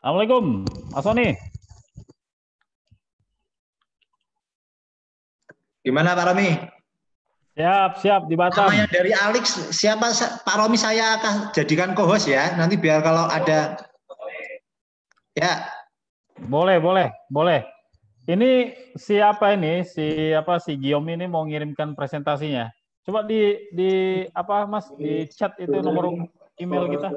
Assalamualaikum, Mas Sony. Gimana Pak Romi? Siap, siap di Batam. Nama yang dari Alex, siapa Pak Romi saya akan jadikan co-host ya. Nanti biar kalau ada ya. Boleh, boleh, boleh. Ini siapa ini? Si apa si Giom ini mau ngirimkan presentasinya. Coba di di apa Mas di chat itu nomor email kita.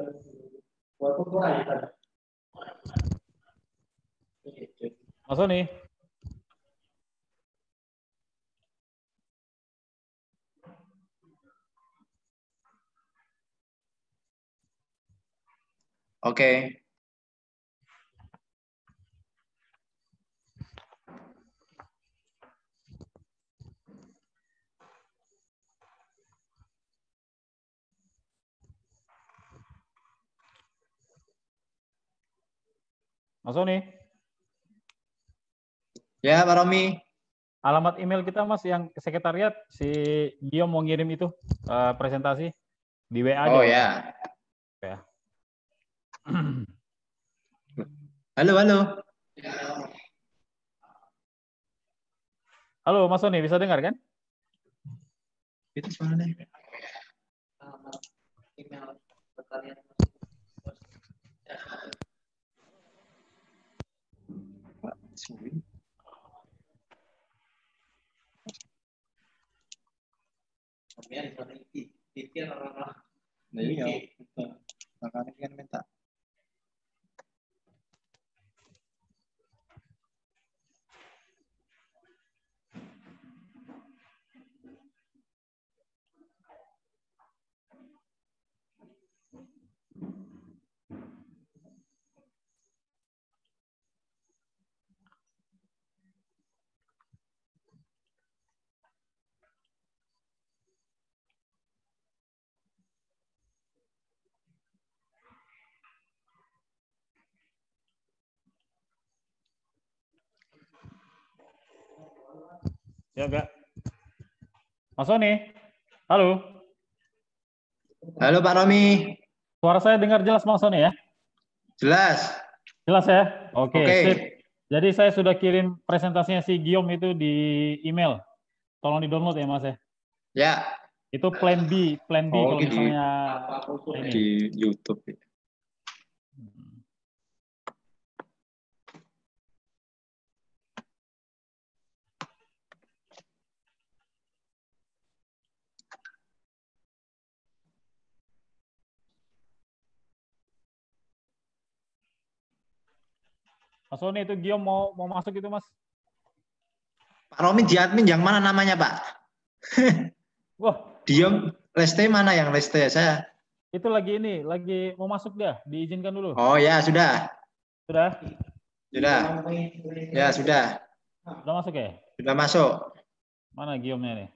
Mas Sony. Oke. Mas Sony. Ya, Pak Romi. Alamat email kita Mas yang sekretariat si Gio mau ngirim itu uh, presentasi di WA Oh aja. ya. Ya. Halo, halo. Halo Mas Sony, bisa dengar kan? Itu suaranya. Sampai ada ini iki, yang orang. Nah. Makanya kan minta Ya enggak. Mas Sony. Halo. Halo Pak Romi. Suara saya dengar jelas Mas Sony ya? Jelas. Jelas ya? Oke, Oke. sip. Jadi saya sudah kirim presentasinya si Guillaume itu di email. Tolong di-download ya Mas ya. Ya, Itu plan B, plan B Oh, kalau misalnya ini. di YouTube. Mas Sony itu Guillaume mau mau masuk itu Mas. Pak Romi di admin yang mana namanya Pak? Wah, Diem Leste mana yang Leste saya? itu lagi ini, lagi mau masuk dia, diizinkan dulu. Oh ya sudah, Sudah? sudah, ya sudah, Sudah masuk ya? sudah masuk. Mana Guillaume-nya nih?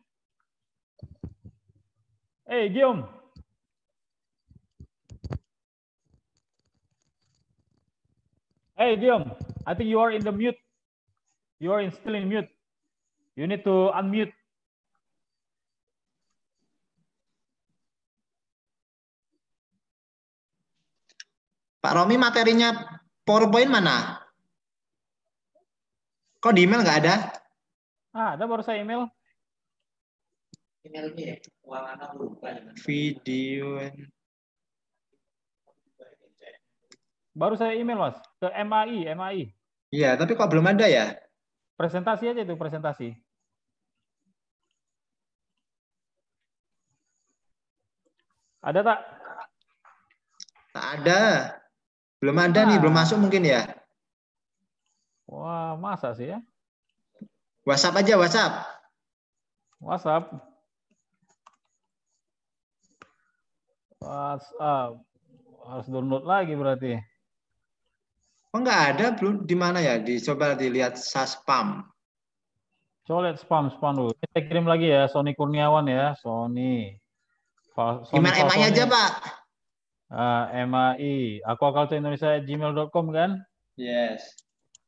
Hey Guillaume. Hey Guillaume, I think you are in the mute. You are in, still in mute. You need to unmute. Pak Romi materinya PowerPoint mana? Kok di email nggak ada? Ah, ada baru saya email. Video. Baru saya email mas ke MAI, MAI. Iya, tapi kok belum ada ya? Presentasi aja itu presentasi. Ada tak? Tak ada. Belum ada nih, Ah. belum masuk mungkin ya. Wah, masa sih ya? WhatsApp aja, WhatsApp. WhatsApp. WhatsApp. Harus download lagi berarti. Oh nggak ada, belum di mana ya? Dicoba dilihat saspam. Coba lihat spam, spam dulu. Kita kirim lagi ya, Sony Kurniawan ya, Sony. Sony Email MI aja. Pak. Ah, MAI. Aquaculture Indonesia gmail.com kan? Yes.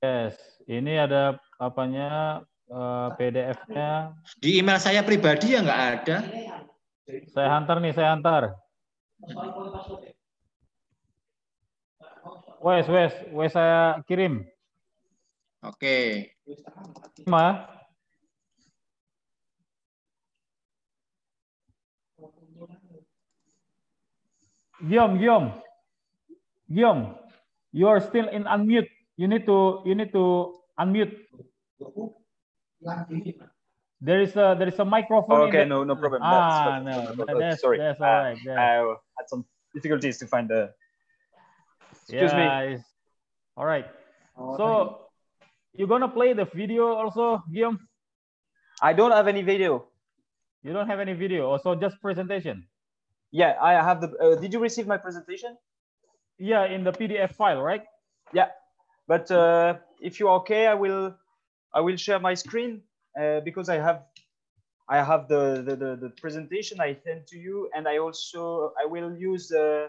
Yes. Ini ada apanya eh, PDF-nya. Di email saya pribadi ya nggak ada. Saya hantar nih, saya hantar. Wes, Wes, Wes saya kirim. Oke. Ma. Guillaume, Guillaume, Guillaume, you are still in unmute. You need to you need to unmute. There is a there is a microphone. in okay, no, no problem. Ah, That's- no, that's- that's, sorry. that's Uh, all right. yeah. I had some difficulties to find the. Excuse me. yeah, it's- all right. So you're gonna play the video also, Guillaume? I don't have any video. You don't have any video, also just presentation. Yeah, I have the. Uh, did you receive my presentation? Yeah, in the PDF file, right? Yeah, but uh, if you're okay, I will. I will share my screen uh, because I have. I have the, the, the, the presentation I sent to you, and I also I will use uh,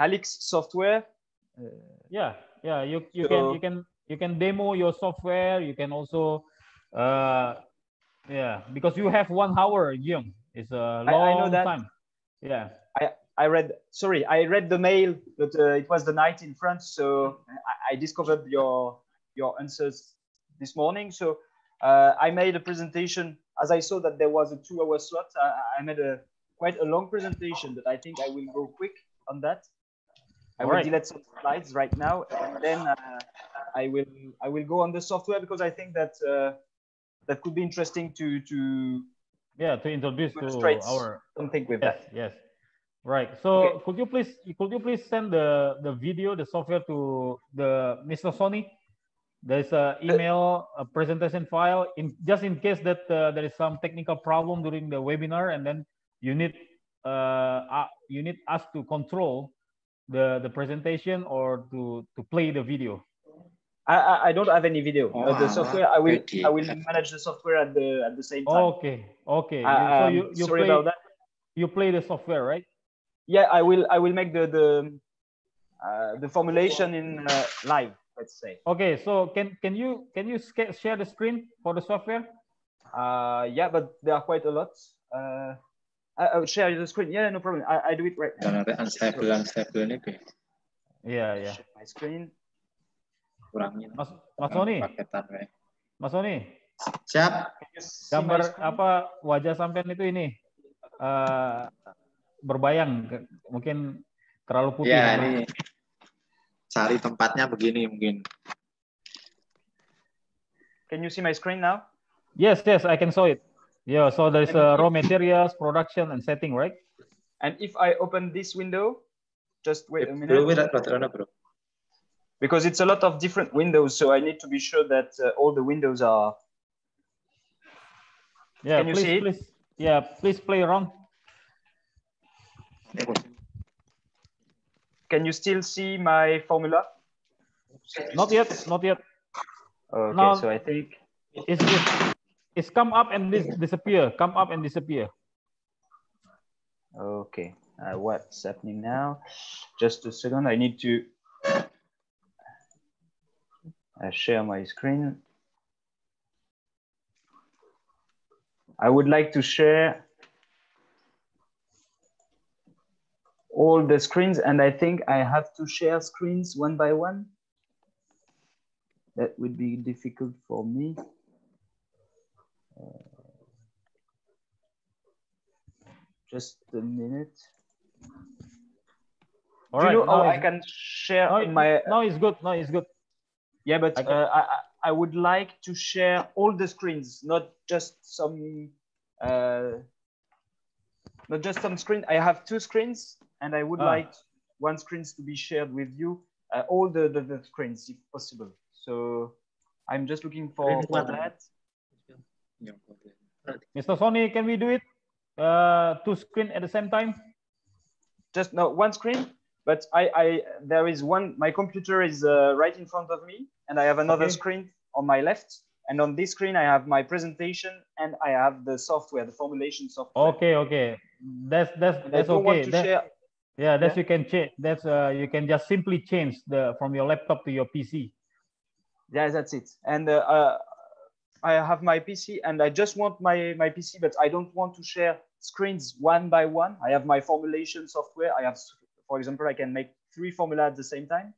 Allix software. Uh, Yeah, yeah. You you can you can you can demo your software. You can also, uh, yeah, because you have one hour, Guillaume. It's a I- I long know that. time. Yeah. I, I read, sorry, I read the mail, but uh, it was the night in France, so I, I discovered your your answers this morning. So uh, I made a presentation as I saw that there was a two-hour slot. I, I made a quite a long presentation, but I think I will go quick on that. I will Alright. delete some slides right now, and then uh, I will I will go on the software because I think that uh, that could be interesting to to Yeah, to introduce to our something with yes, that. yes. Right. So Okay. could you please could you please send the the video, the software to the Mr. Sony? There's a email, a presentation file in just in case that uh, there is some technical problem during the webinar, and then you need uh, uh you need us to control the the presentation or to to play the video. I, I, I don't have any video. Uh, the Oh, software I will okay. I will manage the software at the at the same time. Okay. Okay. I- You- so um, you you sorry play about that. you play the software, right? Yeah, I will I will make the the uh, the formulation in uh, live. Let's say. Okay. So can can you can you share the screen for the software? Uh, yeah, but there are quite a lot. Uh, I, I'll share the screen. Yeah, no problem. I, I do it right now. Dan ada unstable unstable ini. Iya, iya. Share my screen. kurangin Mas Mas Sony, paketan we. Mas Sony, Siap. Gambar apa wajah sampean itu ini eh, berbayang mungkin terlalu putih. Ya, kan? ini cari tempatnya begini mungkin. Can you see my screen now? Yes, yes, I can saw it. Yeah, so there is uh, raw materials, production, and setting, right? And if I open this window, just wait a Bro, minute. wait, bro. because it's a lot of different windows so i need to be sure that uh, all the windows are Yeah, Can you please, see it? please, yeah, please play around. can you still see my formula Not yet, not yet. okay No. so i think It's it's, it's come up and dis- disappear, come up and disappear. okay. Uh, what's happening now? Just a second. I need to uh, share my screen. I would like to share all the screens and i think i have to share screens one by one. That would be difficult for me just a minute All Do right. you know how now I can share now, my now it's good. No, it's good. yeah, but I can- uh, I I- I would like to share all the screens, not just some uh, not just some screen. I have two screens, and I would Ah. like one screens to be shared with you, uh, all the, the the screens if possible. So I'm just looking for, Screen for one. that. Mr. Sony, can we do it? Uh, two screen at the same time? Just no one screen, but I I there is one. My computer is uh, right in front of me, and I have another Okay. screen on my left. And on this screen, I have my presentation and I have the software, the formulation software. Okay, okay. That's that's And that's okay. want to That- share. yeah, that's Yeah. you can change. That's uh, you can just simply change the from your laptop to your PC. Yeah, that's it. And uh, uh, I have my PC, and I just want my my PC, but I don't want to share screens one by one. I have my formulation software. I have, for example, I can make three formula at the same time.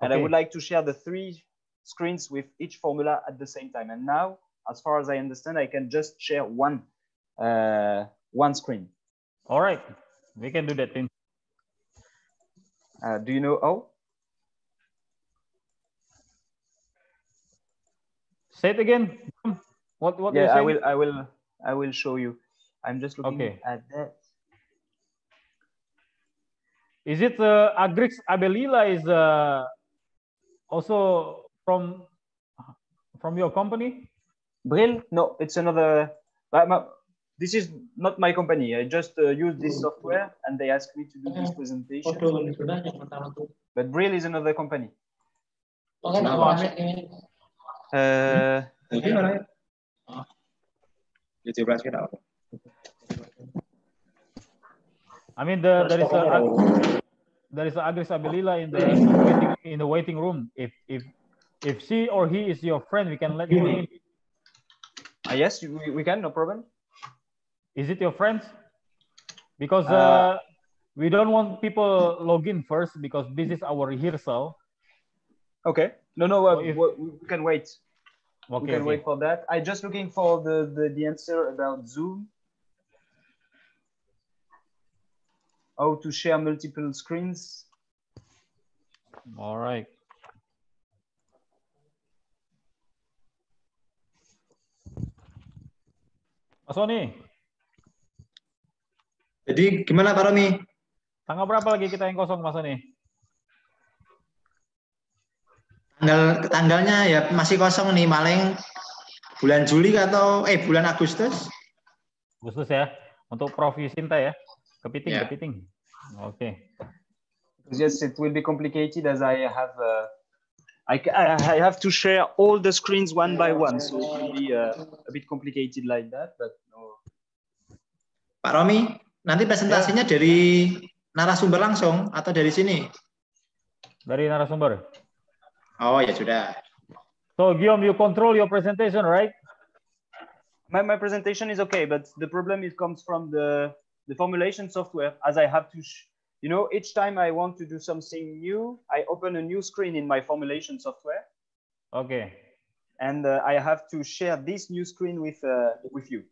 And I would like to share the three screens with each formula at the same time. And now, as far as I understand, I can just share one, uh, one screen. All right, we can do that thing. Uh, do you know how? Say it again. What what you yeah, I will, I will, I will show you. I'm just looking Okay. at that. Is it uh, Agrix Abelila is uh, also from from your company? Brill? No, it's another. This is not my company. I just uh, use this software, and they asked me to do this presentation. But Brill is another company. Uh, I mean, the, there is a there is a Agrix Abelila in the waiting, in the waiting room. If if if she or he is your friend, we can let you in. ah, yes, we, we can, no problem. Is it your friends? Because uh, Uh, we don't want people log in first because this is our rehearsal. Okay. No, no, uh, if- we, we can wait. we can okay. wait for that. I'm just looking for the, the, the answer about Zoom. How to share multiple screens. All right. Mas Sony, Jadi gimana Pak Romi? tanggal berapa lagi kita yang kosong Mas Sony? Tanggal tanggalnya ya masih kosong nih, paling bulan Juli atau eh bulan Agustus. Khusus ya, untuk Prof Yusinta ya. Kepiting, Ya. kepiting. Oke. Because yes, it will be complicated as I have uh, I, ca- I I have to share all the screens one by one, so it will be uh, a bit complicated like that. But no. Pak Romi, nanti presentasinya dari narasumber langsung atau dari sini? Dari narasumber. Oh ya sudah. So Guillaume, you control your presentation, right? my, my presentation is okay, but the problem is comes from the the formulation software. As I have to, sh- you know, each time I want to do something new, I open a new screen in my formulation software, Okay. and uh, I have to share this new screen with uh, with you.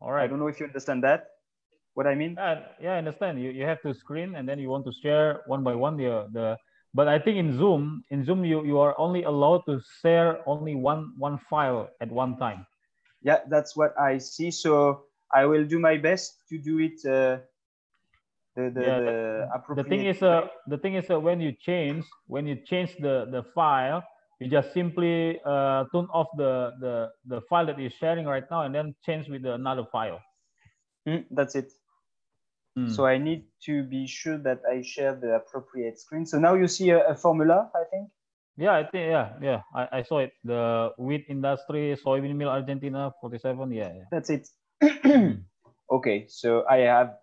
All right. I don't know if you understand that. What I mean? Yeah, yeah, I understand. You you have to screen and then you want to share one by one the the. But I think in Zoom, in Zoom, you you are only allowed to share only one one file at one time. Yeah, that's what I see. So I will do my best to do it. Uh, the the, Yeah, the The appropriate. thing is, uh, the thing is, uh, when you change when you change the the file, you just simply uh, turn off the the the file that you're sharing right now and then change with another file. Mm, that's it. Hmm. So I need to be sure that I share the appropriate screen. So now you see a, a formula, I think. Yeah, I think yeah, yeah. I, I saw it. The wheat industry, soybean meal, Argentina, forty-seven. Yeah, yeah. That's it. okay, so I have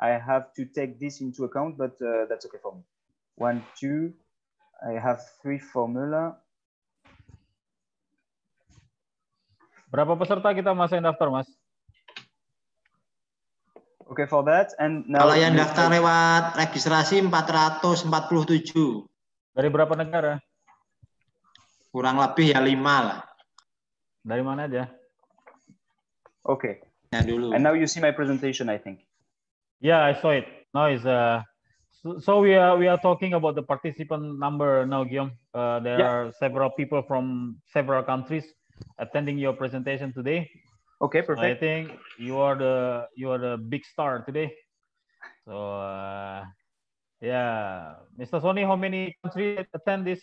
I have to take this into account, but uh, that's okay for me. One, two. I have three formula. Berapa peserta kita mas yang daftar mas? Okay for that. And now Kalau yang daftar lewat registrasi 447, Dari berapa negara? kurang lebih ya lima lah. Dari mana aja? Okay. Ya dulu. And now you see my presentation, I think. Yeah, I saw it. Now is uh, so, so we are we are talking about the participant number now, Guillaume. Uh, there Yeah. are several people from several countries attending your presentation today. Okay, So I perfect. think you are the you are the big star today. So uh, yeah, Mr. Sony, how many countries attend this?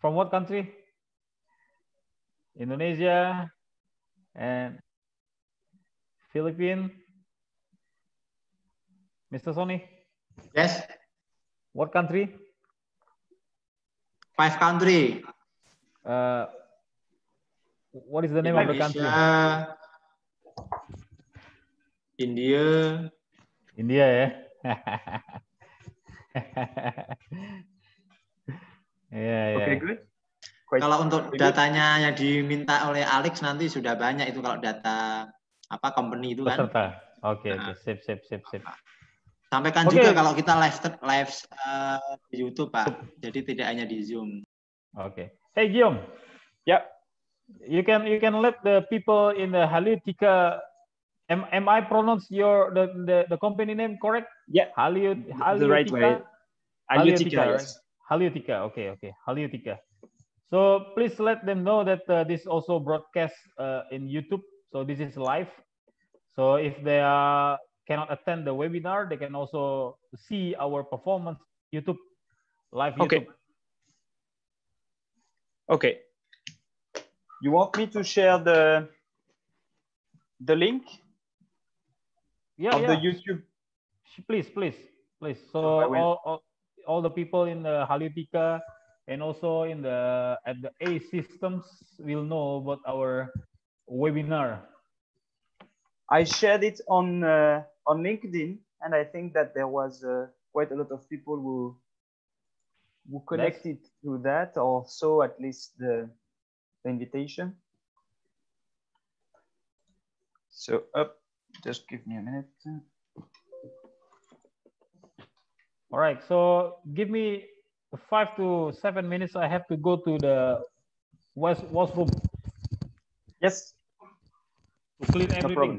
From what country? Indonesia and Philippines. Mr. Sony, Yes, what country? five country. Uh, what is the name of the country? Indonesia, India, India ya. Iya, iya. Okay, good. Quite Kalau untuk datanya yang diminta oleh Alex nanti sudah banyak itu kalau data apa company itu kan. Peserta. Oke, oke. Nah. Sip, sip, sip, sip. Sampaikan Oke. juga kalau kita live live uh, di YouTube, Pak. Jadi tidak hanya di Zoom. Okay. Hey Guillaume. Yeah. You can you can let the people in the Haliotika. Am, am I pronounce your the, the the company name correct? Yeah. Halio The right way. Haliotika. Haliotika, right? yes. Haliotika. Okay, okay. Haliotika. So please let them know that uh, this also broadcast uh, in YouTube. So this is live. So if they uh, cannot attend the webinar, they can also see our performance YouTube live Okay. YouTube. Okay. You want me to share the the link? Yeah, of yeah. the YouTube? please please please. So all, all all the people in the Haliotika and also in the at the A systems will know about our webinar. I shared it on uh, on LinkedIn, and I think that there was uh, quite a lot of people who who connected to that or saw at least the, the invitation. So up, just give me a minute. all right so give me five to seven minutes i have to go to the west washroom Yes, to clean no everything problem.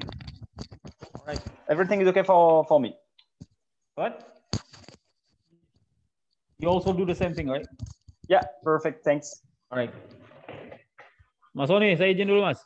all right Everything is okay for for me. what you also do the same thing right Yeah, perfect. Thanks. all right mas Oni saya izin dulu mas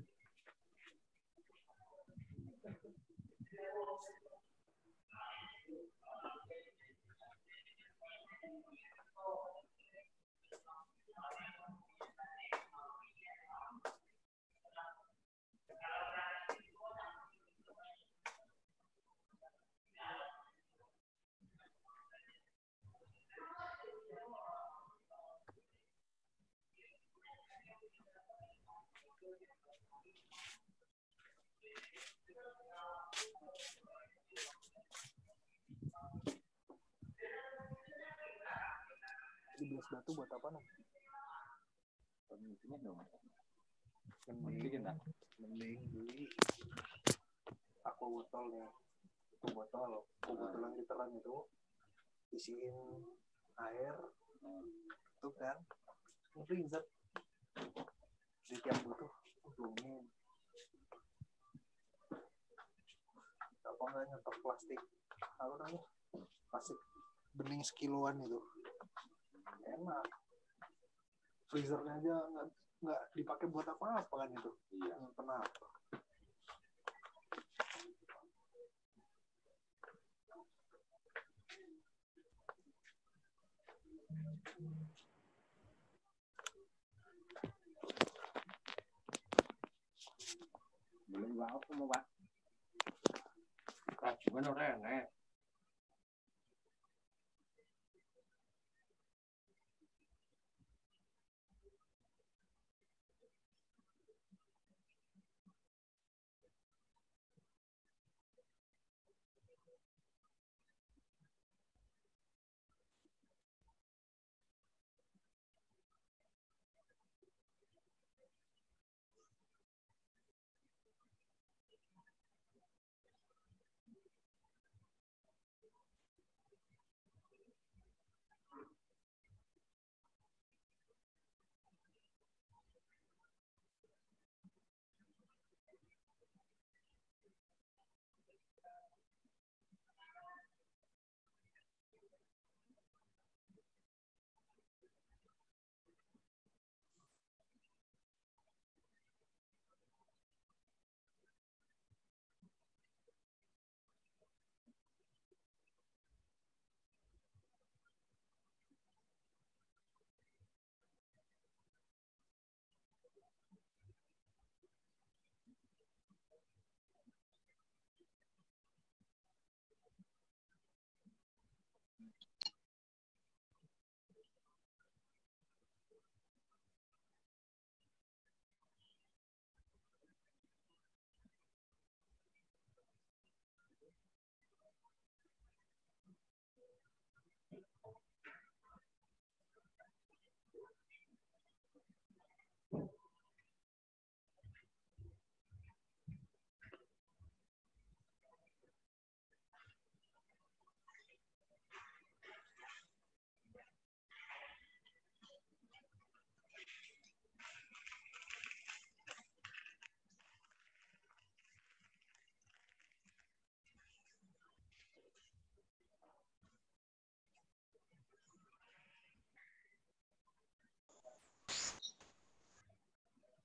batu buat apa nah? Mending, mending beli aqua botol ya, itu botol, aqua botol yang literan itu isiin air, itu kan, freezer, di tiap butuh tuangin. Apa enggak nyetok plastik, apa namanya? Plastik bening sekiloan itu enak. Freezernya aja nggak nggak dipakai buat apa-apa kan itu. Iya hmm, kenapa belum vào không mau bạn cả chỉ có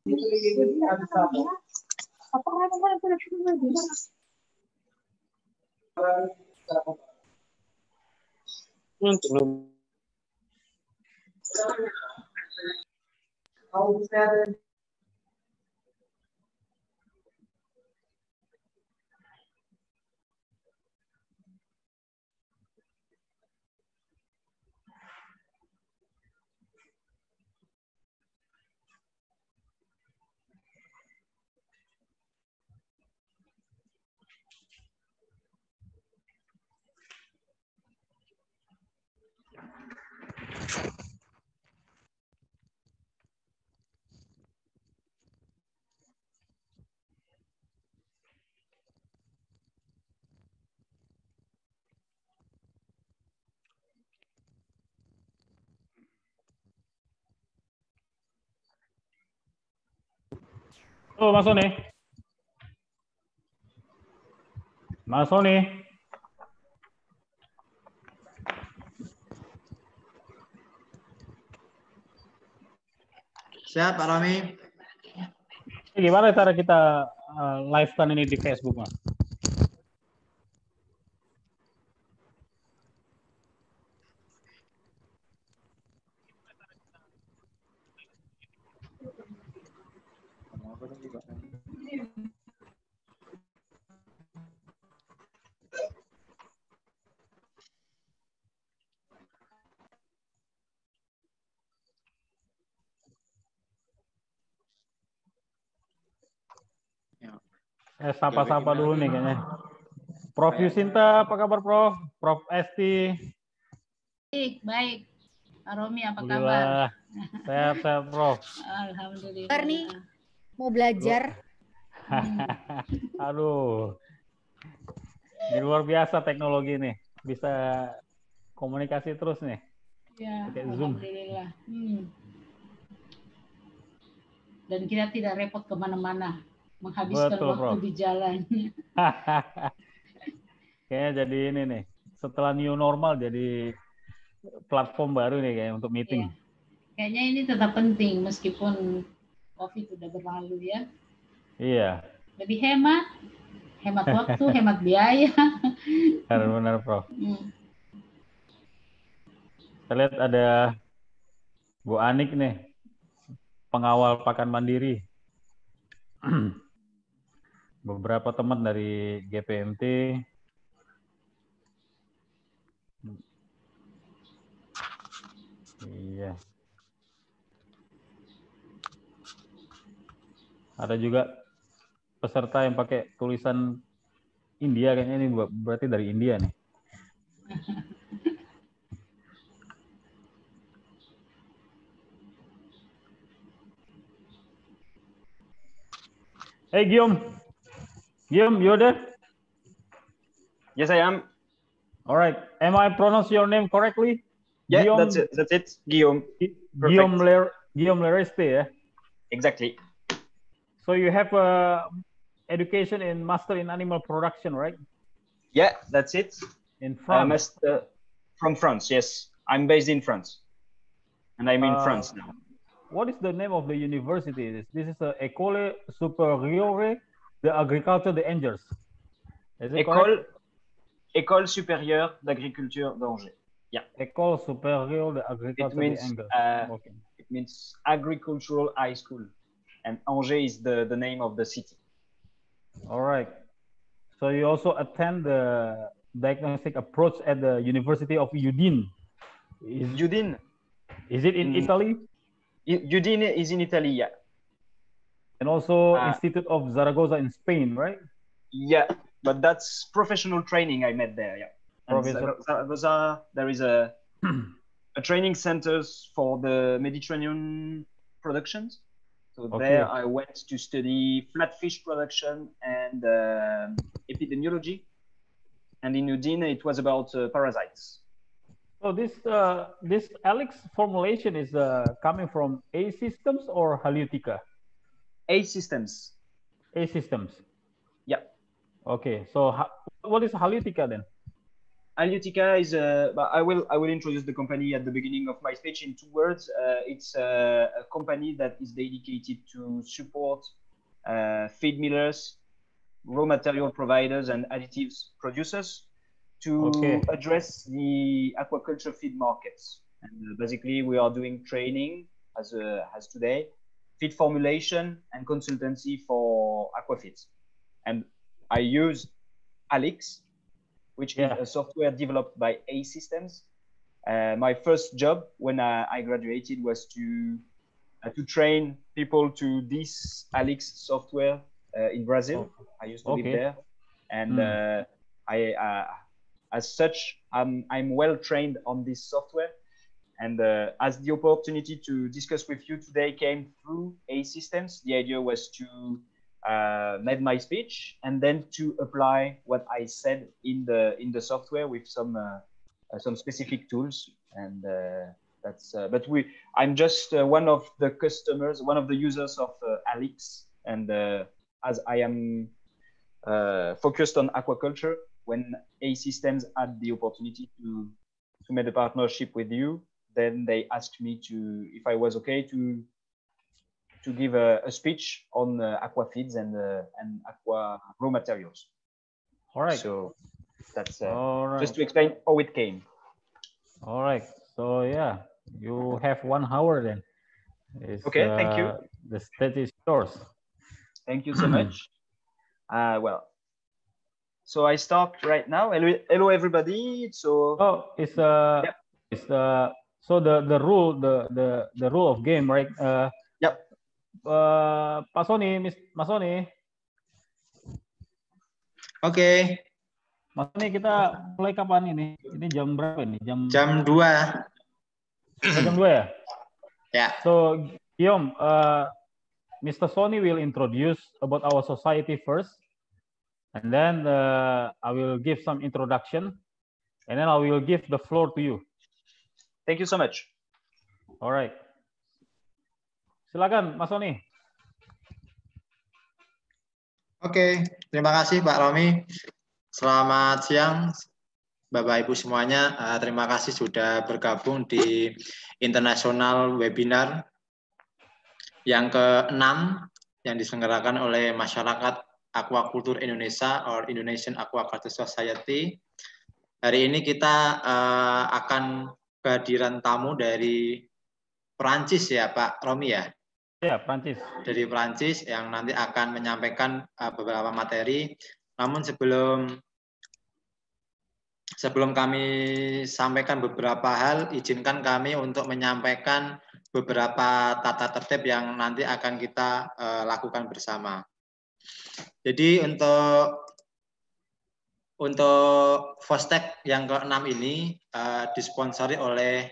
Entra. Halo Mas Sony. Mas Sony. Siap, Pak Romi. Gimana cara kita uh, live kan ini di Facebook, Mas? Eh, sapa-sapa dulu nih kayaknya. Prof Yusinta, apa kabar Prof? Prof Esti. Baik, baik. Pak Romi apa kabar? Sehat, sehat Prof. Alhamdulillah. Kabar nih. Mau belajar. Aduh. Ini luar biasa teknologi nih. Bisa komunikasi terus nih. Ya, Pakai Zoom. Alhamdulillah. Hmm. Dan kita tidak repot ke mana-mana. Menghabiskan Betul, waktu Prof. di jalan. Kayaknya jadi ini nih. Setelah new normal jadi platform baru nih kayak untuk meeting. Iya. Kayaknya ini tetap penting meskipun COVID sudah berlalu ya. Iya, Lebih hemat, hemat waktu, hemat biaya. benar-benar Prof. Hmm. Kita lihat ada Bu Anik nih, pengawal pakan mandiri. Beberapa teman dari GPMT. Iya. Ada juga peserta yang pakai tulisan India kayaknya ini ber- berarti dari India nih. Hey Guillaume. Guillaume, you're there? Yes, I am. All right. Am I pronounce your name correctly? Yeah, Guillaume, that's it. That's it. Guillaume. Guillaume, Ler, Guillaume Lereste, yeah? Exactly. So you have uh, education in master in animal production, right? Yeah, that's it. In France. must uh, from France. Yes, I'm based in France, and I'm in Uh, France now. What is the name of the university? This, this is uh, École Supérieure d'Agriculture de Angers. Is it École? École supérieure d'agriculture d'Angers. École Supérieure d'Agriculture It de means Angers. uh, Okay. it means agricultural high school, and Angers is the the name of the city. All right. So you also attend the diagnostic approach at the University of Udine. Is, Udine, is it in Mm. Italy? Udine is in Italy. Yeah, And also Ah. Institute of Zaragoza in Spain, right? yeah, but that's professional training I met there. Yeah, Professor- Zaragoza, there is a a training centers for the Mediterranean productions. So Okay. there I went to study flatfish production and um epidemiology. And in Udine, it was about uh, parasites. So this uh, this Allix formulation is uh, coming from A systems or Haleutica? A systems. A systems. Yeah. Okay. So what is Haleutica then? Aleutica is a. but I will I will introduce the company at the beginning of my speech in two words. Uh, it's a, a company that is dedicated to support uh, feed millers, raw material providers, and additives producers to Okay. address the aquaculture feed markets. And uh, basically, we are doing training as uh, as today, feed formulation and consultancy for aquafeeds. And I use Allix, which Yeah. is a software developed by A Systems. Uh, my first job when I, I graduated was to uh, to train people to this Allix software uh, in Brazil. I used to Okay. live there, and uh, I, uh, as such, I'm I'm well trained on this software. And uh, as the opportunity to discuss with you today came through A Systems, the idea was to uh, make my speech and then to apply what I said in the in the software with some uh, uh, some specific tools. And uh, that's uh, but we I'm just one of the customers, one of the users of Allix, and as I am focused on aquaculture, when A Systems had the opportunity to to make a partnership with you, then they asked me to if I was okay to to give a, a speech on uh, aqua feeds and uh, and aqua raw materials. All right. So that's uh, All right. just to explain how it came. All right. So yeah, you have one hour then. It's, Okay, thank you. uh, The stage is yours. Thank you so much. Uh, well, so I start right now. Hello, hello everybody. So Oh, it's uh, Yep. it's uh, so the the rule the the the rule of game, right? Uh, Yep. Uh, Pak Sony, Miss Mas Sony, Oke, Mas Sony kita mulai kapan ini? Ini jam berapa ini? Jam jam 2. Oh, jam dua ya? Ya. So Guillaume, uh, Mr. Sony will introduce about our society first, and then uh, I will give some introduction, and then I will give the floor to you. Thank you so much. All right. Silakan, Mas Sony. Oke, terima kasih Pak Romi. Selamat siang Bapak Ibu semuanya. Eh, Terima kasih sudah bergabung di internasional webinar yang ke-6 yang diselenggarakan oleh masyarakat Aquaculture Indonesia or Indonesian Aquaculture Society. Hari ini kita eh, akan kehadiran tamu dari Perancis ya Pak Romi ya Ya, Prancis. dari Prancis yang nanti akan menyampaikan uh, beberapa materi. Namun sebelum sebelum kami sampaikan beberapa hal, izinkan kami untuk menyampaikan beberapa tata tertib yang nanti akan kita uh, lakukan bersama. Jadi untuk untuk Fostek yang ke-6 ini uh, disponsori oleh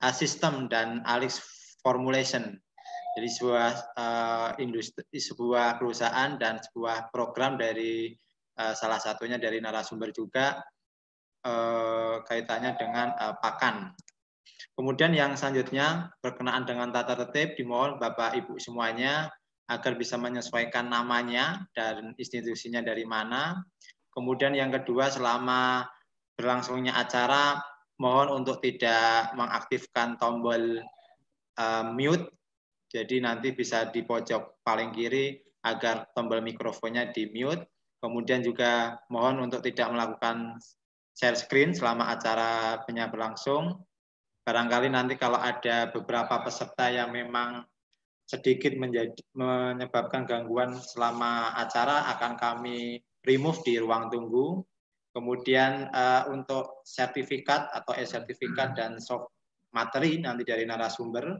uh, System dan Alix Formulation jadi sebuah uh, industri, sebuah perusahaan dan sebuah program dari uh, salah satunya dari narasumber juga uh, kaitannya dengan uh, pakan. Kemudian yang selanjutnya berkenaan dengan tata tertib dimohon Bapak Ibu semuanya agar bisa menyesuaikan namanya dan institusinya dari mana. Kemudian yang kedua selama berlangsungnya acara mohon untuk tidak mengaktifkan tombol uh, mute jadi nanti bisa di pojok paling kiri agar tombol mikrofonnya di mute. Kemudian juga mohon untuk tidak melakukan share screen selama acaranya berlangsung. Barangkali nanti kalau ada beberapa peserta yang memang sedikit menjadi, menyebabkan gangguan selama acara akan kami remove di ruang tunggu. Kemudian uh, untuk sertifikat atau e-sertifikat dan soft materi nanti dari narasumber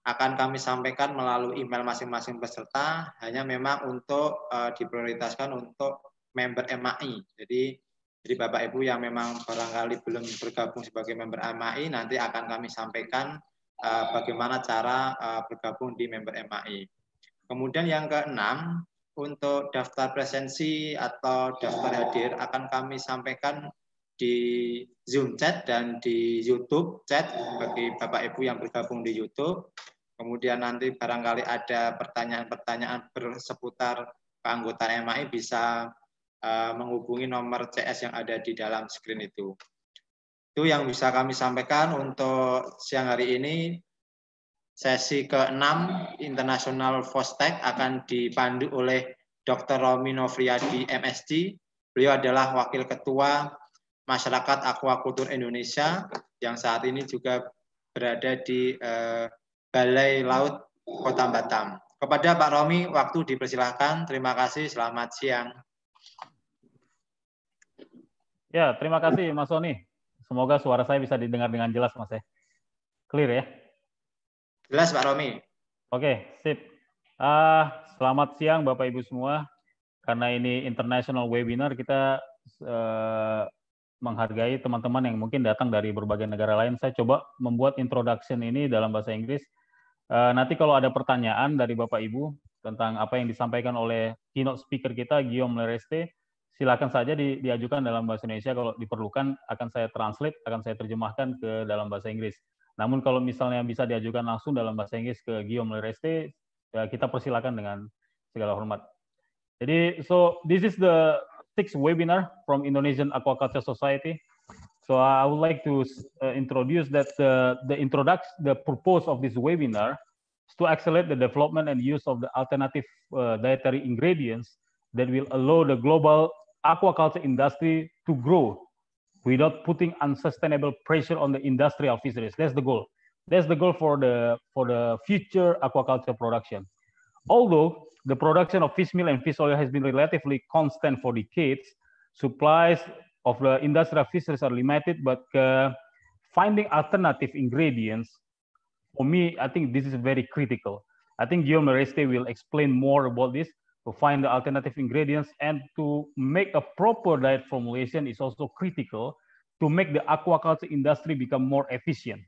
akan kami sampaikan melalui email masing-masing peserta hanya memang untuk uh, diprioritaskan untuk member MAI. Jadi jadi Bapak Ibu yang memang barangkali belum bergabung sebagai member MAI nanti akan kami sampaikan uh, bagaimana cara uh, bergabung di member MAI. Kemudian yang keenam untuk daftar presensi atau daftar hadir akan kami sampaikan di Zoom chat dan di YouTube chat bagi Bapak Ibu yang bergabung di YouTube. Kemudian nanti barangkali ada pertanyaan-pertanyaan berseputar keanggotaan MAI bisa uh, menghubungi nomor CS yang ada di dalam screen itu. Itu yang bisa kami sampaikan untuk siang hari ini. Sesi ke-6 International Fostek akan dipandu oleh Dr. Romi Novriadi MSD. Beliau adalah Wakil Ketua Masyarakat Aquakultur Indonesia yang saat ini juga berada di uh, Balai Laut Kota Batam. Kepada Pak Romi, waktu dipersilahkan. Terima kasih. Selamat siang. Ya, terima kasih Mas Soni. Semoga suara saya bisa didengar dengan jelas, Mas ya. Clear ya? Jelas, Pak Romi. Oke, sip. Uh, selamat siang Bapak Ibu semua. Karena ini international webinar, kita uh, menghargai teman-teman yang mungkin datang dari berbagai negara lain. Saya coba membuat introduction ini dalam bahasa Inggris. Uh, nanti kalau ada pertanyaan dari Bapak Ibu tentang apa yang disampaikan oleh keynote speaker kita, Guillaume Lereste, silakan saja di, diajukan dalam bahasa Indonesia kalau diperlukan akan saya translate akan saya terjemahkan ke dalam bahasa Inggris. Namun kalau misalnya bisa diajukan langsung dalam bahasa Inggris ke Guillaume Lereste, ya kita persilakan dengan segala hormat. Jadi so this is the sixth webinar from Indonesian Aquaculture Society. So I would like to uh, introduce that the the introduction the purpose of this webinar is to accelerate the development and use of the alternative uh, dietary ingredients that will allow the global aquaculture industry to grow without putting unsustainable pressure on the industrial fisheries. That's the goal. That's the goal for the for the future aquaculture production. Although the production of fish meal and fish oil has been relatively constant for decades, supplies of the industrial fisheries are limited, but uh, finding alternative ingredients, for me, I think this is very critical. I think Guillaume Reste will explain more about this to find the alternative ingredients and to make a proper diet formulation is also critical to make the aquaculture industry become more efficient.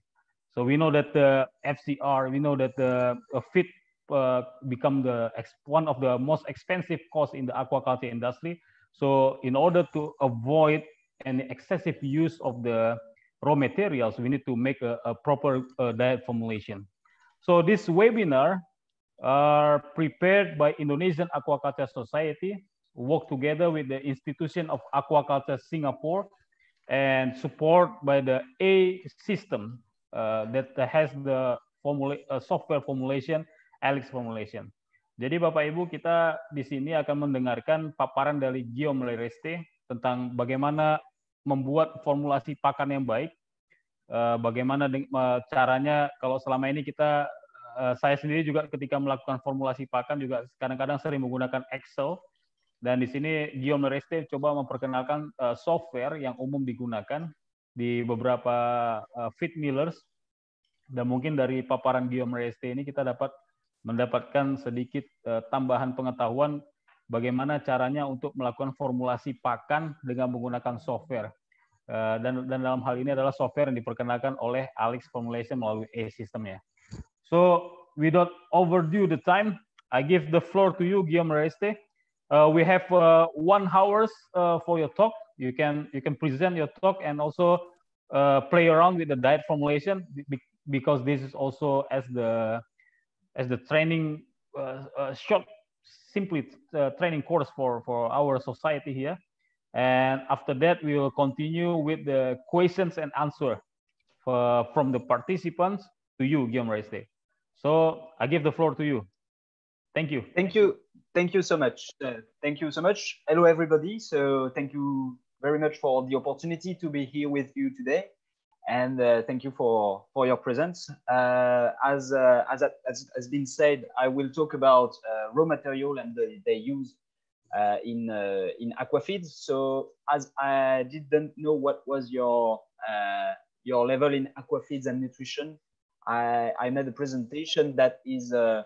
So we know that the FCR, we know that the feed uh, become the one of the most expensive costs in the aquaculture industry. So in order to avoid any excessive use of the raw materials, we need to make a, a proper uh, diet formulation. So this webinar are prepared by Indonesian Aquaculture Society, work together with the Institution of Aquaculture Singapore, and support by the A system uh, that has the formula, uh, software formulation, Alex formulation. Jadi Bapak Ibu kita di sini akan mendengarkan paparan dari Guillaume Lereste tentang bagaimana membuat formulasi pakan yang baik, uh, bagaimana uh, caranya kalau selama ini kita saya sendiri juga ketika melakukan formulasi pakan juga kadang-kadang sering menggunakan Excel dan di sini Guillaume Reste coba memperkenalkan uh, software yang umum digunakan di beberapa uh, feed millers dan mungkin dari paparan Guillaume Reste ini kita dapat mendapatkan sedikit uh, tambahan pengetahuan bagaimana caranya untuk melakukan formulasi pakan dengan menggunakan software. Dan, dan dalam hal ini adalah software yang diperkenalkan oleh Alex Formulation melalui e-system ya. So without overdue the time, I give the floor to you, Guillaume Reste. Uh, we have uh, one hours uh, for your talk. You can you can present your talk and also uh, play around with the diet formulation because this is also as the as the training uh, uh, short simply training course for for our society here. And after that, we will continue with the questions and answer for, from the participants to you, Guillaume Reste. So I give the floor to you. Thank you. Thank you. Thank you so much. Uh, thank you so much. Hello, everybody. So thank you very much for the opportunity to be here with you today. And uh, thank you for, for your presence. Uh, as, uh, as, as has been said, I will talk about uh, raw material and the, use uh, in, in aquafeeds. So as I didn't know what was your, your level in aquafeeds and nutrition, I, I made a presentation that is uh,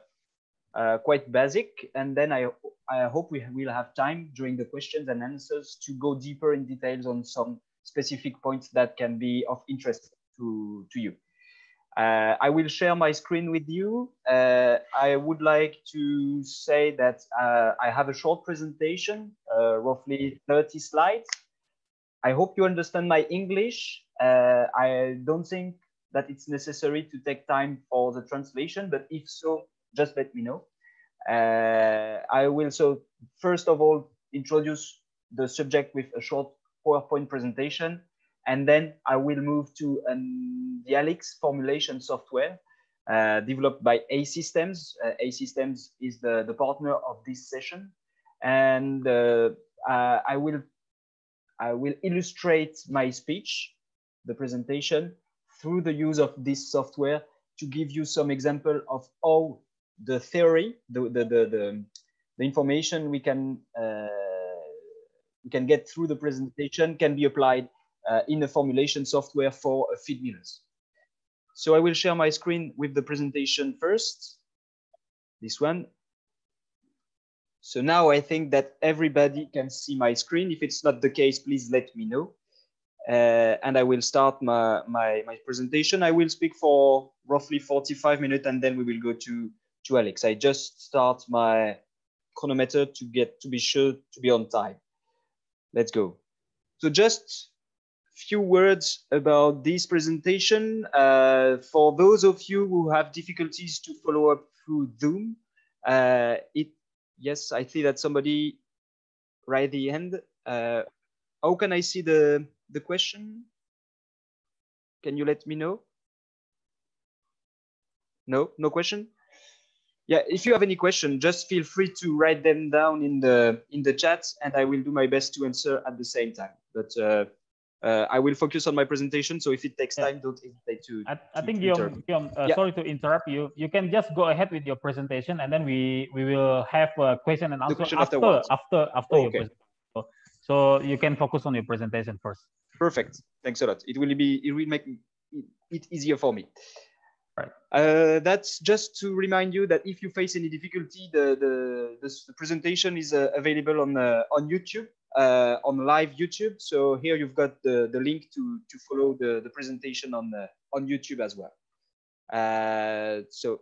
uh, quite basic. And then I, I hope we will have time during the questions and answers to go deeper in details on some specific points that can be of interest to, to you. Uh, I will share my screen with you. Uh, I would like to say that uh, I have a short presentation, uh, roughly 30 slides. I hope you understand my English. I don't think that it's necessary to take time for the translation, but if so, just let me know. Uh, I will so first of all introduce the subject with a short PowerPoint presentation, and then I will move to um, the Allix formulation software uh, developed by A Systems. Uh, A Systems is the, the partner of this session. And uh, uh, I, will, I will illustrate my speech, the presentation, through the use of this software to give you some example of how the theory, the, the, the, the, the information we can, uh, we can get through the presentation can be applied uh, in a formulation software for feed millers. So I will share my screen with the presentation first, this one. So now I think that everybody can see my screen. If it's not the case, please let me know. Uh, and I will start my, my, my, presentation. I will speak for roughly 45 minutes and then we will go to, to Allix. I just start my chronometer to get to be sure to be on time. Let's go. So just few words about this presentation. Uh, for those of you who have difficulties to follow up through Zoom, uh, it yes, I see that somebody right the end. Uh, how can I see the the question? Can you let me know? No, no question. Yeah, if you have any question, just feel free to write them down in the in the chat, and I will do my best to answer at the same time. But uh, uh, I will focus on my presentation. So if it takes time, don't hesitate to. I, I think Guillaume, Guillaume uh, yeah. sorry to interrupt you. You can just go ahead with your presentation, and then we we will have a question and answer after after after oh, okay. So, so you can focus on your presentation first. Perfect. Thanks a lot. It will be it will make it easier for me. Right. Uh, that's just to remind you that if you face any difficulty, the the, the presentation is uh, available on uh, on YouTube uh, on live YouTube. So here you've got the, the link to, to follow the, the presentation on, the, on YouTube as well. Uh, so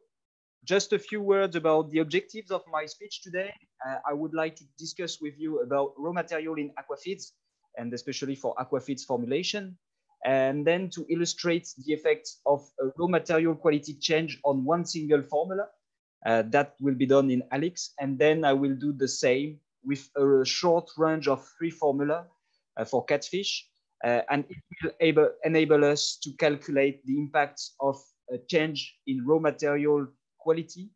just a few words about the objectives of my speech today. Uh, I would like to discuss with you about raw material in aquafeeds and especially for aquafeeds formulation. And then to illustrate the effects of a raw material quality change on one single formula. Uh, that will be done in Allix. And then I will do the same with a short range of three formula uh, for catfish. Uh, and it will able, enable us to calculate the impacts of a change in raw material quality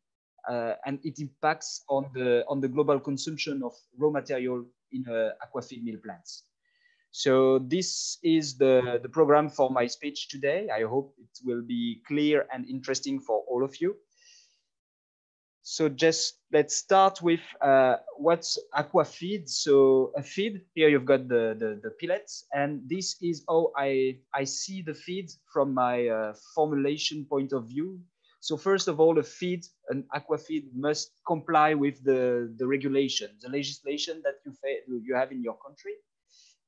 uh, and it impacts on the, on the global consumption of raw material in uh, aquafeed mill plants. So this is the, the program for my speech today. I hope it will be clear and interesting for all of you. So just let's start with uh, what's aqua feed. So a feed here you've got the, the, the pellets and this is how I, I see the feed from my uh, formulation point of view. So first of all, a feed, an aqua feed must comply with the, the regulation, the legislation that you, you have in your country.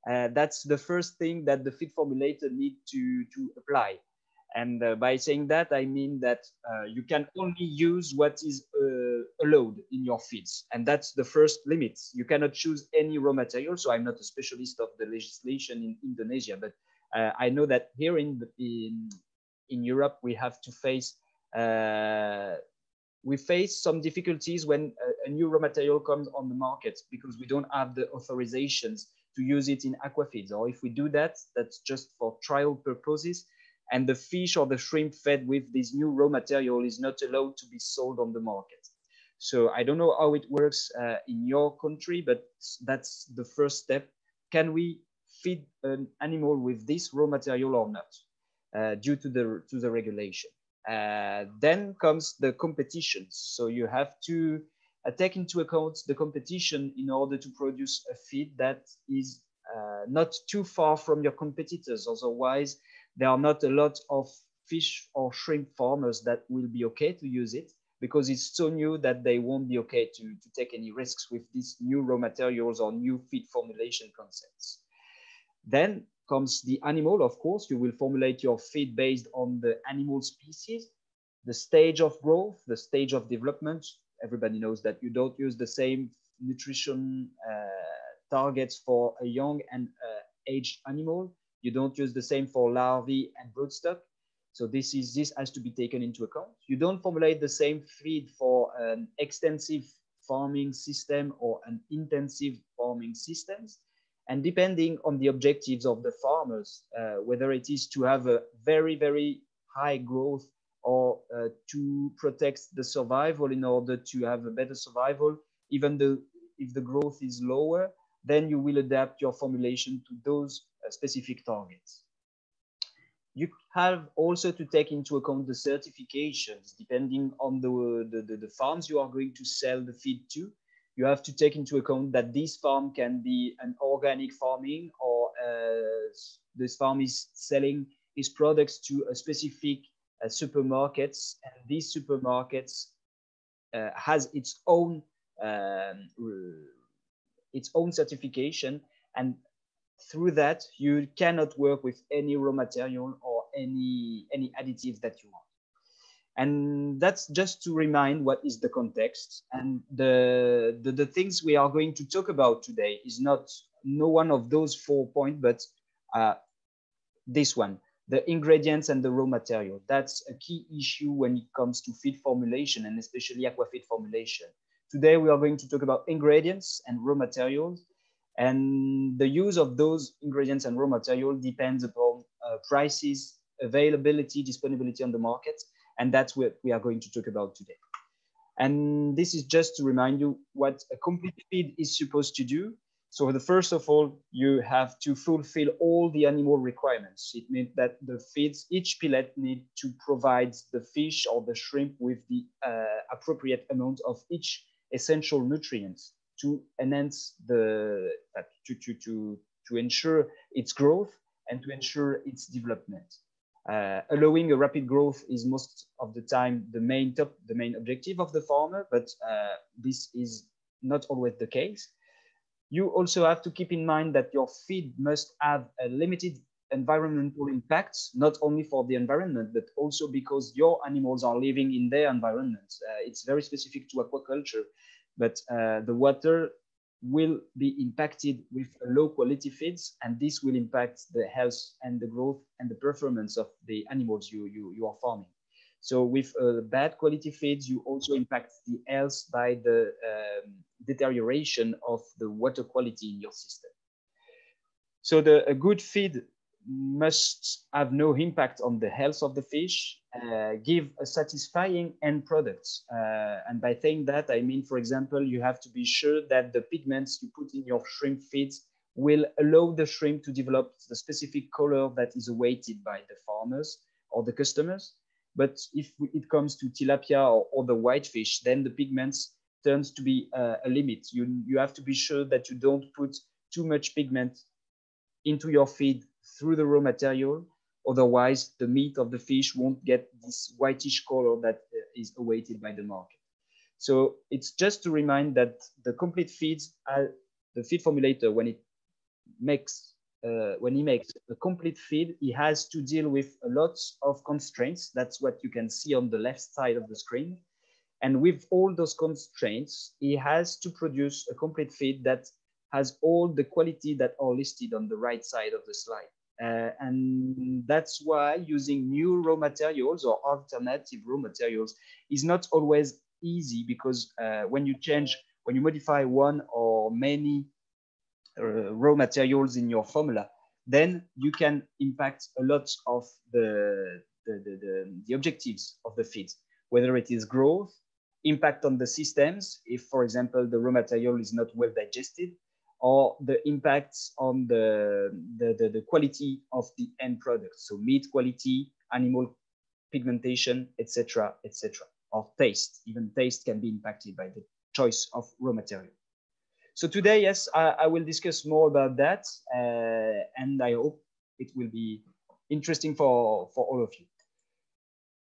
Uh, that's the first thing that the feed formulator need to, to apply. And uh, by saying that, I mean that uh, you can only use what is uh, allowed in your feeds. And that's the first limit. You cannot choose any raw material. So I'm not a specialist of the legislation in Indonesia, but uh, I know that here in, in, in Europe, we have to face, we face some difficulties when a, a new raw material comes on the market because we don't have the authorizations to use it in aquafeeds. Or if we do that, that's just for trial purposes and the fish or the shrimp fed with this new raw material is not allowed to be sold on the market. So I don't know how it works uh, in your country, but that's the first step. Can we feed an animal with this raw material or not, uh, due to the to the regulation? Uh, then comes the competitions. So you have to uh, take into account the competition in order to produce a feed that is uh, not too far from your competitors. Otherwise, there are not a lot of fish or shrimp farmers that will be okay to use it because it's so new that they won't be okay to, to take any risks with these new raw materials or new feed formulation concepts. Then comes the animal, of course, you will formulate your feed based on the animal species, the stage of growth, the stage of development. Everybody knows that you don't use the same nutrition uh, targets for a young and uh, aged animal. You don't use the same for larvae and broodstock. So this is this has to be taken into account. You don't formulate the same feed for an extensive farming system or an intensive farming systems. And depending on the objectives of the farmers, uh, whether it is to have a very, very high growth or uh, to protect the survival in order to have a better survival, even though if the growth is lower, then you will adapt your formulation to those uh, specific targets. You have also to take into account the certifications, depending on the, the, the, the farms you are going to sell the feed to. You have to take into account that this farm can be an organic farming or uh, this farm is selling its products to a specific uh, supermarkets. And these supermarkets uh, has its own um, its own certification. And through that you cannot work with any raw material or any any additives that you want and that's just to remind what is the context. And the, the the things we are going to talk about today is not no one of those four points but uh, this one the ingredients and the raw material. That's a key issue when it comes to feed formulation and especially aquafeed formulation. Today we are going to talk about ingredients and raw materials. And the use of those ingredients and raw material depends upon uh, prices, availability, disponibility on the market. And that's what we are going to talk about today. And this is just to remind you what a complete feed is supposed to do. So the first of all, you have to fulfill all the animal requirements. It means that the feeds, each pellet need to provide the fish or the shrimp with the uh, appropriate amount of each essential nutrients to enhance the uh, to, to, to, to ensure its growth and to ensure its development. Uh, allowing a rapid growth is most of the time the main top, the main objective of the farmer, but uh, this is not always the case. You also have to keep in mind that your feed must have a limited environmental impact, not only for the environment, but also because your animals are living in their environment. Uh, it's very specific to aquaculture but uh, the water will be impacted with low quality feeds and this will impact the health and the growth and the performance of the animals you, you, you are farming. So with uh, bad quality feeds, you also impact the health by the um, deterioration of the water quality in your system. So the, a good feed must have no impact on the health of the fish, uh, give a satisfying end product. Uh, and by saying that, I mean, for example, you have to be sure that the pigments you put in your shrimp feeds will allow the shrimp to develop the specific color that is awaited by the farmers or the customers. But if it comes to tilapia or other whitefish, then the pigments turns to be uh, a limit. You, you have to be sure that you don't put too much pigment into your feed through the raw material. Otherwise, the meat of the fish won't get this whitish color that uh, awaited by the market. So it's just to remind that the complete feeds, uh, the feed formulator, when it makes uh, when he makes a complete feed, he has to deal with a lot of constraints. That's what you can see on the left side of the screen. And with all those constraints, he has to produce a complete feed that has all the quality that are listed on the right side of the slide. Uh, and that's why using new raw materials or alternative raw materials is not always easy because uh, when you change, when you modify one or many uh, raw materials in your formula, then you can impact a lot of the, the, the, the, the objectives of the feed, whether it is growth, impact on the systems, if, for example, the raw material is not well digested, or the impacts on the, the, the, the, quality of the end product. So meat quality, animal pigmentation, etc., etc., or taste. Even taste can be impacted by the choice of raw material. So today, yes, I, I will discuss more about that, uh, and I hope it will be interesting for, for all of you.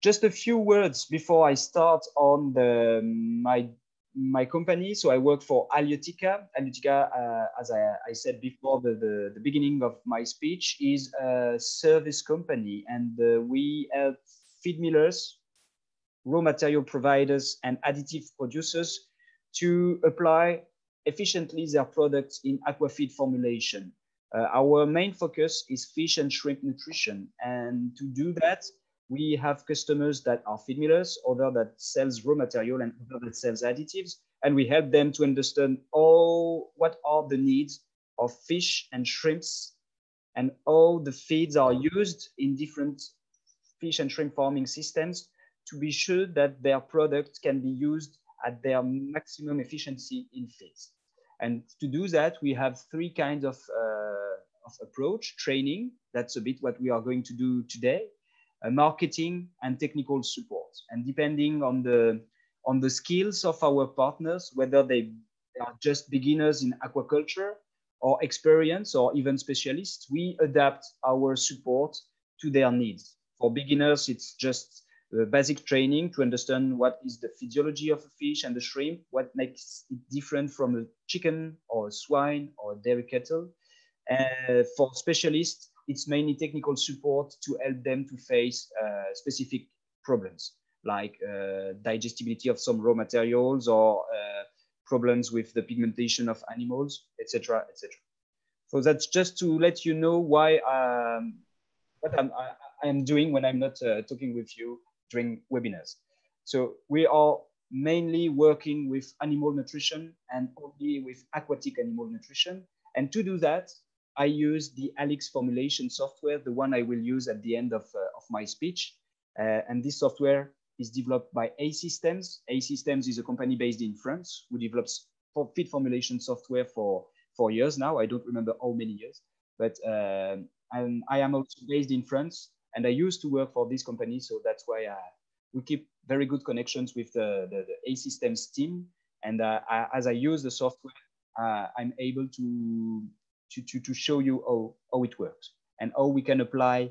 Just a few words before I start on the, my my company, so I work for Aliotica. Aliotica, uh, as I, I, said before the, the, the, beginning of my speech, is a service company and uh, we help feed millers, raw material providers and additive producers to apply efficiently their products in aquafeed formulation. Uh, our main focus is fish and shrimp nutrition. And to do that, we have customers that are feed millers, other that sells raw material and other that sells additives. And we help them to understand all what are the needs of fish and shrimps and all the feeds are used in different fish and shrimp farming systems to be sure that their product can be used at their maximum efficiency in feeds. And to do that, we have three kinds of, uh, of approach, training, that's a bit what we are going to do today, marketing and technical support. And depending on the, on the skills of our partners, whether they are just beginners in aquaculture or experience or even specialists, we adapt our support to their needs. For beginners, it's just basic training to understand what is the physiology of a fish and the shrimp, what makes it different from a chicken or a swine or a dairy cattle. Uh, for specialists, it's mainly technical support to help them to face uh, specific problems like uh, digestibility of some raw materials or uh, problems with the pigmentation of animals, etc., etc. So that's just to let you know why um, what I'm, I, am doing when I'm not uh, talking with you during webinars. So we are mainly working with animal nutrition and only with aquatic animal nutrition. And to do that, I use the Allix formulation software, the one I will use at the end of, uh, of my speech. Uh, and this software is developed by A Systems. A Systems is a company based in France who develops for feed formulation software for, for years now. I don't remember how many years, but um, and I am also based in France. And I used to work for this company, so that's why uh, we keep very good connections with the, the, the A Systems team. And uh, I, as I use the software, uh, I'm able to, to, to, to, show you how, how it works and how we can apply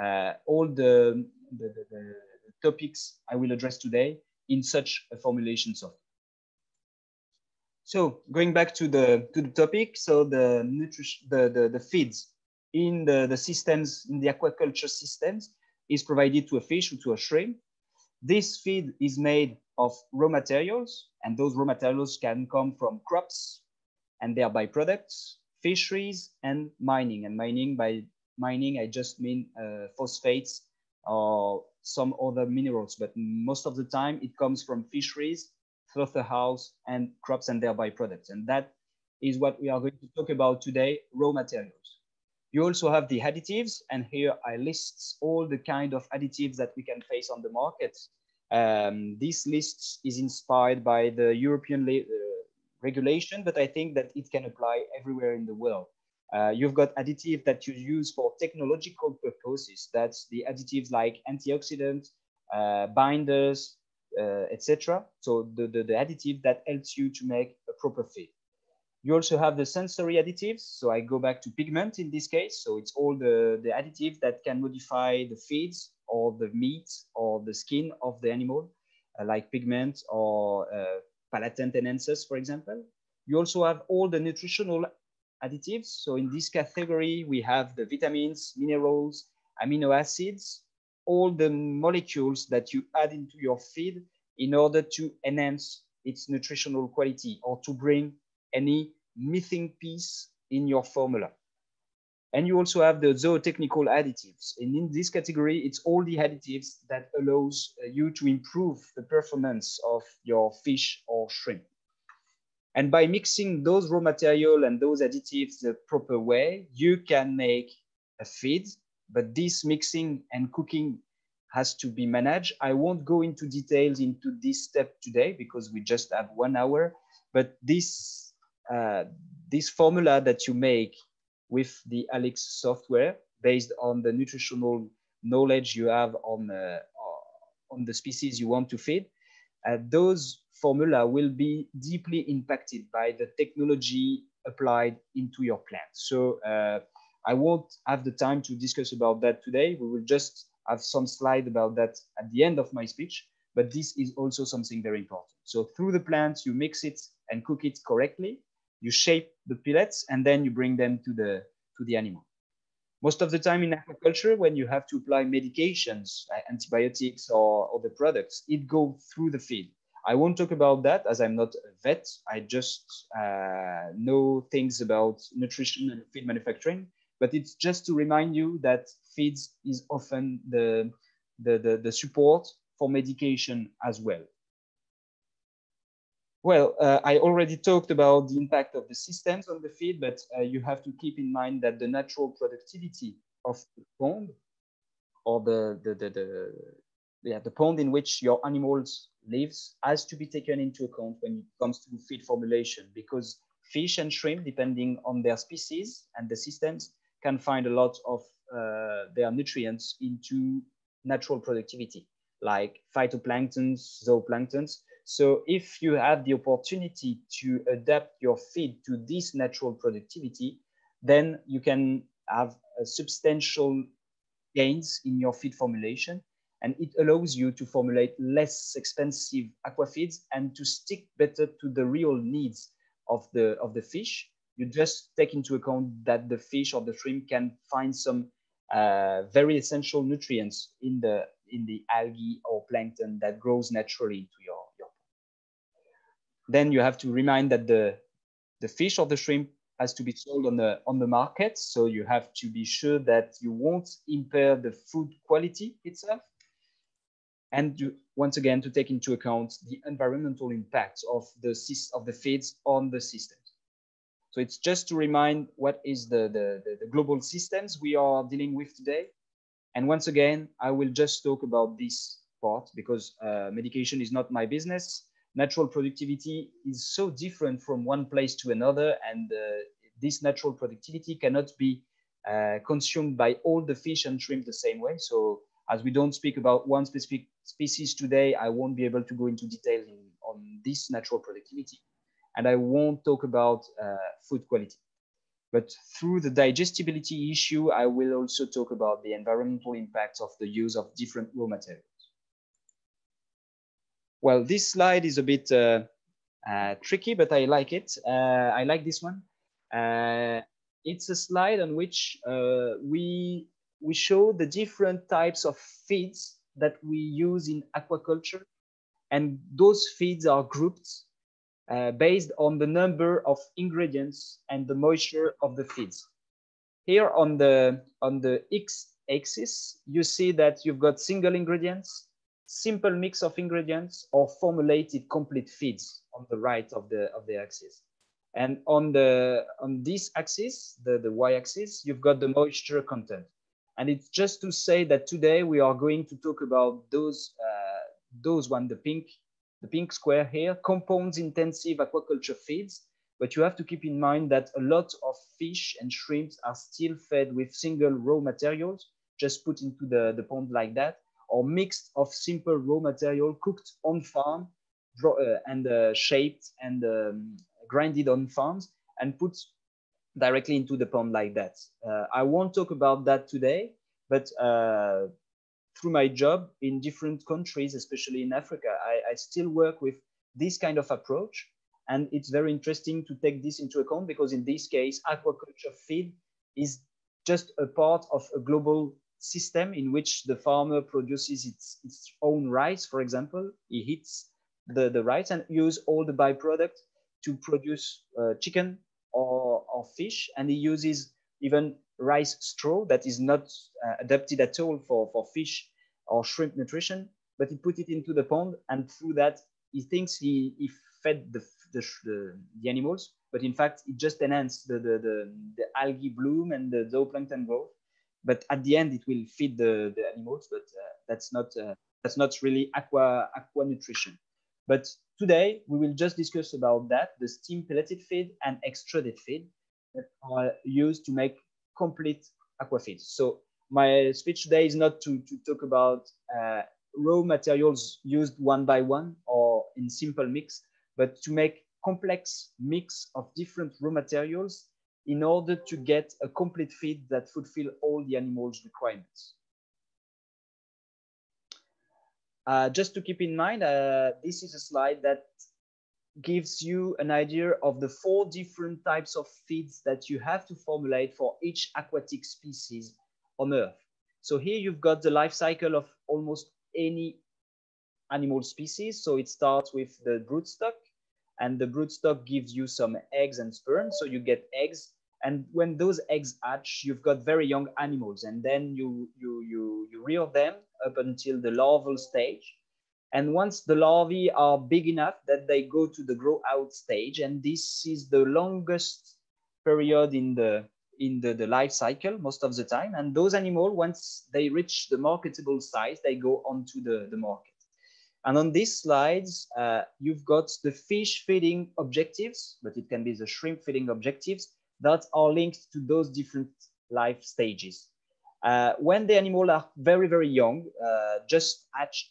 uh, all the, the, the, the topics I will address today in such a formulation software. So going back to the to the topic, so the nutrition, the, the the feeds in the, the systems, in the aquaculture systems, is provided to a fish or to a shrimp. This feed is made of raw materials, and those raw materials can come from crops and their byproducts, fisheries, and mining. And mining, by mining, I just mean uh, phosphates or some other minerals, but most of the time it comes from fisheries, slaughterhouse, and crops and their byproducts. And that is what we are going to talk about today, raw materials. You also have the additives, and here I list all the kind of additives that we can face on the market. Um, this list is inspired by the European uh, regulation, but I think that it can apply everywhere in the world. Uh, you've got additives that you use for technological purposes. That's the additives like antioxidants, uh, binders, uh, etc. So the, the, the additive that helps you to make a proper feed. You also have the sensory additives. So I go back to pigment in this case. So it's all the, the additives that can modify the feeds or the meat or the skin of the animal, uh, like pigment or palatant enhancers, for example. You also have all the nutritional additives. So in this category, we have the vitamins, minerals, amino acids, all the molecules that you add into your feed in order to enhance its nutritional quality or to bring any missing piece in your formula. And you also have the zootechnical additives. And in this category, it's all the additives that allows uh, you to improve the performance of your fish or shrimp. And by mixing those raw material and those additives the proper way, you can make a feed, but this mixing and cooking has to be managed. I won't go into details into this step today because we just have one hour, but this uh, this formula that you make with the Allix software based on the nutritional knowledge you have on, uh, on the species you want to feed, uh, those formula will be deeply impacted by the technology applied into your plant. So uh, I won't have the time to discuss about that today. We will just have some slide about that at the end of my speech, but this is also something very important. So through the plant, you mix it and cook it correctly you shape the pellets and then you bring them to the to the animal. Most of the time in aquaculture when you have to apply medications antibiotics or other products it goes through the feed i won't talk about that as i'm not a vet. I just uh, know things about nutrition and feed manufacturing but it's just to remind you that feeds is often the the, the, the support for medication as well Well, uh, I already talked about the impact of the systems on the feed, but uh, you have to keep in mind that the natural productivity of the pond or the, the, the, the, yeah, the pond in which your animals lives has to be taken into account when it comes to feed formulation because fish and shrimp, depending on their species and the systems, can find a lot of uh, their nutrients into natural productivity, like phytoplanktons, zooplanktons. So if you have the opportunity to adapt your feed to this natural productivity, then you can have substantial gains in your feed formulation. And it allows you to formulate less expensive aquafeeds and to stick better to the real needs of the, of the fish. You just take into account that the fish or the shrimp can find some uh, very essential nutrients in the, in the algae or plankton that grows naturally then you have to remind that the, the fish or the shrimp has to be sold on the on the market. So you have to be sure that you won't impair the food quality itself. And once again, to take into account the environmental impact of the of the feeds on the systems. So it's just to remind what is the, the, the, the global systems we are dealing with today. And once again, I will just talk about this part because uh, medication is not my business natural productivity is so different from one place to another and uh, this natural productivity cannot be uh, consumed by all the fish and shrimp the same way. So as we don't speak about one specific species today, I won't be able to go into detail in, on this natural productivity. And I won't talk about uh, food quality. But through the digestibility issue, I will also talk about the environmental impacts of the use of different raw materials. Well, this slide is a bit uh, uh, tricky, but I like it. Uh, I like this one. It's a slide on which we, we show the different types of feeds that we use in aquaculture. And those feeds are grouped uh, based on the number of ingredients and the moisture of the feeds. Here on the, on the X axis, you see that you've got single ingredients, simple mix of ingredients or formulated complete feeds on the right of the of the axis. And on the on this axis, the, the y-axis, you've got the moisture content. And it's just to say that today we are going to talk about those uh, those one, the pink, the pink square here, compounds intensive aquaculture feeds. But you have to keep in mind that a lot of fish and shrimps are still fed with single raw materials, just put into the, the pond like that or mixed of simple raw material cooked on farm uh, and uh, shaped and um, grinded on farms and put directly into the pond like that. Uh, I won't talk about that today, but uh, through my job in different countries, especially in Africa, I, I still work with this kind of approach. And it's very interesting to take this into account because in this case, aquaculture feed is just a part of a global system in which the farmer produces its, its own rice, for example. He heats the, the rice and use all the byproduct to produce uh, chicken or, or fish. And he uses even rice straw that is not uh, adapted at all for, for fish or shrimp nutrition, but he put it into the pond and through that he thinks he, he fed the, the, the, the animals, but in fact it just enhanced the, the, the, the algae bloom and the zooplankton growth but at the end it will feed the, the animals but uh, that's not uh, that's not really aqua aqua nutrition. But today we will just discuss about that the steam pelleted feed and extruded feed that are used to make complete aqua feeds so my speech today is not to, to talk about uh, raw materials used one by one or in simple mix but to make complex mix of different raw materials in order to get a complete feed that fulfill all the animal's requirements. Uh, just to keep in mind, uh, this is a slide that gives you an idea of the four different types of feeds that you have to formulate for each aquatic species on Earth. So here you've got the life cycle of almost any animal species. So it starts with the broodstock, and the broodstock gives you some eggs and sperm. So you get eggs. And when those eggs hatch, you've got very young animals. And then you, you, you, you rear them up until the larval stage. And once the larvae are big enough that they go to the grow out stage, and this is the longest period in the in the, the life cycle most of the time. And those animals, once they reach the marketable size, they go onto the, the market. And on these slides, uh, you've got the fish feeding objectives, but it can be the shrimp feeding objectives that are linked to those different life stages. Uh, when the animals are very, very young, uh, just hatched,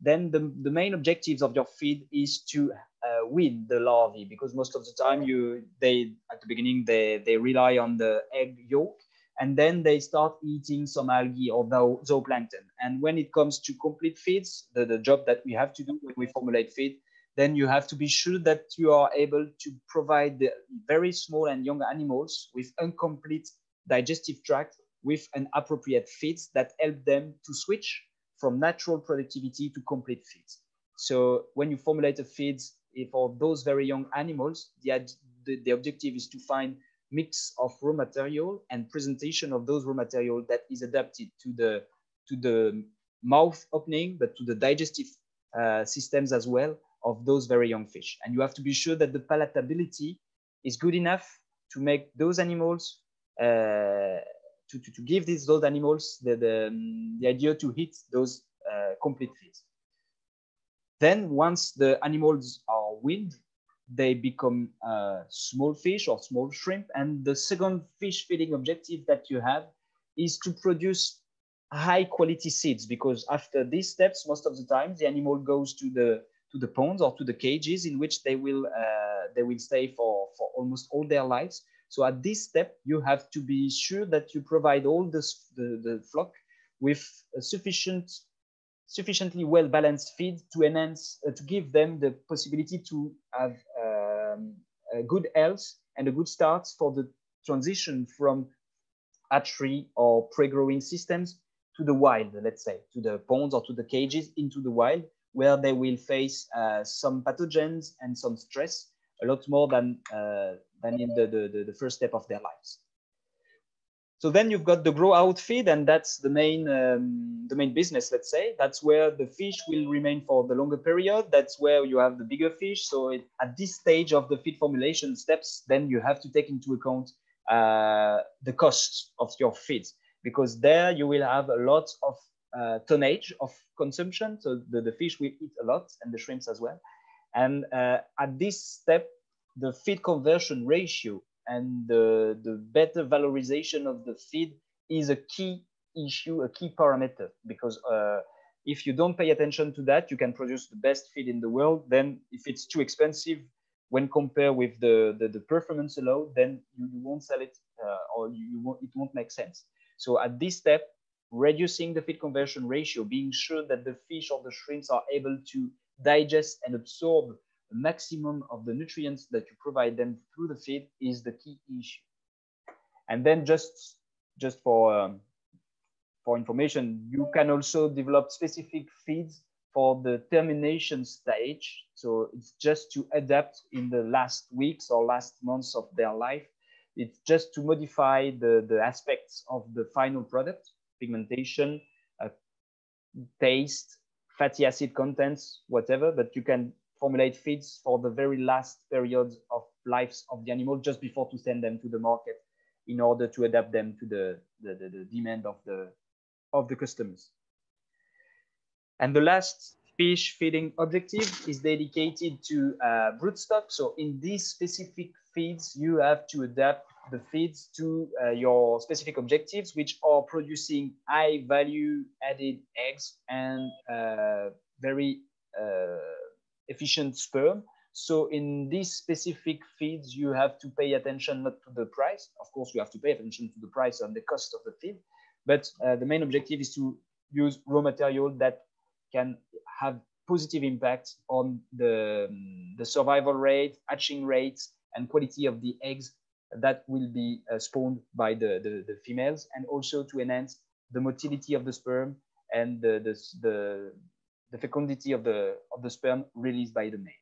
then the, the main objectives of your feed is to uh, wean the larvae because most of the time you they at the beginning they, they rely on the egg yolk and then they start eating some algae or the zooplankton. And when it comes to complete feeds, the, the job that we have to do when we formulate feed, then you have to be sure that you are able to provide the very small and young animals with incomplete digestive tract with an appropriate feeds that help them to switch from natural productivity to complete feeds. So when you formulate a feeds eh, for those very young animals, the, the, the objective is to find mix of raw material and presentation of those raw material that is adapted to the to the mouth opening, but to the digestive uh, systems as well of those very young fish. And you have to be sure that the palatability is good enough to make those animals uh, to, to, to, give these those animals the, the, um, the idea to hit those uh, complete feeds. Then once the animals are weaned, they become uh, small fish or small shrimp. And the second fish feeding objective that you have is to produce high quality seeds because after these steps, most of the time the animal goes to the to the ponds or to the cages in which they will uh, they will stay for for almost all their lives. So at this step, you have to be sure that you provide all this, the, the flock with sufficient sufficiently well balanced feed to enhance uh, to give them the possibility to have a good health and a good start for the transition from hatchery or pre-growing systems to the wild, let's say, to the ponds or to the cages into the wild, where they will face uh, some pathogens and some stress a lot more than, uh, than in the, the, the first step of their lives. So then you've got the grow out feed, and that's the main um, the main business. Let's say that's where the fish will remain for the longer period. That's where you have the bigger fish. So it, at this stage of the feed formulation steps, then you have to take into account uh, the cost of your feed because there you will have a lot of uh, tonnage of consumption. So the, the fish will eat a lot, and the shrimps as well. And uh, at this step, the feed conversion ratio and the, the better valorization of the feed is a key issue, a key parameter, because uh, if you don't pay attention to that, you can produce the best feed in the world. Then if it's too expensive when compared with the, the, the performance allowed, then you, you won't sell it uh, or you, you won't, it won't make sense. So at this step, reducing the feed conversion ratio, being sure that the fish or the shrimps are able to digest and absorb maximum of the nutrients that you provide them through the feed is the key issue. And then just, just for, um, for information, you can also develop specific feeds for the termination stage. So it's just to adapt in the last weeks or last months of their life. It's just to modify the, the aspects of the final product, pigmentation, uh, taste, fatty acid contents, whatever, but you can formulate feeds for the very last period of lives of the animal just before to send them to the market in order to adapt them to the, the, the, the demand of the, of the customers. And the last fish feeding objective is dedicated to uh, broodstock. So in these specific feeds, you have to adapt the feeds to uh, your specific objectives, which are producing high value added eggs and uh, very uh, efficient sperm. So in these specific feeds, you have to pay attention not to the price. Of course, you have to pay attention to the price and the cost of the feed. But uh, the main objective is to use raw material that can have positive impact on the, um, the survival rate, hatching rates, and quality of the eggs that will be uh, spawned by the, the, the, females, and also to enhance the motility of the sperm and the, the, the, the fecundity of the, of the sperm released by the male.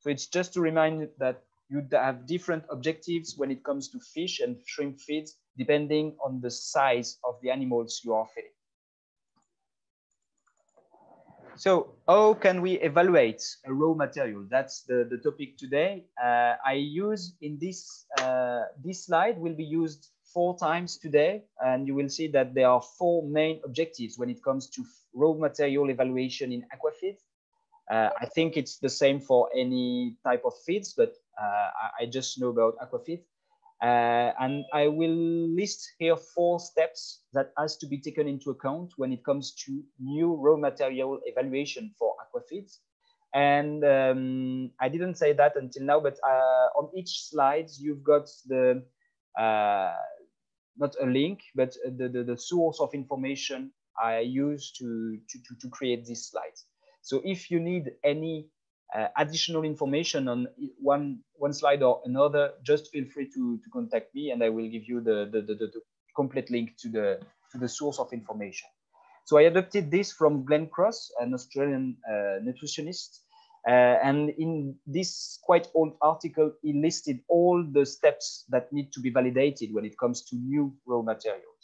So it's just to remind that you have different objectives when it comes to fish and shrimp feeds, depending on the size of the animals you are feeding. So how can we evaluate a raw material? That's the, the topic today. Uh, I use in this, uh, this slide will be used four times today. And you will see that there are four main objectives when it comes to raw material evaluation in aquafeed. Uh, I think it's the same for any type of feeds, but uh, I, just know about aquafeed. Uh, and I will list here four steps that has to be taken into account when it comes to new raw material evaluation for aquafeeds. And um, I didn't say that until now, but uh, on each slide, you've got the, uh, not a link, but the, the, the, source of information I use to, to, to, to create these slides. So if you need any uh, additional information on one one slide or another, just feel free to, to contact me and I will give you the, the, the, the complete link to the, to the source of information. So I adopted this from Glencross, an Australian uh, nutritionist. Uh, and in this quite old article, he listed all the steps that need to be validated when it comes to new raw materials.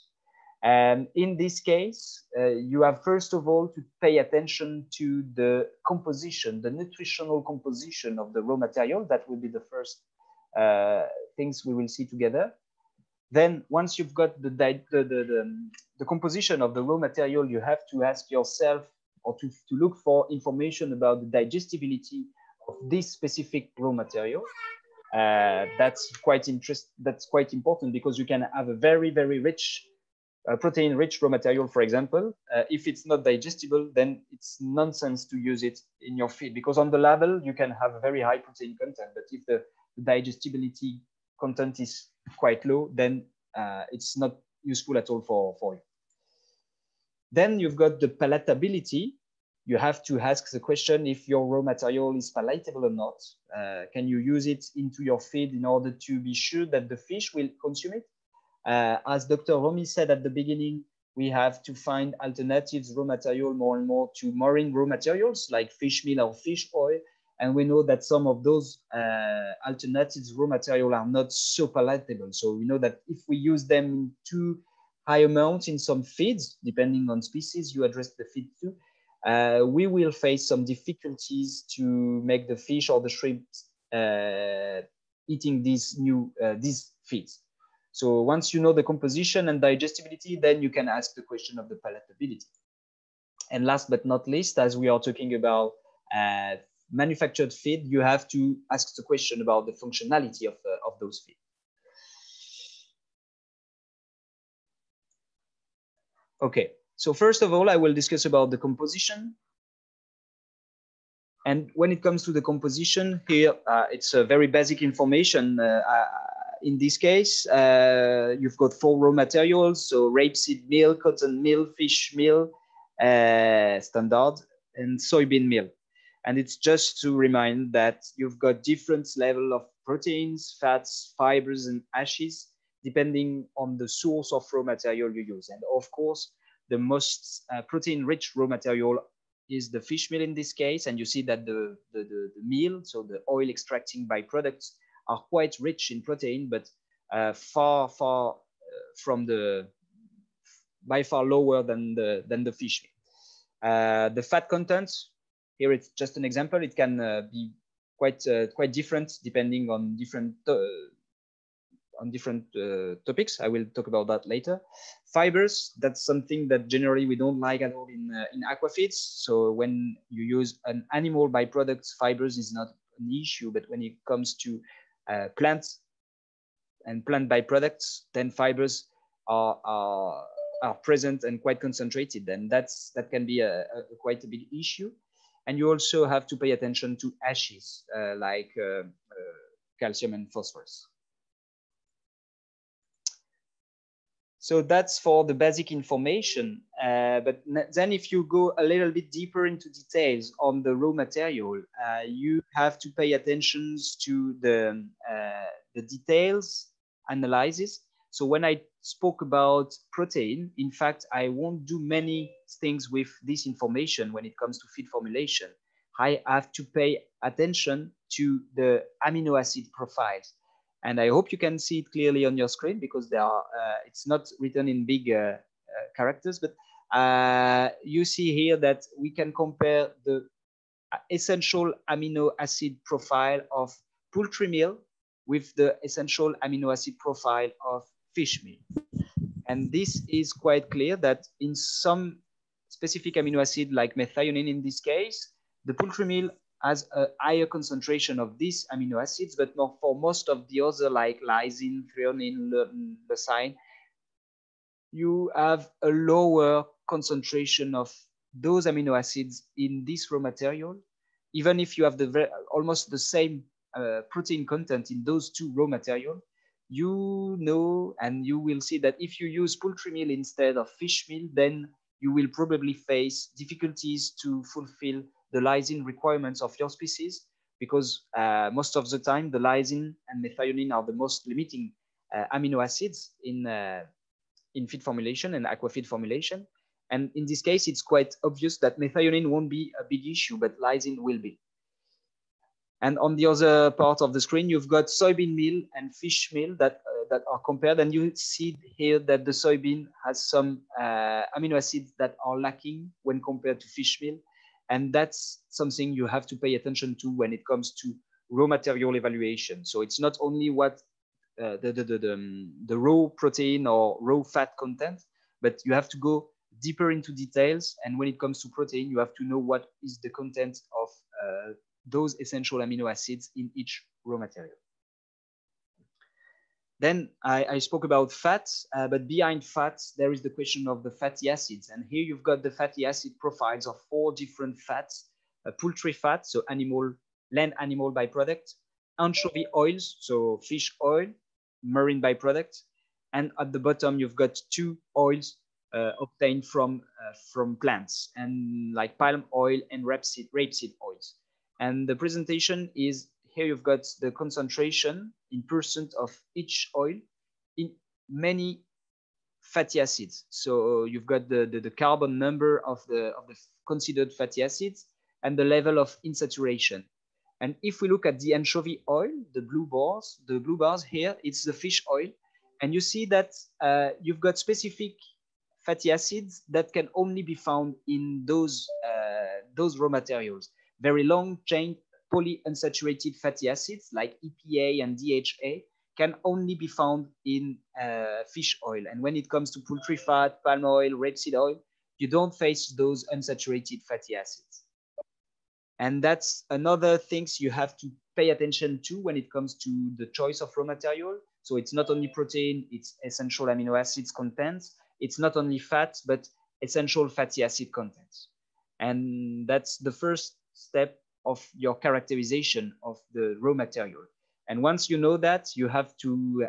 And in this case, uh, you have first of all to pay attention to the composition, the nutritional composition of the raw material. That will be the first uh, things we will see together. Then once you've got the, the, the, the, the composition of the raw material, you have to ask yourself or to, to look for information about the digestibility of this specific raw material. Uh, that's quite interest. That's quite important because you can have a very, very rich uh, protein rich raw material, for example, uh, if it's not digestible, then it's nonsense to use it in your feed because on the label, you can have a very high protein content. But if the, the digestibility content is quite low, then uh, it's not useful at all for, for you. Then you've got the palatability. You have to ask the question if your raw material is palatable or not. Uh, can you use it into your feed in order to be sure that the fish will consume it? Uh, as Dr. Romy said at the beginning, we have to find alternatives raw material more and more to marine raw materials like fish meal or fish oil. And we know that some of those uh, alternatives raw material are not so palatable. So we know that if we use them too high amounts in some feeds, depending on species you address the feed to, uh, we will face some difficulties to make the fish or the shrimp uh, eating these new uh, these feeds. So once you know the composition and digestibility, then you can ask the question of the palatability. And last but not least, as we are talking about uh, manufactured feed, you have to ask the question about the functionality of, uh, of those feed. Okay, so first of all, I will discuss about the composition. And when it comes to the composition here, uh, it's a very basic information. Uh, in this case, uh, you've got four raw materials, so rapeseed meal, cotton meal, fish meal, uh, standard, and soybean meal. And it's just to remind that you've got different level of proteins, fats, fibers, and ashes, depending on the source of raw material you use. And of course, the most uh, protein-rich raw material is the fish meal in this case. And you see that the, the, the, the meal, so the oil extracting byproducts, are quite rich in protein, but uh, far, far uh, from the, by far lower than the, than the fish meal. Uh, the fat content, here it's just an example, it can uh, be quite, uh, quite different depending on different on different uh, topics. I will talk about that later. Fibers, that's something that generally we don't like at all in, uh, in aquafeeds. So when you use an animal byproducts, fibers is not an issue, but when it comes to uh, plants and plant byproducts, then fibers are, are, are present and quite concentrated. And that's, that can be a, a quite a big issue. And you also have to pay attention to ashes uh, like uh, uh calcium and phosphorus. So that's for the basic information. Uh, but then if you go a little bit deeper into details on the raw material, uh, you have to pay attention to the, uh, the details analysis. So when I spoke about protein, in fact, I won't do many things with this information when it comes to feed formulation. I have to pay attention to the amino acid profiles. And I hope you can see it clearly on your screen because there are, uh, it's not written in big uh, uh, characters, but you see here that we can compare the essential amino acid profile of poultry meal with the essential amino acid profile of fish meal. And this is quite clear that in some specific amino acid like methionine in this case, the poultry meal has a higher concentration of these amino acids, but for most of the other like lysine, threonine, leucine, you have a lower concentration of those amino acids in this raw material, even if you have the almost the same uh, protein content in those two raw material, you know and you will see that if you use poultry meal instead of fish meal, then you will probably face difficulties to fulfill the lysine requirements of your species because uh, most of the time the lysine and methionine are the most limiting uh, amino acids in, uh, in feed formulation and aquafeed formulation. And in this case, it's quite obvious that methionine won't be a big issue, but lysine will be. And on the other part of the screen, you've got soybean meal and fish meal that, uh, that are compared. And you see here that the soybean has some uh, amino acids that are lacking when compared to fish meal. And that's something you have to pay attention to when it comes to raw material evaluation. So it's not only what uh, the, the, the, the, um, the raw protein or raw fat content, but you have to go deeper into details. And when it comes to protein, you have to know what is the content of uh, those essential amino acids in each raw material. Then I, I spoke about fats, uh, but behind fats, there is the question of the fatty acids. And here you've got the fatty acid profiles of four different fats, uh, poultry fat, so animal, land animal byproduct, anchovy oils, so fish oil, marine byproduct. And at the bottom, you've got two oils uh, obtained from, uh, from plants and like palm oil and rapeseed, rapeseed oils. And the presentation is here you've got the concentration in percent of each oil in many fatty acids. So you've got the, the, the, carbon number of the, of the considered fatty acids and the level of insaturation. And if we look at the anchovy oil, the blue bars, the blue bars here, it's the fish oil. And you see that uh, you've got specific fatty acids that can only be found in those, uh, those raw materials. Very long chain polyunsaturated fatty acids like EPA and DHA can only be found in uh, fish oil. And when it comes to poultry fat, palm oil, rapeseed oil, you don't face those unsaturated fatty acids. And that's another things you have to pay attention to when it comes to the choice of raw material. So it's not only protein, it's essential amino acids contents. It's not only fat, but essential fatty acid contents. And that's the first step of your characterization of the raw material. And once you know that, you have to,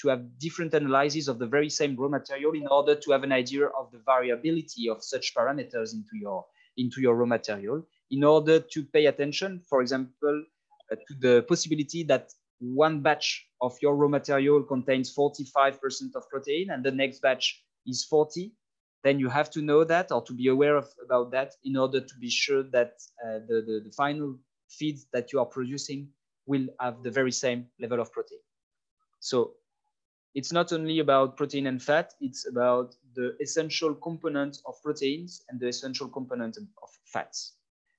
to have different analyses of the very same raw material in order to have an idea of the variability of such parameters into your, into your raw material, in order to pay attention, for example, uh, to the possibility that one batch of your raw material contains 45% of protein and the next batch is 40 then you have to know that or to be aware of about that in order to be sure that uh, the, the, the, final feeds that you are producing will have the very same level of protein. So it's not only about protein and fat, it's about the essential components of proteins and the essential component of fats.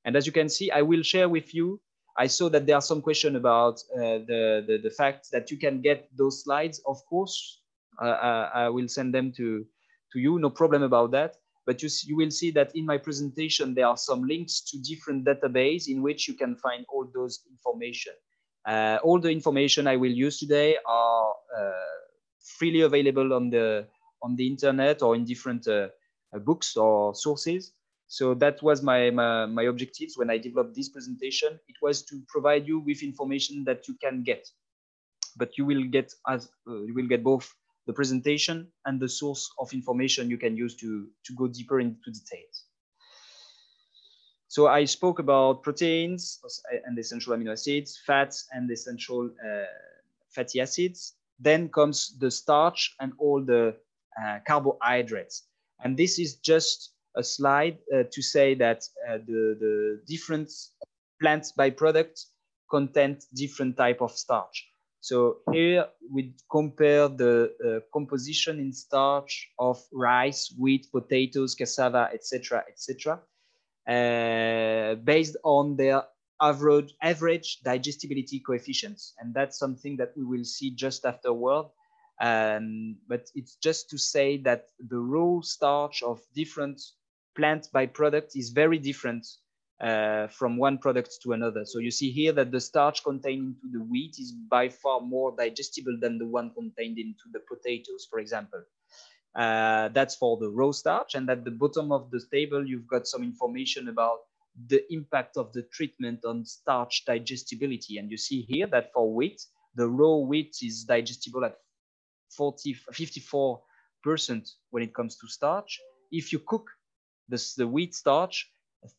And as you can see, I will share with you, I saw that there are some questions about uh, the, the, the, fact that you can get those slides. Of course, uh, uh I will send them to, to you, no problem about that. But you, you will see that in my presentation, there are some links to different database in which you can find all those information. Uh, all the information I will use today are uh, freely available on the, on the internet or in different uh, uh books or sources. So that was my, my, my objectives when I developed this presentation. It was to provide you with information that you can get, but you will get as uh, you will get both the presentation and the source of information you can use to, to go deeper into details. So I spoke about proteins and essential amino acids, fats and essential uh, fatty acids. Then comes the starch and all the uh, carbohydrates. And this is just a slide uh, to say that uh, the, the different plant byproducts contain different type of starch. So here we compare the uh, composition in starch of rice, wheat, potatoes, cassava, etc., etc., uh, based on their average average digestibility coefficients, and that's something that we will see just afterward. Um, but it's just to say that the raw starch of different plant byproducts is very different uh, from one product to another. So you see here that the starch contained into the wheat is by far more digestible than the one contained into the potatoes, for example. Uh, that's for the raw starch. And at the bottom of the table, you've got some information about the impact of the treatment on starch digestibility. And you see here that for wheat, the raw wheat is digestible at 40, 54% when it comes to starch. If you cook this, the wheat starch,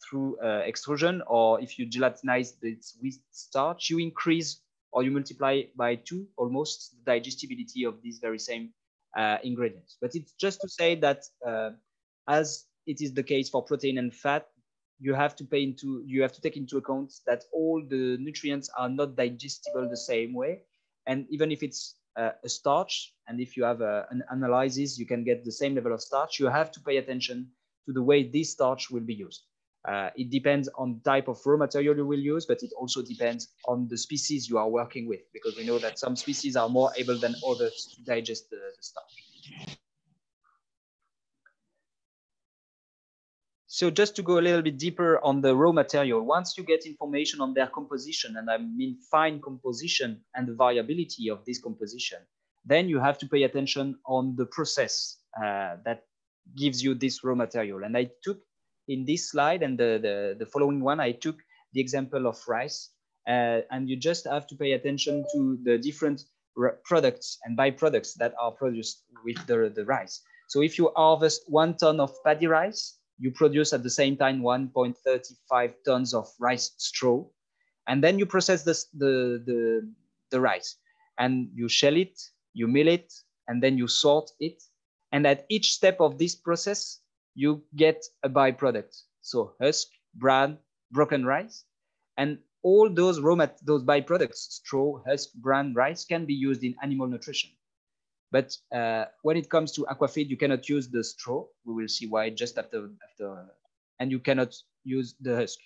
through uh, extrusion, or if you gelatinize the wheat starch, you increase or you multiply by two almost the digestibility of these very same uh, ingredients. But it's just to say that uh, as it is the case for protein and fat, you have to pay into you have to take into account that all the nutrients are not digestible the same way, and even if it's uh, a starch, and if you have a, uh, an analysis, you can get the same level of starch. You have to pay attention to the way this starch will be used. Uh, it depends on type of raw material you will use, but it also depends on the species you are working with, because we know that some species are more able than others to digest the, the starch. So just to go a little bit deeper on the raw material, once you get information on their composition, and I mean fine composition and the variability of this composition, then you have to pay attention on the process uh, that gives you this raw material. And I took in this slide and the, the, the following one, I took the example of rice. Uh, and you just have to pay attention to the different products and byproducts that are produced with the, the rice. So if you harvest one ton of paddy rice, you produce at the same time 1.35 tons of rice straw. And then you process the, the, the rice and you shell it, you mill it, and then you sort it. And at each step of this process, you get a byproduct. So husk, bran, broken rice, and all those raw mat those byproducts, straw, husk, bran, rice, can be used in animal nutrition. But uh, when it comes to aquafeed, you cannot use the straw. We will see why just after after, and you cannot use the husk.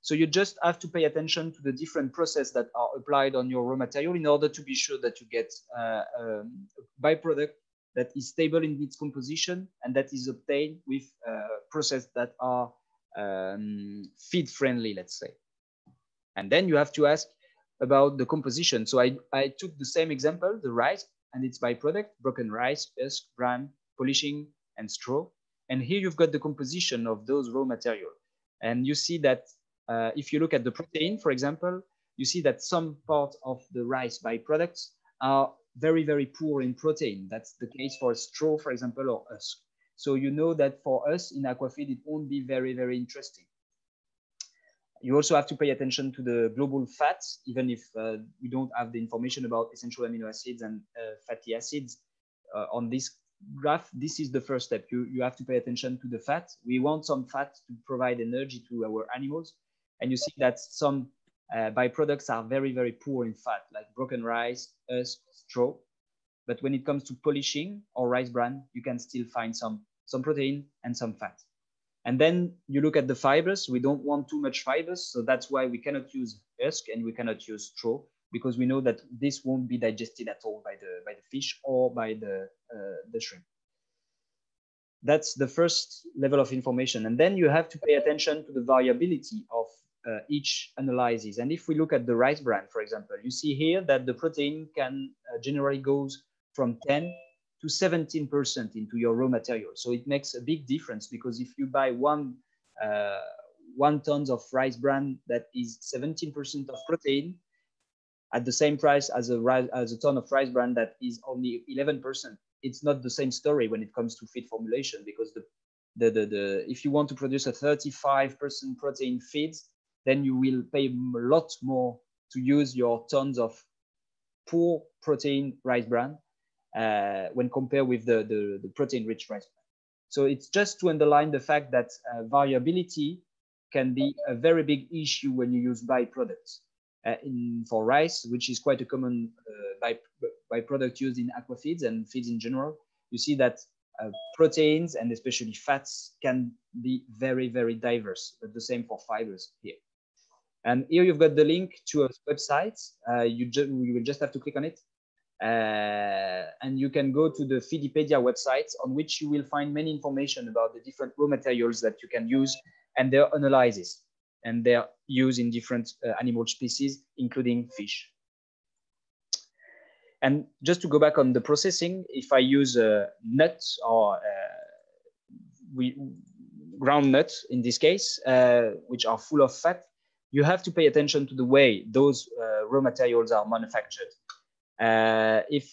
So you just have to pay attention to the different process that are applied on your raw material in order to be sure that you get uh, um, byproduct that is stable in its composition and that is obtained with uh, processes that are um, feed friendly, let's say. And then you have to ask about the composition. So I, I took the same example, the rice and its byproduct, broken rice, husk, bran, polishing, and straw. And here you've got the composition of those raw material. And you see that uh, if you look at the protein, for example, you see that some part of the rice byproducts are very, very poor in protein. That's the case for straw, for example, or husk. So you know that for us in aquafeed, it won't be very, very interesting. You also have to pay attention to the global fats, even if uh, we don't have the information about essential amino acids and uh, fatty acids uh, on this graph. This is the first step. You, you have to pay attention to the fat. We want some fat to provide energy to our animals. And you see that some uh, byproducts are very, very poor in fat, like broken rice, husk, straw. But when it comes to polishing or rice bran, you can still find some, some protein and some fat. And then you look at the fibers. We don't want too much fibers. So that's why we cannot use husk and we cannot use straw because we know that this won't be digested at all by the, by the fish or by the, uh, the shrimp. That's the first level of information. And then you have to pay attention to the variability of uh, each analysis. And if we look at the rice bran, for example, you see here that the protein can uh, generally goes from 10 to 17% into your raw material. So it makes a big difference because if you buy one, uh, one tons of rice bran that is 17% of protein at the same price as a, as a ton of rice bran that is only 11%, it's not the same story when it comes to feed formulation because the, the, the, the if you want to produce a 35% protein feed, then you will pay a lot more to use your tons of poor protein rice bran uh, when compared with the, the, the protein-rich rice bran. So it's just to underline the fact that uh, variability can be a very big issue when you use byproducts. uh, in for rice, which is quite a common uh, by byproduct used in aqua feeds and feeds in general. You see that uh, proteins and especially fats can be very, very diverse, but the same for fibers here. And here you've got the link to a website. Uh, you, you will just have to click on it. Uh, and you can go to the Feedipedia website on which you will find many information about the different raw materials that you can use and their analysis and their use in different uh, animal species, including fish. And just to go back on the processing, if I use a nut or uh, we, ground nuts in this case, uh, which are full of fat, you have to pay attention to the way those uh, raw materials are manufactured. Uh, if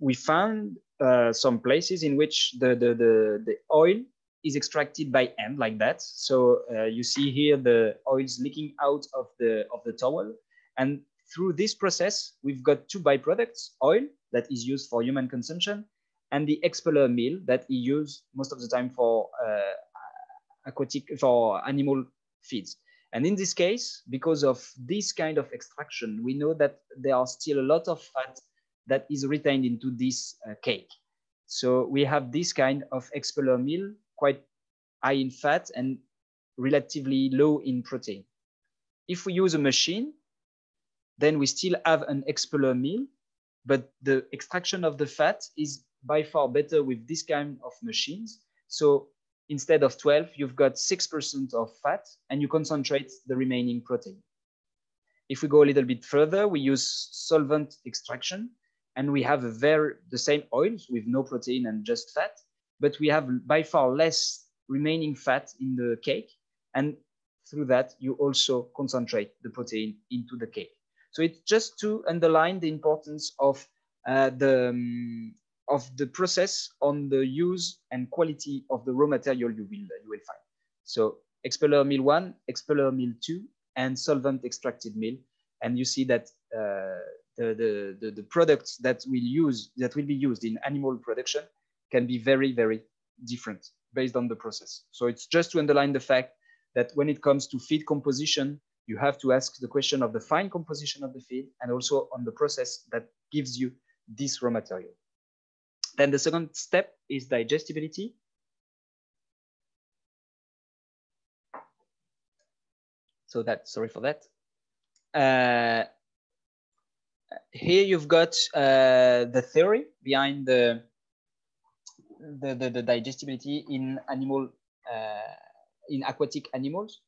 we found uh, some places in which the, the, the, the, oil is extracted by hand like that. So uh, you see here the oils leaking out of the, of the towel. And through this process, we've got two byproducts, oil that is used for human consumption and the expeller meal that is used most of the time for uh, aquatic, for animal feeds. And in this case, because of this kind of extraction, we know that there are still a lot of fat that is retained into this uh, cake. So we have this kind of expeller meal, quite high in fat and relatively low in protein. If we use a machine, then we still have an expeller meal, but the extraction of the fat is by far better with this kind of machines. So instead of 12, you've got 6% of fat and you concentrate the remaining protein. If we go a little bit further, we use solvent extraction and we have a very the same oils with no protein and just fat, but we have by far less remaining fat in the cake. And through that, you also concentrate the protein into the cake. So it's just to underline the importance of uh, the um, of the process on the use and quality of the raw material you will, you will find. So expeller meal one, expeller meal two, and solvent extracted meal. And you see that uh, the, the, the, the, products that will use that will be used in animal production can be very, very different based on the process. So it's just to underline the fact that when it comes to feed composition, you have to ask the question of the fine composition of the feed and also on the process that gives you this raw material. Then the second step is digestibility. So that, sorry for that. Uh, here you've got uh, the theory behind the, the, the, the digestibility in animal, uh, in aquatic animals.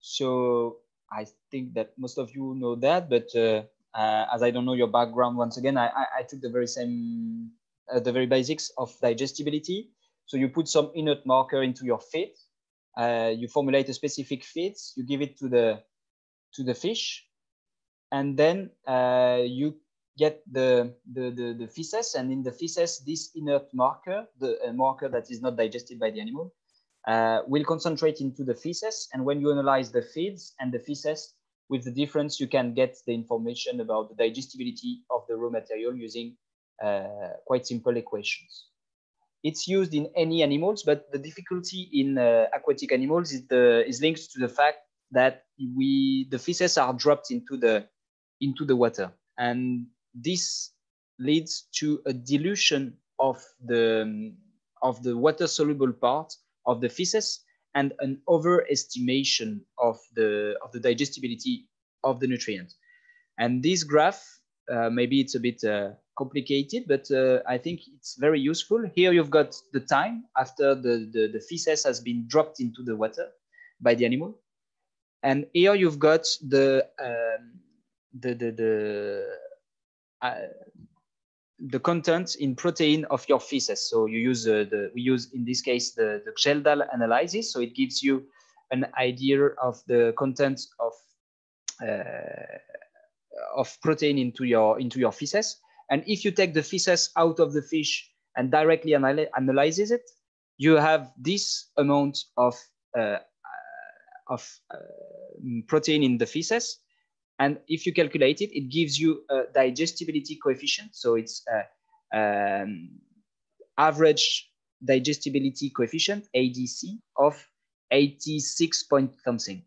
So I think that most of you know that, but uh, uh, as I don't know your background, once again, I, I, I took the very same uh, the very basics of digestibility. So you put some inert marker into your feed. Uh, you formulate a specific feed. You give it to the to the fish, and then uh, you get the, the, the the feces. And in the feces, this inert marker, the marker that is not digested by the animal, uh, will concentrate into the feces. And when you analyze the feeds and the feces, with the difference, you can get the information about the digestibility of the raw material using quite simple equations. It's used in any animals, but the difficulty in uh, aquatic animals is, the, is linked to the fact that we the feces are dropped into the into the water, and this leads to a dilution of the of the water soluble part of the feces and an overestimation of the of the digestibility of the nutrient. And this graph, uh, maybe it's a bit uh, complicated, but uh, I think it's very useful. Here you've got the time after the, the, the, feces has been dropped into the water by the animal. And here you've got the, um, the, the, the, uh, the content in protein of your feces. So you use uh, the, we use in this case, the, the Kjeldahl analysis. So it gives you an idea of the content of, uh, of protein into your, into your feces. And if you take the feces out of the fish and directly anal analyzes it, you have this amount of, uh, of uh, protein in the feces. And if you calculate it, it gives you a digestibility coefficient. So it's uh, um, average digestibility coefficient, ADC, of 86 point something.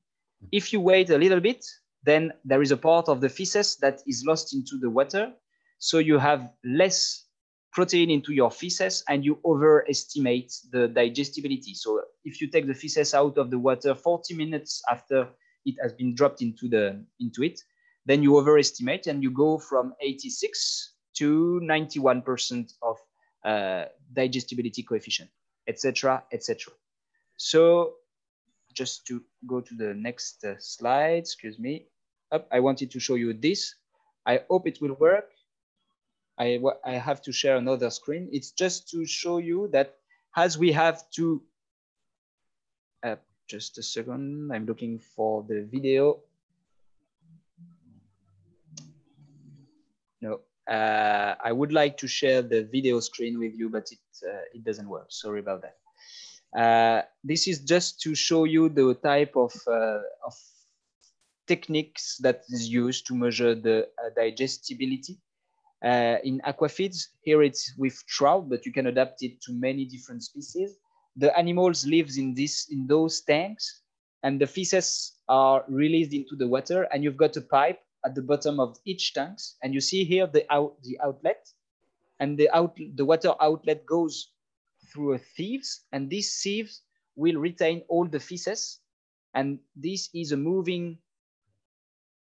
If you wait a little bit, then there is a part of the feces that is lost into the water. So you have less protein into your feces and you overestimate the digestibility. So if you take the feces out of the water 40 minutes after it has been dropped into the into it, then you overestimate and you go from 86 to 91% of uh, digestibility coefficient, etc., etc. So just to go to the next uh, slide, excuse me. I wanted to show you this. I hope it will work. I, I have to share another screen. It's just to show you that as we have to, uh, just a second, I'm looking for the video. No, uh, I would like to share the video screen with you, but it, uh, it doesn't work. Sorry about that. Uh, this is just to show you the type of, uh, of techniques that is used to measure the uh, digestibility. Uh, in aquafeeds, here it's with trout, but you can adapt it to many different species. The animals lives in this in those tanks, and the feces are released into the water, and you've got a pipe at the bottom of each tanks, and you see here the out the outlet, and the out the water outlet goes through a sieves, and these sieves will retain all the feces, and this is a moving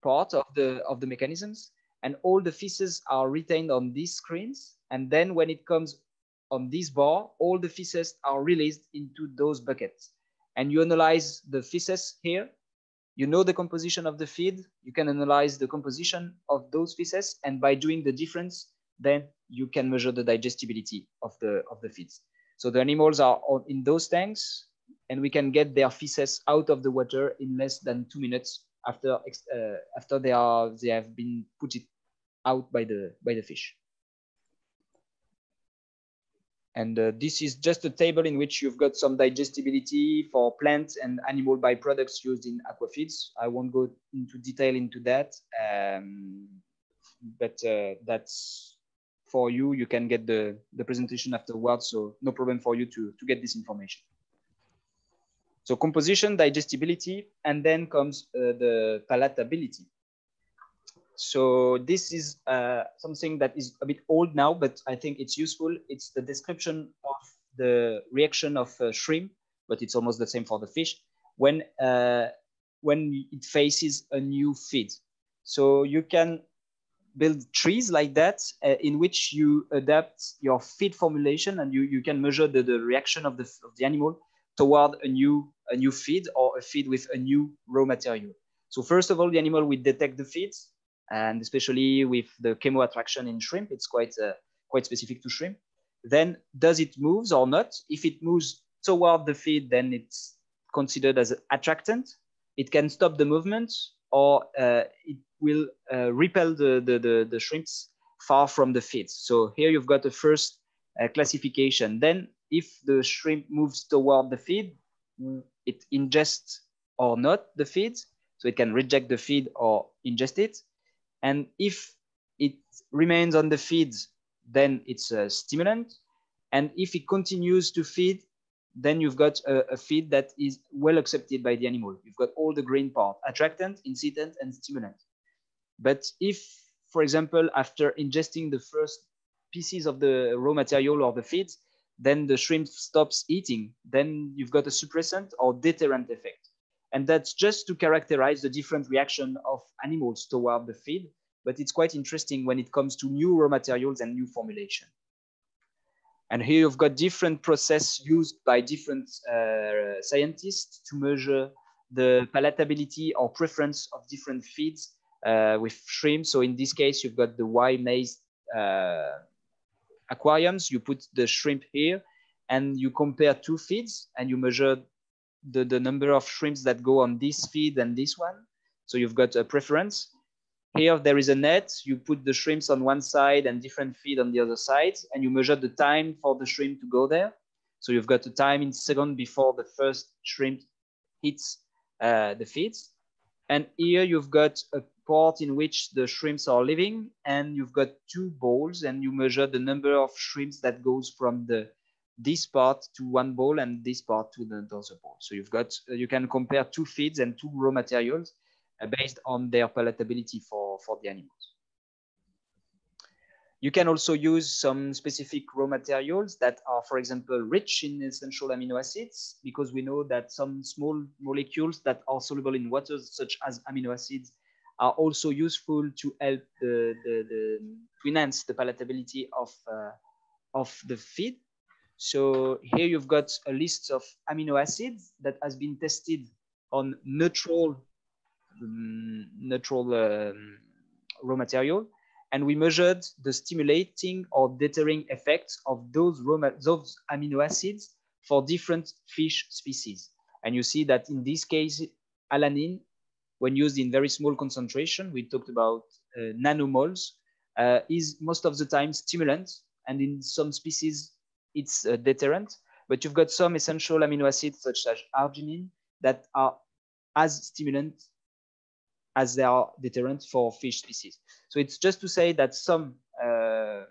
part of the of the mechanisms, and all the feces are retained on these screens, and then when it comes on this bar, all the feces are released into those buckets, and you analyze the feces here. You know the composition of the feed. You can analyze the composition of those feces, and by doing the difference, then you can measure the digestibility of the of the feeds. So the animals are in those tanks and we can get their feces out of the water in less than two minutes after, uh, after they, are, they have been put it out by the, by the fish. And uh, this is just a table in which you've got some digestibility for plant and animal byproducts used in aquafeeds. I won't go into detail into that, um, but uh, that's for you. You can get the, the presentation afterwards, so no problem for you to, to get this information. So composition, digestibility, and then comes uh, the palatability. So this is uh, something that is a bit old now, but I think it's useful. It's the description of the reaction of uh, shrimp, but it's almost the same for the fish, when, uh, when it faces a new feed. So you can build trees like that uh, in which you adapt your feed formulation and you, you can measure the, the reaction of the, of the animal toward a new, a new feed or a feed with a new raw material. So first of all, the animal will detect the feeds and especially with the chemo attraction in shrimp, it's quite, uh, quite specific to shrimp. Then does it moves or not? If it moves toward the feed, then it's considered as an attractant. It can stop the movement or uh, it will uh, repel the, the, the, the, shrimps far from the feeds. So here you've got the first uh, classification. Then if the shrimp moves toward the feed, it ingests or not the feed. So it can reject the feed or ingest it. And if it remains on the feed, then it's a stimulant. And if it continues to feed, then you've got a, a, feed that is well accepted by the animal. You've got all the green part, attractant, incitant, and stimulant. But if, for example, after ingesting the first pieces of the raw material or the feeds, then the shrimp stops eating, then you've got a suppressant or deterrent effect. And that's just to characterize the different reaction of animals toward the feed. But it's quite interesting when it comes to new raw materials and new formulation. And here you've got different process used by different uh, scientists to measure the palatability or preference of different feeds uh, with shrimp. So in this case, you've got the Y-maze uh, aquariums. You put the shrimp here and you compare two feeds and you measure the, the number of shrimps that go on this feed and this one. So you've got a preference. Here there is a net. You put the shrimps on one side and different feed on the other side, and you measure the time for the shrimp to go there. So you've got a time in second before the first shrimp hits uh, the feeds. And here you've got a port in which the shrimps are living and you've got two bowls and you measure the number of shrimps that goes from the this part to one bowl and this part to the other bowl. So you've got, uh, you can compare two feeds and two raw materials uh, based on their palatability for, for the animals. You can also use some specific raw materials that are, for example, rich in essential amino acids, because we know that some small molecules that are soluble in water, such as amino acids, are also useful to help the, the, the to enhance the palatability of, uh, of the feed. So here you've got a list of amino acids that has been tested on neutral, um, neutral um, raw material and we measured the stimulating or deterring effects of those, those amino acids for different fish species. And you see that in this case, alanine, when used in very small concentration, we talked about uh, nanomoles, uh, is most of the time stimulant, and in some species, it's a deterrent. But you've got some essential amino acids, such as arginine, that are as stimulant as they are deterrent for fish species. So it's just to say that some uh,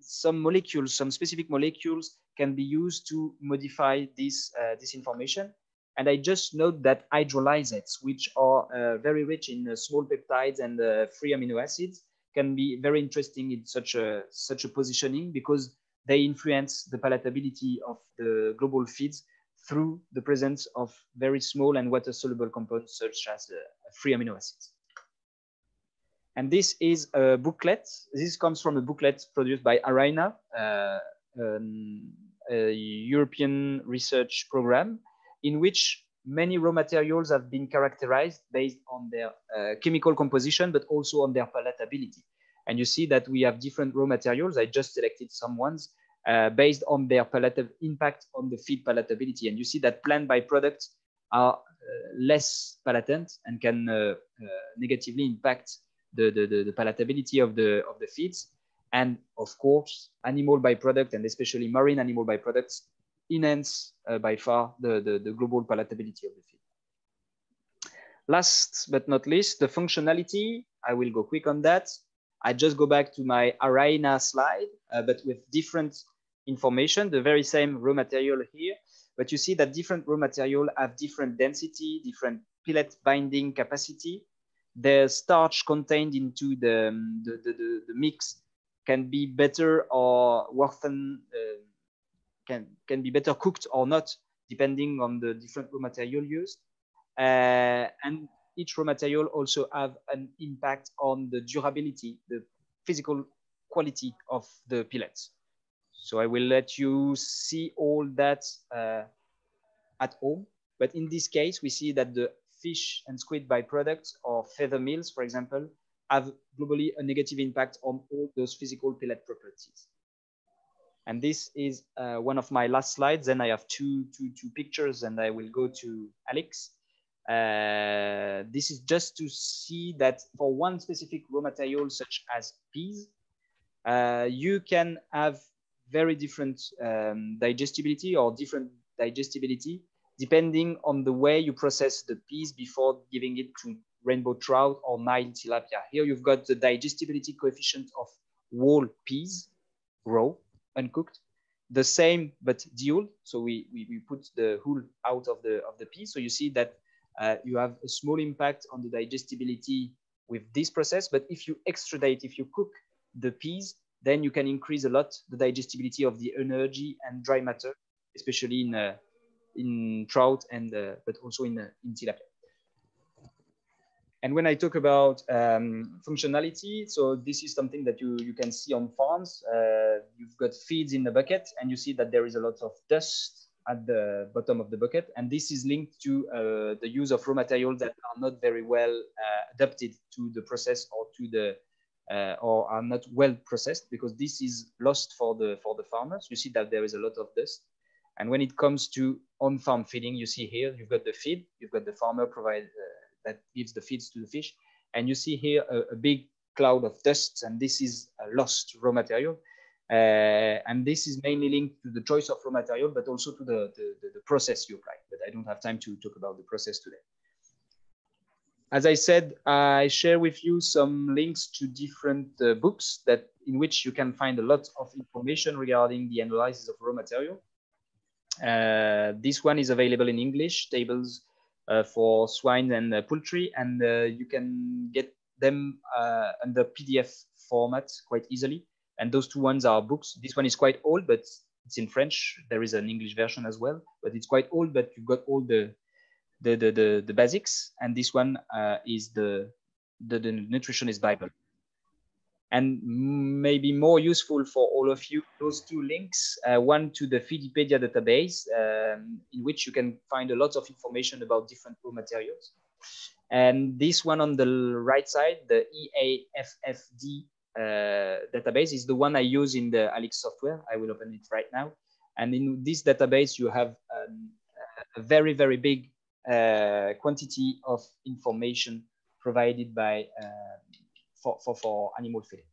some molecules, some specific molecules can be used to modify this, uh, this information. And I just note that hydrolysates, which are uh, very rich in uh, small peptides and uh, free amino acids, can be very interesting in such a, such a positioning because they influence the palatability of the global feeds through the presence of very small and water-soluble compounds such as uh, free amino acids. And this is a booklet. This comes from a booklet produced by ARRAINA, uh, um, a European research program, in which many raw materials have been characterized based on their uh, chemical composition, but also on their palatability. And you see that we have different raw materials. I just selected some ones uh, based on their palatal impact on the feed palatability. And you see that plant byproducts are uh, less palatant and can uh, uh, negatively impact the, the, the, the palatability of the, of the feeds. And of course, animal byproduct and especially marine animal byproducts enhance uh, by far the, the, the, global palatability of the feed. Last but not least, the functionality. I will go quick on that. I just go back to my ARRAINA slide, uh, but with different information, the very same raw material here. But you see that different raw material have different density, different pellet binding capacity, the starch contained into the, um, the, the, the, mix can be better or worse than, uh, can, can be better cooked or not, depending on the different raw material used. Uh, and each raw material also have an impact on the durability, the physical quality of the pellets. So I will let you see all that uh, at home. But in this case, we see that the fish and squid byproducts or feather meals, for example, have globally a negative impact on all those physical pellet properties. And this is uh, one of my last slides. Then I have two, two, two pictures and I will go to Allix. Uh, this is just to see that for one specific raw material, such as peas, uh, you can have very different um, digestibility or different digestibility depending on the way you process the peas before giving it to rainbow trout or Nile tilapia. Here you've got the digestibility coefficient of whole peas, raw, uncooked. The same, but dehulled. So we, we, we put the hull out of the, of the pea. So you see that uh, you have a small impact on the digestibility with this process. But if you extrude, if you cook the peas, then you can increase a lot the digestibility of the energy and dry matter, especially in uh, in trout and uh, but also in, uh, in tilapia. And when I talk about um, functionality, so this is something that you, you can see on farms. Uh, you've got feeds in the bucket and you see that there is a lot of dust at the bottom of the bucket. And this is linked to uh, the use of raw materials that are not very well uh, adapted to the process or to the uh, or are not well processed because this is lost for the for the farmers. You see that there is a lot of dust. And when it comes to on-farm feeding, you see here, you've got the feed, you've got the farmer provide uh, that gives the feeds to the fish. And you see here a, a big cloud of dust, and this is a lost raw material. Uh, and this is mainly linked to the choice of raw material, but also to the, the, the, process you apply. But I don't have time to talk about the process today. As I said, I share with you some links to different uh, books that in which you can find a lot of information regarding the analysis of raw material. Uh, this one is available in English, tables uh, for swine and uh, poultry, and uh, you can get them uh, under PDF format quite easily. And those two ones are books. This one is quite old, but it's in French. There is an English version as well, but it's quite old. But you've got all the the the the, the basics, and this one uh, is the, the the nutritionist Bible. And maybe more useful for all of you, those two links, uh, one to the Feedipedia database, um, in which you can find a lot of information about different raw materials. And this one on the right side, the IAFFD uh, database is the one I use in the Allix software. I will open it right now. And in this database, you have um, a very, very big quantity of information provided by uh, for, for, for animal feeding.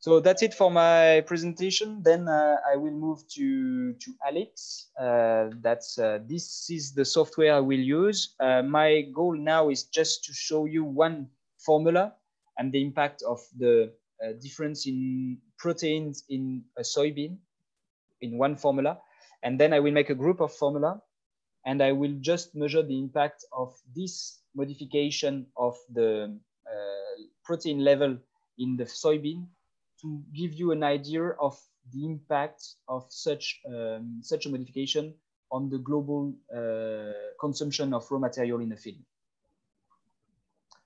So that's it for my presentation. Then uh, I will move to, to Allix. Uh, that's, uh, this is the software I will use. Uh, my goal now is just to show you one formula and the impact of the uh, difference in proteins in a soybean in one formula. And then I will make a group of formula and I will just measure the impact of this modification of the uh, protein level in the soybean to give you an idea of the impact of such, um, such a modification on the global uh, consumption of raw material in the field.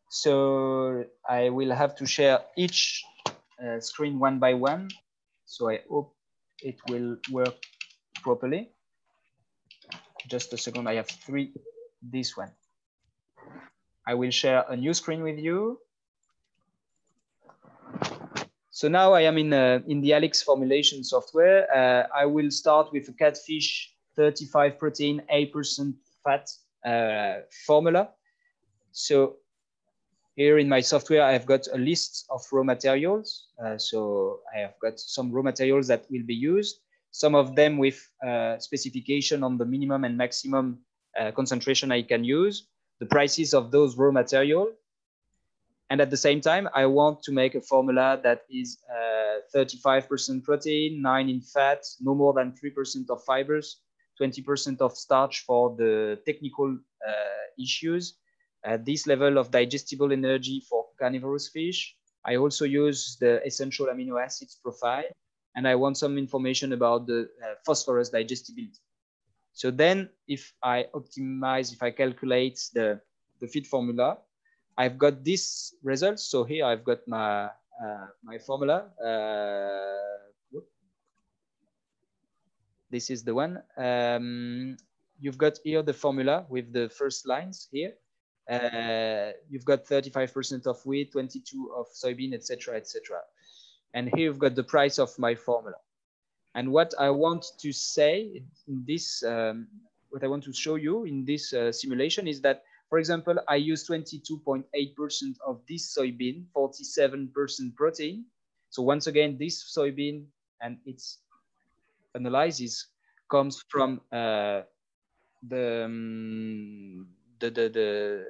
So I will have to share each uh, screen one by one. So I hope it will work properly. Just a second, I have three, this one. I will share a new screen with you. So now I am in, uh, in the Allix formulation software. Uh, I will start with a catfish 35 protein, 8% fat uh, formula. So here in my software, I've got a list of raw materials. Uh, so I have got some raw materials that will be used, some of them with uh, specification on the minimum and maximum uh, concentration I can use, the prices of those raw material. and at the same time, I want to make a formula that is 35% uh, protein, 9 in fat, no more than 3% of fibers, 20% of starch for the technical uh, issues, at this level of digestible energy for carnivorous fish. I also use the essential amino acids profile, and I want some information about the uh, phosphorus digestibility. So then if I optimize, if I calculate the, the feed formula, I've got this result. So here I've got my, uh, my formula. Uh, this is the one. Um, you've got here the formula with the first lines here. Uh, you've got 35% of wheat, 22 of soybean, etc., etc. And here you've got the price of my formula. And what I want to say in this, um, what I want to show you in this uh, simulation is that for example, I use 22.8% of this soybean, 47% protein. So once again, this soybean and its analysis comes from uh, the, um, the, the, the,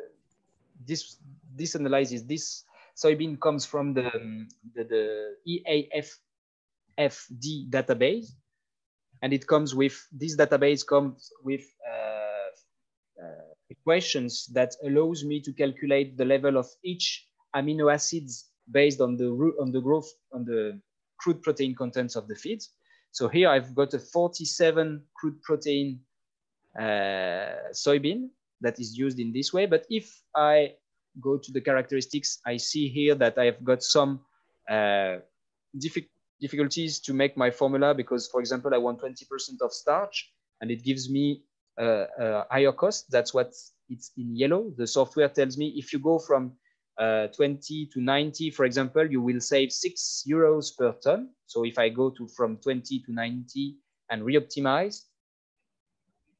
this, this analysis, this soybean comes from the, um, the, the IAFFD database. And it comes with, this database comes with uh, uh, equations that allows me to calculate the level of each amino acids based on the on the growth on the crude protein contents of the feeds. So here I've got a 47 crude protein uh, soybean that is used in this way. But if I go to the characteristics, I see here that I've got some uh, difficulties to make my formula because, for example, I want 20% of starch and it gives me uh, uh, higher cost. That's what it's in yellow. The software tells me if you go from uh, 20 to 90, for example, you will save six euros per ton. So if I go to from 20 to 90 and re-optimize,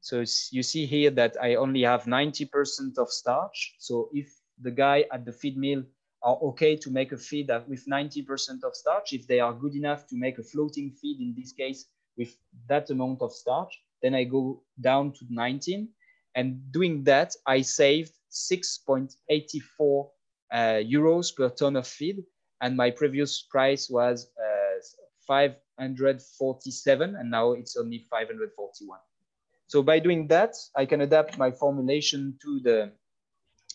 so you see here that I only have 90% of starch. So if the guy at the feed mill are okay to make a feed with 90% of starch, if they are good enough to make a floating feed in this case with that amount of starch, then I go down to 19. And doing that, I saved 6.84 uh, euros per ton of feed. And my previous price was uh, 547, and now it's only 541. So by doing that, I can adapt my formulation to the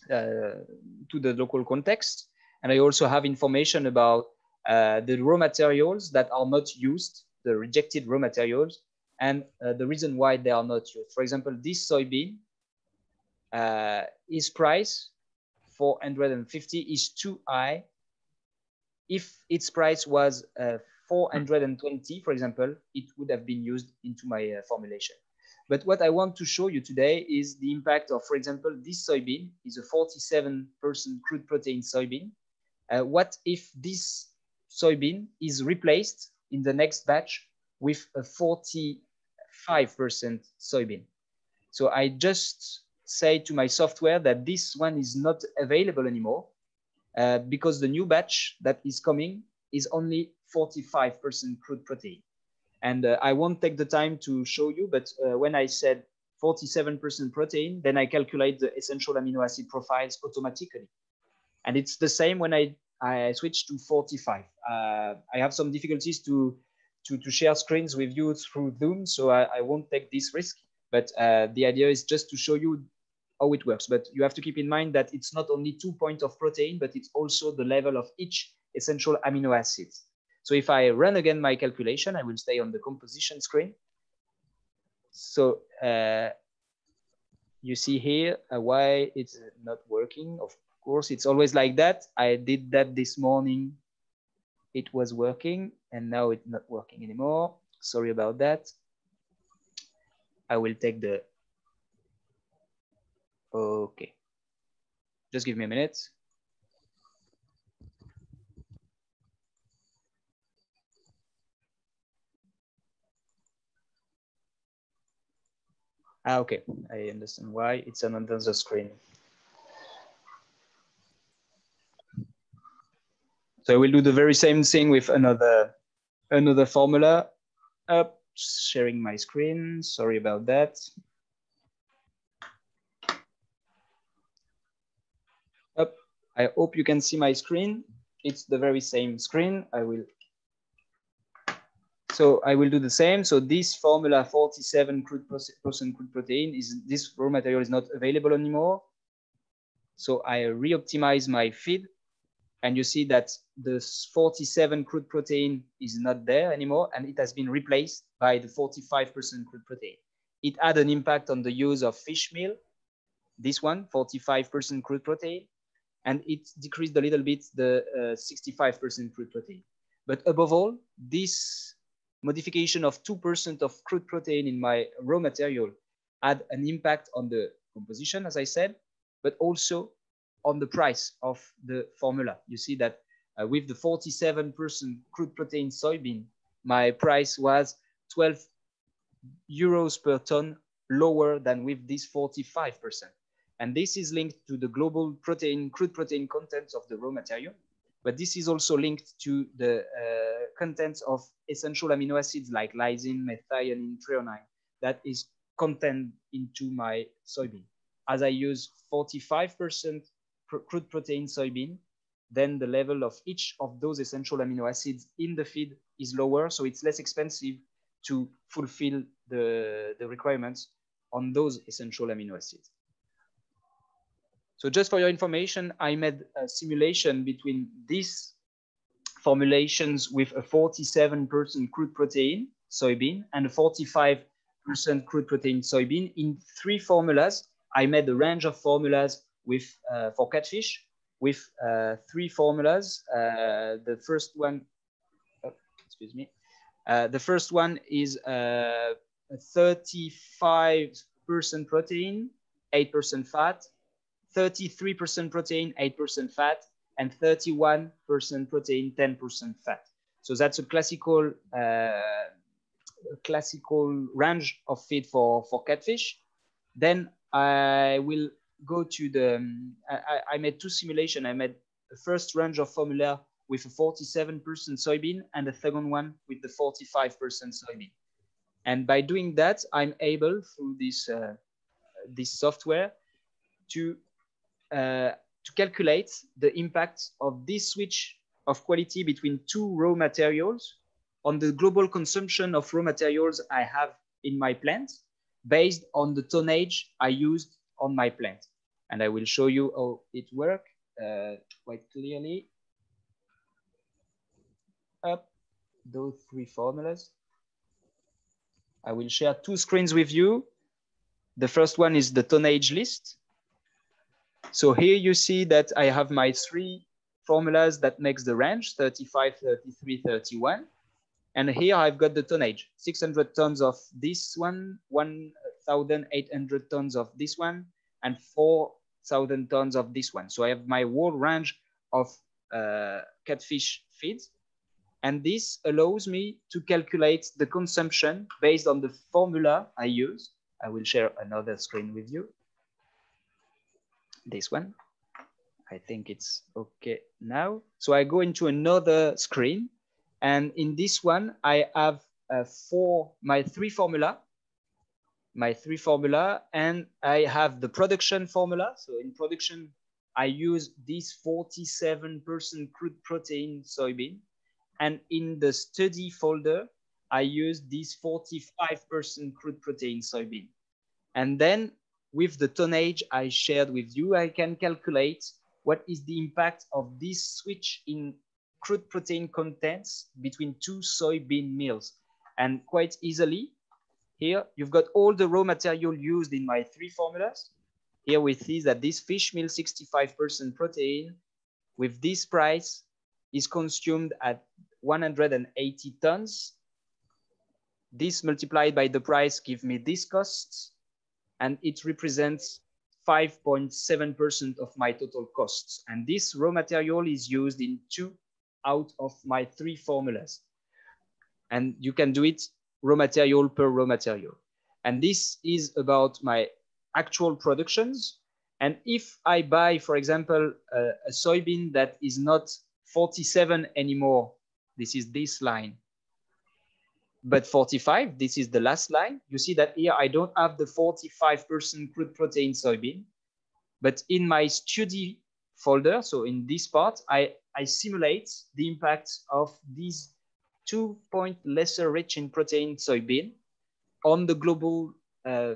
to the local context. And I also have information about uh, the raw materials that are not used, the rejected raw materials, and uh, the reason why they are not used. For example, this soybean, uh, its price 450 is too high. If its price was uh, 420, for example, it would have been used into my uh, formulation. But what I want to show you today is the impact of, for example, this soybean is a 47% crude protein soybean. Uh, what if this soybean is replaced in the next batch with a 45% soybean? So I just say to my software that this one is not available anymore uh, because the new batch that is coming is only 45% crude protein. And uh, I won't take the time to show you, but uh, when I said 47% protein, then I calculate the essential amino acid profiles automatically. And it's the same when I, I switch to 45. Uh, I have some difficulties to, to, to share screens with you through Zoom, so I, I won't take this risk. But uh, the idea is just to show you how it works. But you have to keep in mind that it's not only two points of protein, but it's also the level of each essential amino acids. So if I run again my calculation, I will stay on the composition screen. So uh, you see here uh, why it's not working. Of course, it's always like that. I did that this morning. It was working and now it's not working anymore. Sorry about that. I will take the, okay. Just give me a minute. Ah, okay, I understand why it's on another screen. So I will do the very same thing with another another formula. Up, sharing my screen. Sorry about that. Up. I hope you can see my screen. It's the very same screen. I will so I will do the same. So this formula 47 crude percent crude protein is this raw material is not available anymore. So I re-optimize my feed and you see that the 47 crude protein is not there anymore and it has been replaced by the 45% crude protein. It had an impact on the use of fish meal, this one, 45% crude protein, and it decreased a little bit the 65% uh, crude protein. But above all, this modification of 2% of crude protein in my raw material had an impact on the composition, as I said, but also on the price of the formula. You see that uh, with the 47% crude protein soybean, my price was 12 euros per ton lower than with this 45%. And this is linked to the global protein, crude protein content of the raw material. But this is also linked to the uh, contents of essential amino acids like lysine, methionine, threonine that is content into my soybean. As I use 45% crude protein soybean, then the level of each of those essential amino acids in the feed is lower, so it's less expensive to fulfill the, the requirements on those essential amino acids. So just for your information, I made a simulation between these formulations with a 47% crude protein soybean and a 45% crude protein soybean in three formulas. I made a range of formulas with uh, for catfish with uh, three formulas. Uh, the first one, oh, excuse me, uh, the first one is 35% uh, protein, 8% fat, 33% protein, 8% fat, and 31% protein, 10% fat. So that's a classical uh, classical range of feed for, for catfish. Then I will go to the, um, I, I made two simulation. I made the first range of formula with a 47% soybean and the second one with the 45% soybean. And by doing that, I'm able through this, uh, this software to uh, to calculate the impact of this switch of quality between two raw materials on the global consumption of raw materials I have in my plant, based on the tonnage I used on my plant. And I will show you how it works uh, quite clearly. Up those three formulas. I will share two screens with you. The first one is the tonnage list. So here you see that I have my three formulas that makes the range 35, 33, 31. And here I've got the tonnage, 600 tons of this one, 1,800 tons of this one, and 4,000 tons of this one. So I have my whole range of uh, catfish feeds. And this allows me to calculate the consumption based on the formula I use. I will share another screen with you. This one. I think it's okay now. So I go into another screen. And in this one, I have uh, four, my three formula, my three formula, and I have the production formula. So in production, I use this 47% crude protein soybean. And in the study folder, I use this 45% crude protein soybean. And then with the tonnage I shared with you, I can calculate what is the impact of this switch in crude protein contents between two soybean meals. And quite easily, here you've got all the raw material used in my three formulas. Here we see that this fish meal 65% protein with this price is consumed at 180 tons. This multiplied by the price give me this costs and it represents 5.7% of my total costs. And this raw material is used in two out of my three formulas. And you can do it raw material per raw material. And this is about my actual productions. And if I buy, for example, a, a soybean that is not 47 anymore, this is this line, but 45, this is the last line. You see that here I don't have the 45% crude protein soybean, but in my study folder, so in this part, I, I simulate the impact of these two point lesser rich in protein soybean on the global uh,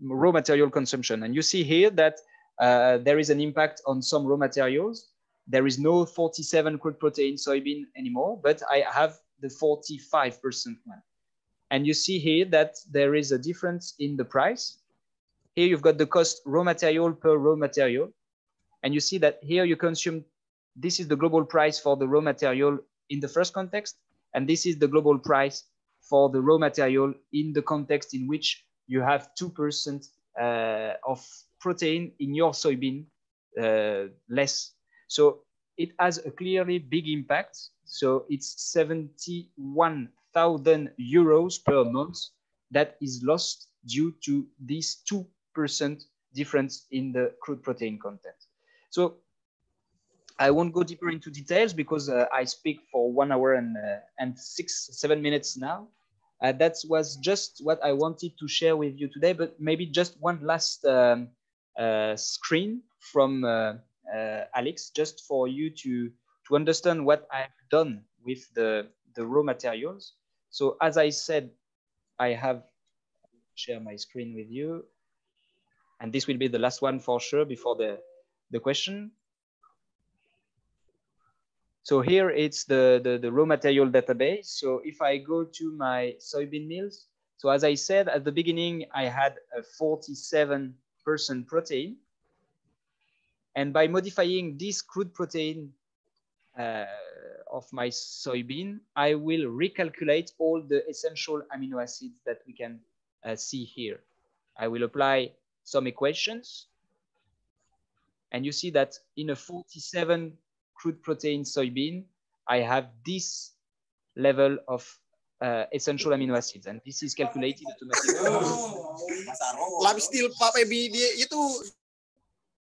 raw material consumption. And you see here that uh, there is an impact on some raw materials. There is no 47 crude protein soybean anymore, but I have the 45% one. And you see here that there is a difference in the price. Here you've got the cost raw material per raw material. And you see that here you consume, this is the global price for the raw material in the first context. And this is the global price for the raw material in the context in which you have 2% uh, of protein in your soybean uh, less. So it has a clearly big impact so it's 71,000 euros per month that is lost due to this 2% difference in the crude protein content. So I won't go deeper into details because uh, I speak for one hour and, uh, and six, seven minutes now. Uh, that was just what I wanted to share with you today, but maybe just one last um, uh, screen from uh, Uh, Allix, just for you to, to understand what I've done with the, the raw materials. So as I said, I have share my screen with you. And this will be the last one for sure before the, the question. So here it's the, the, the raw material database. So if I go to my soybean meals, so as I said at the beginning, I had a 47% protein. And by modifying this crude protein uh, of my soybean, I will recalculate all the essential amino acids that we can uh, see here. I will apply some equations. And you see that in a 47 crude protein soybean, I have this level of uh, essential amino acids. And this is calculated automatically.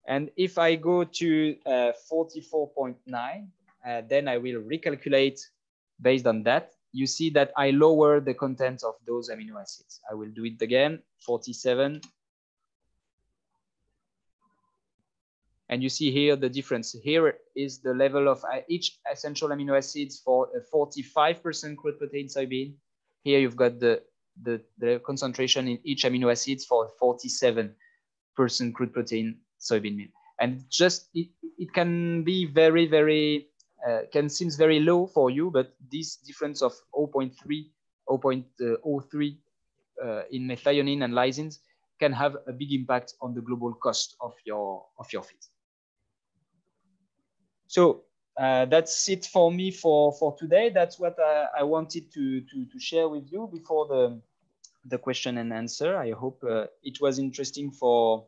And if I go to uh, 44.9, uh, then I will recalculate based on that. You see that I lower the content of those amino acids. I will do it again, 47. And you see here the difference. Here is the level of uh, each essential amino acids for a 45% crude protein soybean. Here you've got the the, the concentration in each amino acids for 47% crude protein soybean meal. And just it, it can be very, very, uh, can seems very low for you, but this difference of 0.3, 0.03 uh, in methionine and lysines can have a big impact on the global cost of your, of your feed. So uh, that's it for me for, for today. That's what I, I wanted to, to, to, share with you before the, the question and answer. I hope uh, it was interesting for,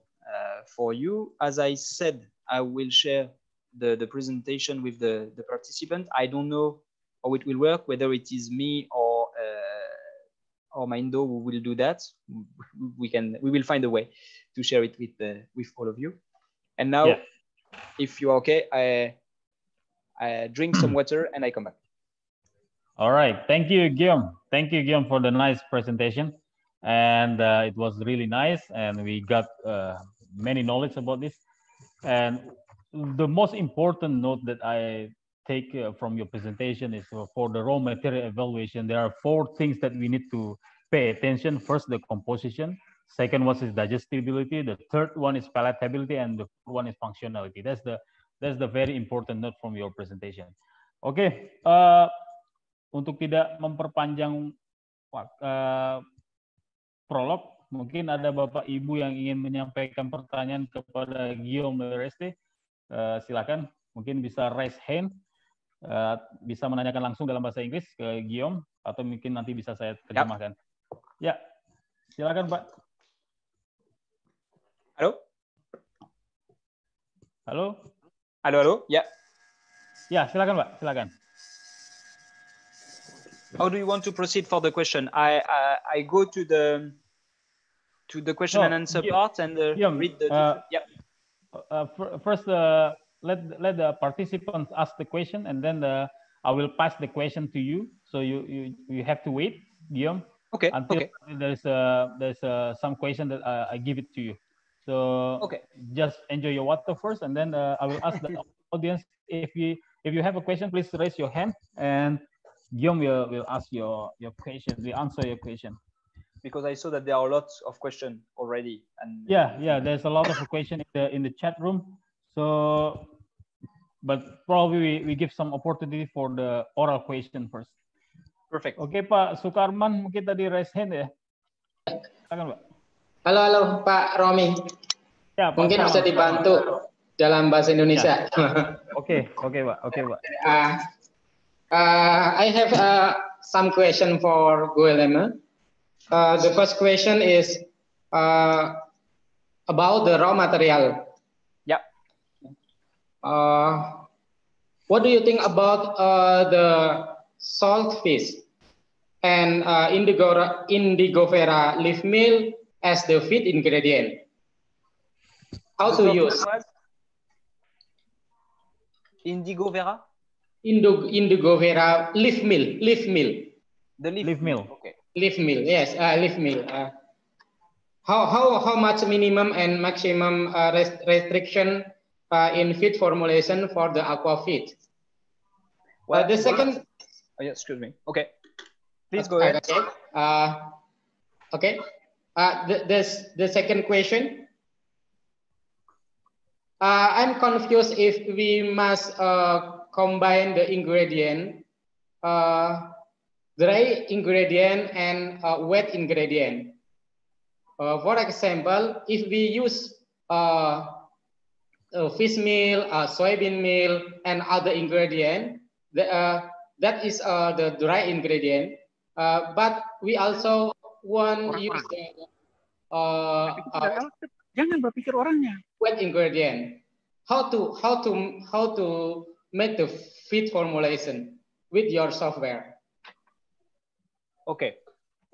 for you. As I said, I will share the, the presentation with the, the participant. I don't know how it will work, whether it is me or uh, or Maindo who will do that. We can we will find a way to share it with uh, with all of you. And now, yeah. if you're okay, I I drink some water and I come back. All right. Thank you, Guillaume. Thank you, Guillaume, for the nice presentation. And uh, it was really nice. And we got uh, many knowledge about this. And the most important note that I take uh, from your presentation is for the raw material evaluation, there are four things that we need to pay attention. First, the composition. Second one is digestibility. The third one is palatability. And the one is functionality. That's the That's the very important note from your presentation. Okay, uh, untuk tidak memperpanjang uh, prolog, mungkin ada Bapak Ibu yang ingin menyampaikan pertanyaan kepada Guillaume Reste. Uh, silakan, mungkin bisa raise hand, uh, bisa menanyakan langsung dalam bahasa Inggris ke Guillaume, atau mungkin nanti bisa saya terjemahkan. Ya, silakan Pak. Halo. Halo. Halo, halo. Ya. Ya, silakan, Pak. Silakan. How do you want to proceed for the question? I uh, I go to the to the question no, and answer yeah, part and uh, yeah, read the. Uh, yeah. Uh, first, uh, let let the participants ask the question, and then the, I will pass the question to you. So you you you have to wait, Guillaume. Okay. Until okay. there's a there's a, some question that uh, I give it to you. So okay, just enjoy your water first, and then uh, I will ask the audience if you if you have a question, please raise your hand, and Guillaume will, will ask your your question, We answer your question. Because I saw that there are lots of questions already, and yeah, yeah, there's a lot of question in the in the chat room. So, but probably we, we give some opportunity for the oral question first. Perfect. Oke okay, Pak Sukarman mungkin tadi raise hand ya. Silakan Pak. Halo, halo Pak Romi. Ya, Pak Mungkin bisa dibantu dalam bahasa Indonesia. Ya. Oke, oke Pak, oke Pak. Uh, uh, I have uh, some question for Guillermo. Uh, the first question is uh, about the raw material. Yeah. Uh, what do you think about uh, the salt fish and uh, indigo indigofera leaf meal as the feed ingredient. How to use? Indigofera? Indigo, indigofera leaf meal, leaf meal. The leaf, leaf meal. Okay. Leaf meal, yes, uh, leaf meal. Uh, how, how, how much minimum and maximum uh, rest, restriction uh, in feed formulation for the aqua feed? Well, uh, the second. Oh, yeah, excuse me. Okay. Please go ahead. Okay. Uh, okay. Uh, the, this, the second question. Uh, I'm confused if we must uh, combine the ingredient, uh, dry ingredient and uh, wet ingredient. Uh, for example, if we use uh, fish meal, soybean meal, and other ingredient, the, that is the dry ingredient. but we also want orang use the uh, uh, jangan berpikir orangnya wet ingredient how to how to how to make the feed formulation with your software okay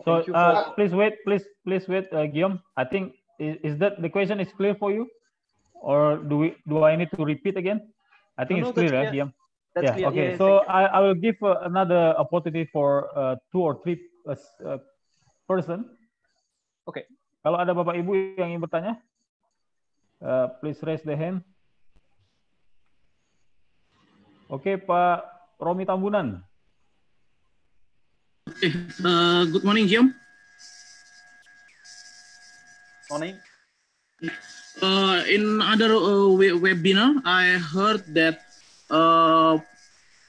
so uh, please wait please please wait uh, guillaume i think is, is, that the question is clear for you or do we do i need to repeat again i think no, it's no, clear, clear. Right, guillaume that's yeah clear. okay yeah, so I, I will give uh, another opportunity for uh, two or three uh, uh person. Oke. Okay. Kalau ada Bapak Ibu yang ingin bertanya, uh, please raise the hand. Oke, okay, Pak Romi Tambunan. Okay. Uh, good morning, Jim. Morning. Uh, in other uh, we- webinar, I heard that uh,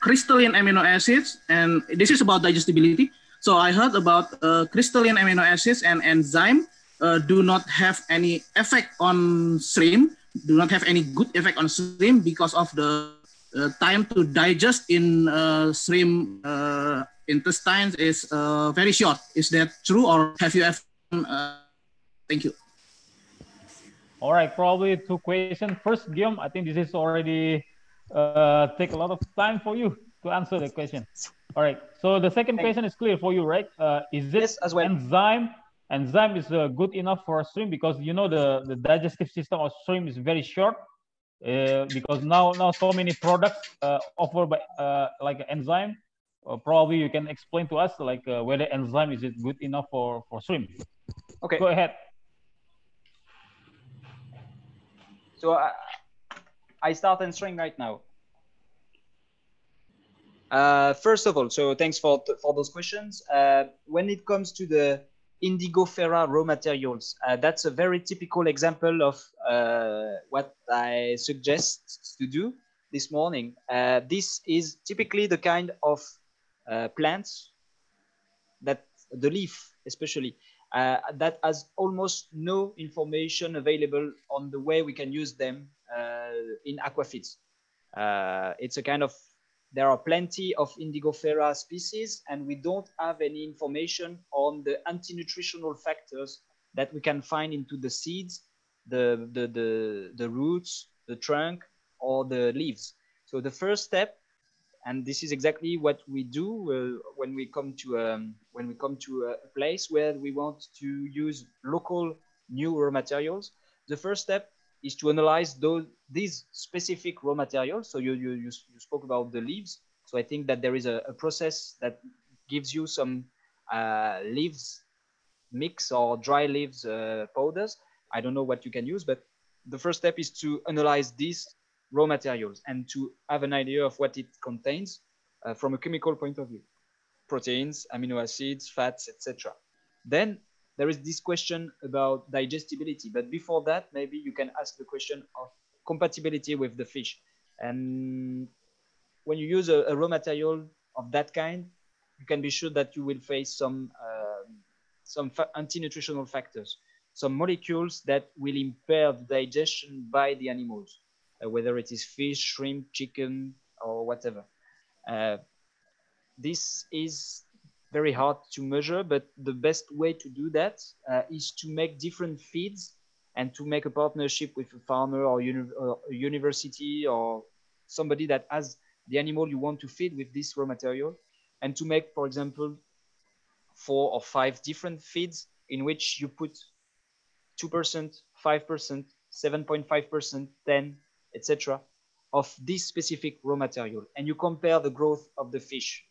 crystalline amino acids, and this is about digestibility. So I heard about uh, crystalline amino acids and enzyme uh, do not have any effect on shrimp, do not have any good effect on shrimp because of the uh, time to digest in uh, shrimp uh, intestines is uh, very short. Is that true, or have you ever? Uh, thank you. All right, probably two questions. First, Guillaume, I think this is already uh, take a lot of time for you to answer the question. All right, so the second question is clear for you, right? Uh, is this as well. enzyme? Enzyme is uh, good enough for a shrimp because you know the, the digestive system of shrimp is very short. Uh, because now now so many products uh, offered by uh, like enzyme. Uh, probably you can explain to us like uh, whether enzyme is it good enough for for shrimp. Okay. Go ahead. So I, I start answering right now. Uh, first of all, so thanks for for those questions. Uh, when it comes to the indigofera raw materials, uh, that's a very typical example of uh, what I suggest to do this morning. Uh, this is typically the kind of uh, plants that the leaf, especially, uh, that has almost no information available on the way we can use them uh, in aquafeeds. It's a kind of, there are plenty of Indigofera species and we don't have any information on the anti-nutritional factors that we can find into the seeds, the, the, the, the roots, the trunk, or the leaves. So the first step and this is exactly what we do uh, when we come to um, when we come to a place where we want to use local new raw materials. The first step is to analyze those these specific raw materials. So you you you, you spoke about the leaves. So I think that there is a, a process that gives you some uh, leaves mix or dry leaves uh, powders. I don't know what you can use, but the first step is to analyze these raw materials and to have an idea of what it contains uh, from a chemical point of view proteins amino acids fats etc then there is this question about digestibility but before that maybe you can ask the question of compatibility with the fish and when you use a, a raw material of that kind you can be sure that you will face some uh, some anti-nutritional factors some molecules that will impair the digestion by the animals uh, whether it is fish, shrimp, chicken, or whatever. Uh, this is very hard to measure, but the best way to do that uh, is to make different feeds and to make a partnership with a farmer or, uni or a university or somebody that has the animal you want to feed with this raw material and to make, for example, four or five different feeds in which you put 2%, 5%, 7.5%, 10, etc., of this specific raw material, and you compare the growth of the fish.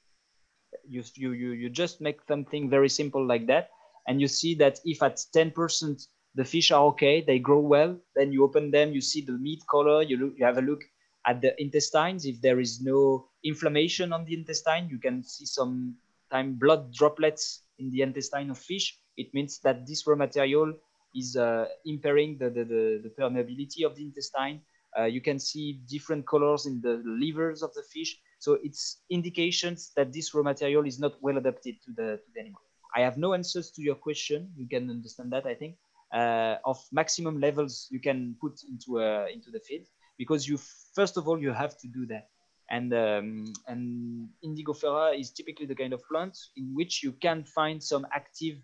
You, you, you, just make something very simple like that, and you see that if at 10% the fish are okay, they grow well, then you open them, you see the meat color, you, look, you have a look at the intestines. If there is no inflammation on the intestine, you can see some time blood droplets in the intestine of fish. It means that this raw material is uh, impairing the, the, the, the permeability of the intestine uh, you can see different colors in the livers of the fish. So it's indications that this raw material is not well adapted to the, to the animal. I have no answers to your question. You can understand that, I think, uh, of maximum levels you can put into, uh, into the feed because you, first of all, you have to do that. And, um, and Indigofera is typically the kind of plant in which you can find some active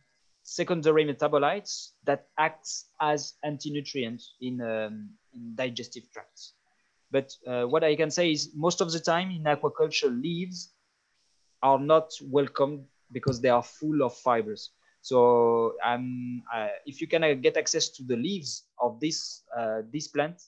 secondary metabolites that acts as anti-nutrients in, um, in digestive tracts. But uh, what I can say is most of the time in aquaculture, leaves are not welcome because they are full of fibers. So um, uh, if you can uh, get access to the leaves of this, uh, this plant,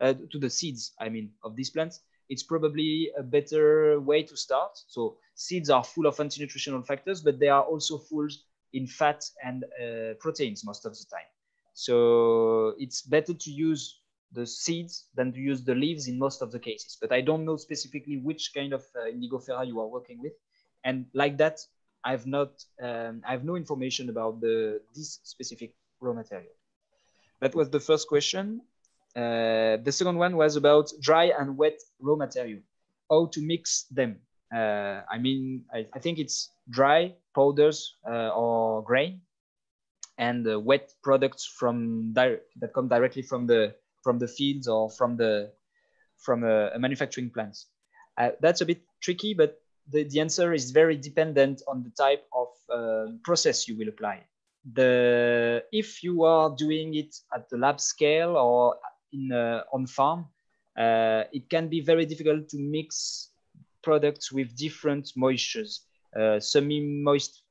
uh, to the seeds, I mean, of this plant, it's probably a better way to start. So seeds are full of anti-nutritional factors, but they are also full in fat and uh, proteins most of the time. So it's better to use the seeds than to use the leaves in most of the cases. But I don't know specifically which kind of uh, indigofera you are working with. And like that, I've not, um, I have no information about the this specific raw material. that was the first question. Uh, the second one was about dry and wet raw material, how to mix them. Uh, I mean, I, I, think it's dry powders uh, or grain and wet products from that come directly from the from the fields or from the from a, a manufacturing plants. Uh, that's a bit tricky, but the, the answer is very dependent on the type of uh, process you will apply. The if you are doing it at the lab scale or in uh, on farm, uh, it can be very difficult to mix products with different moistures, uh, semi-moist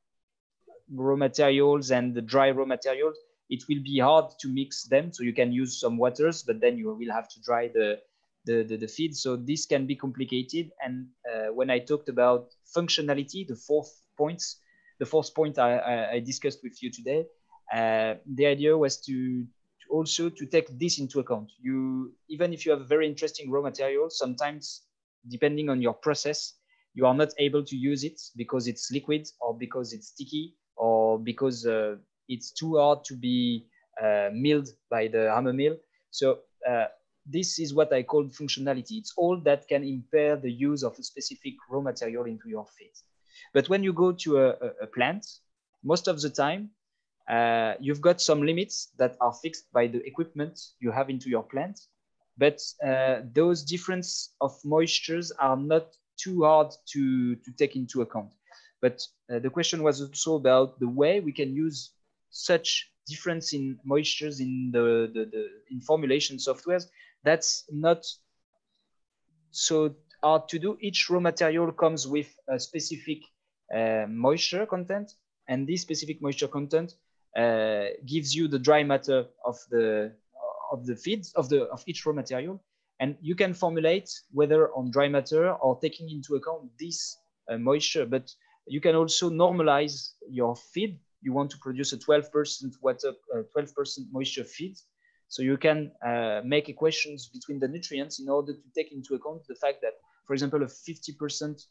raw materials and the dry raw materials. It will be hard to mix them, so you can use some waters, but then you will have to dry the the, the, the feed. So this can be complicated. And uh, when I talked about functionality, the fourth points, the fourth point I, I, I discussed with you today, uh, the idea was to, to, also to take this into account. You even if you have very interesting raw material, sometimes depending on your process, you are not able to use it because it's liquid or because it's sticky or because uh, it's too hard to be uh, milled by the hammer mill. So uh, this is what I call functionality. It's all that can impair the use of a specific raw material into your feed. But when you go to a, a plant, most of the time, uh, you've got some limits that are fixed by the equipment you have into your plant. But uh, those difference of moistures are not too hard to, to take into account. But uh, the question was also about the way we can use such difference in moistures in the, the, the in formulation softwares that's not so hard to do. Each raw material comes with a specific uh, moisture content, and this specific moisture content uh, gives you the dry matter of the of the feeds of the of each raw material, and you can formulate whether on dry matter or taking into account this uh, moisture. But you can also normalize your feed. You want to produce a 12% water, 12% uh, moisture feed so you can uh, make equations between the nutrients in order to take into account the fact that, for example, a 50%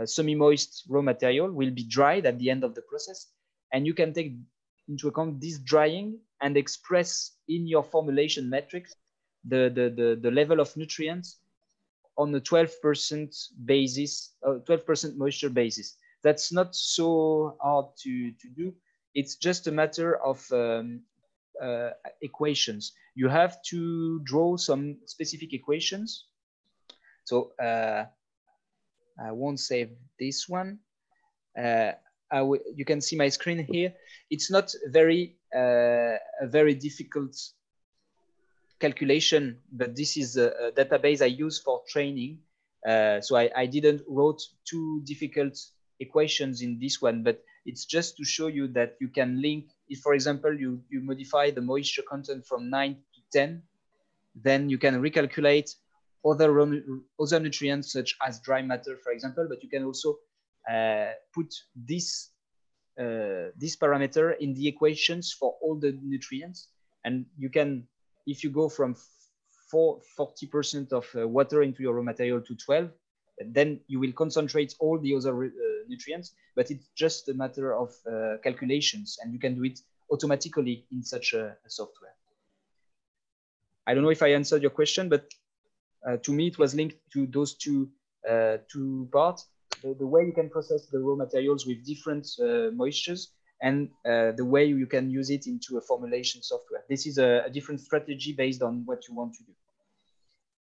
uh, semi-moist raw material will be dried at the end of the process. And you can take into account this drying and express in your formulation metrics the, the, the, the level of nutrients on a 12% basis, 12% uh, moisture basis. That's not so hard to, to do. It's just a matter of um, uh, equations. You have to draw some specific equations. So uh, I won't save this one. Uh, you can see my screen here. It's not very uh, a very difficult calculation, but this is a, a database I use for training. Uh, so I, I, didn't wrote too difficult equations in this one, but it's just to show you that you can link if, for example, you, you modify the moisture content from 9 to 10, then you can recalculate other, other nutrients such as dry matter, for example, but you can also uh, put this, uh, this parameter in the equations for all the nutrients. And you can, if you go from 40% of uh, water into your raw material to 12, then you will concentrate all the other uh, nutrients, but it's just a matter of uh, calculations and you can do it automatically in such a, a, software. I don't know if I answered your question, but uh, to me, it was linked to those two, uh, two parts, the, the, way you can process the raw materials with different uh, moistures and uh, the way you can use it into a formulation software. This is a, a different strategy based on what you want to do.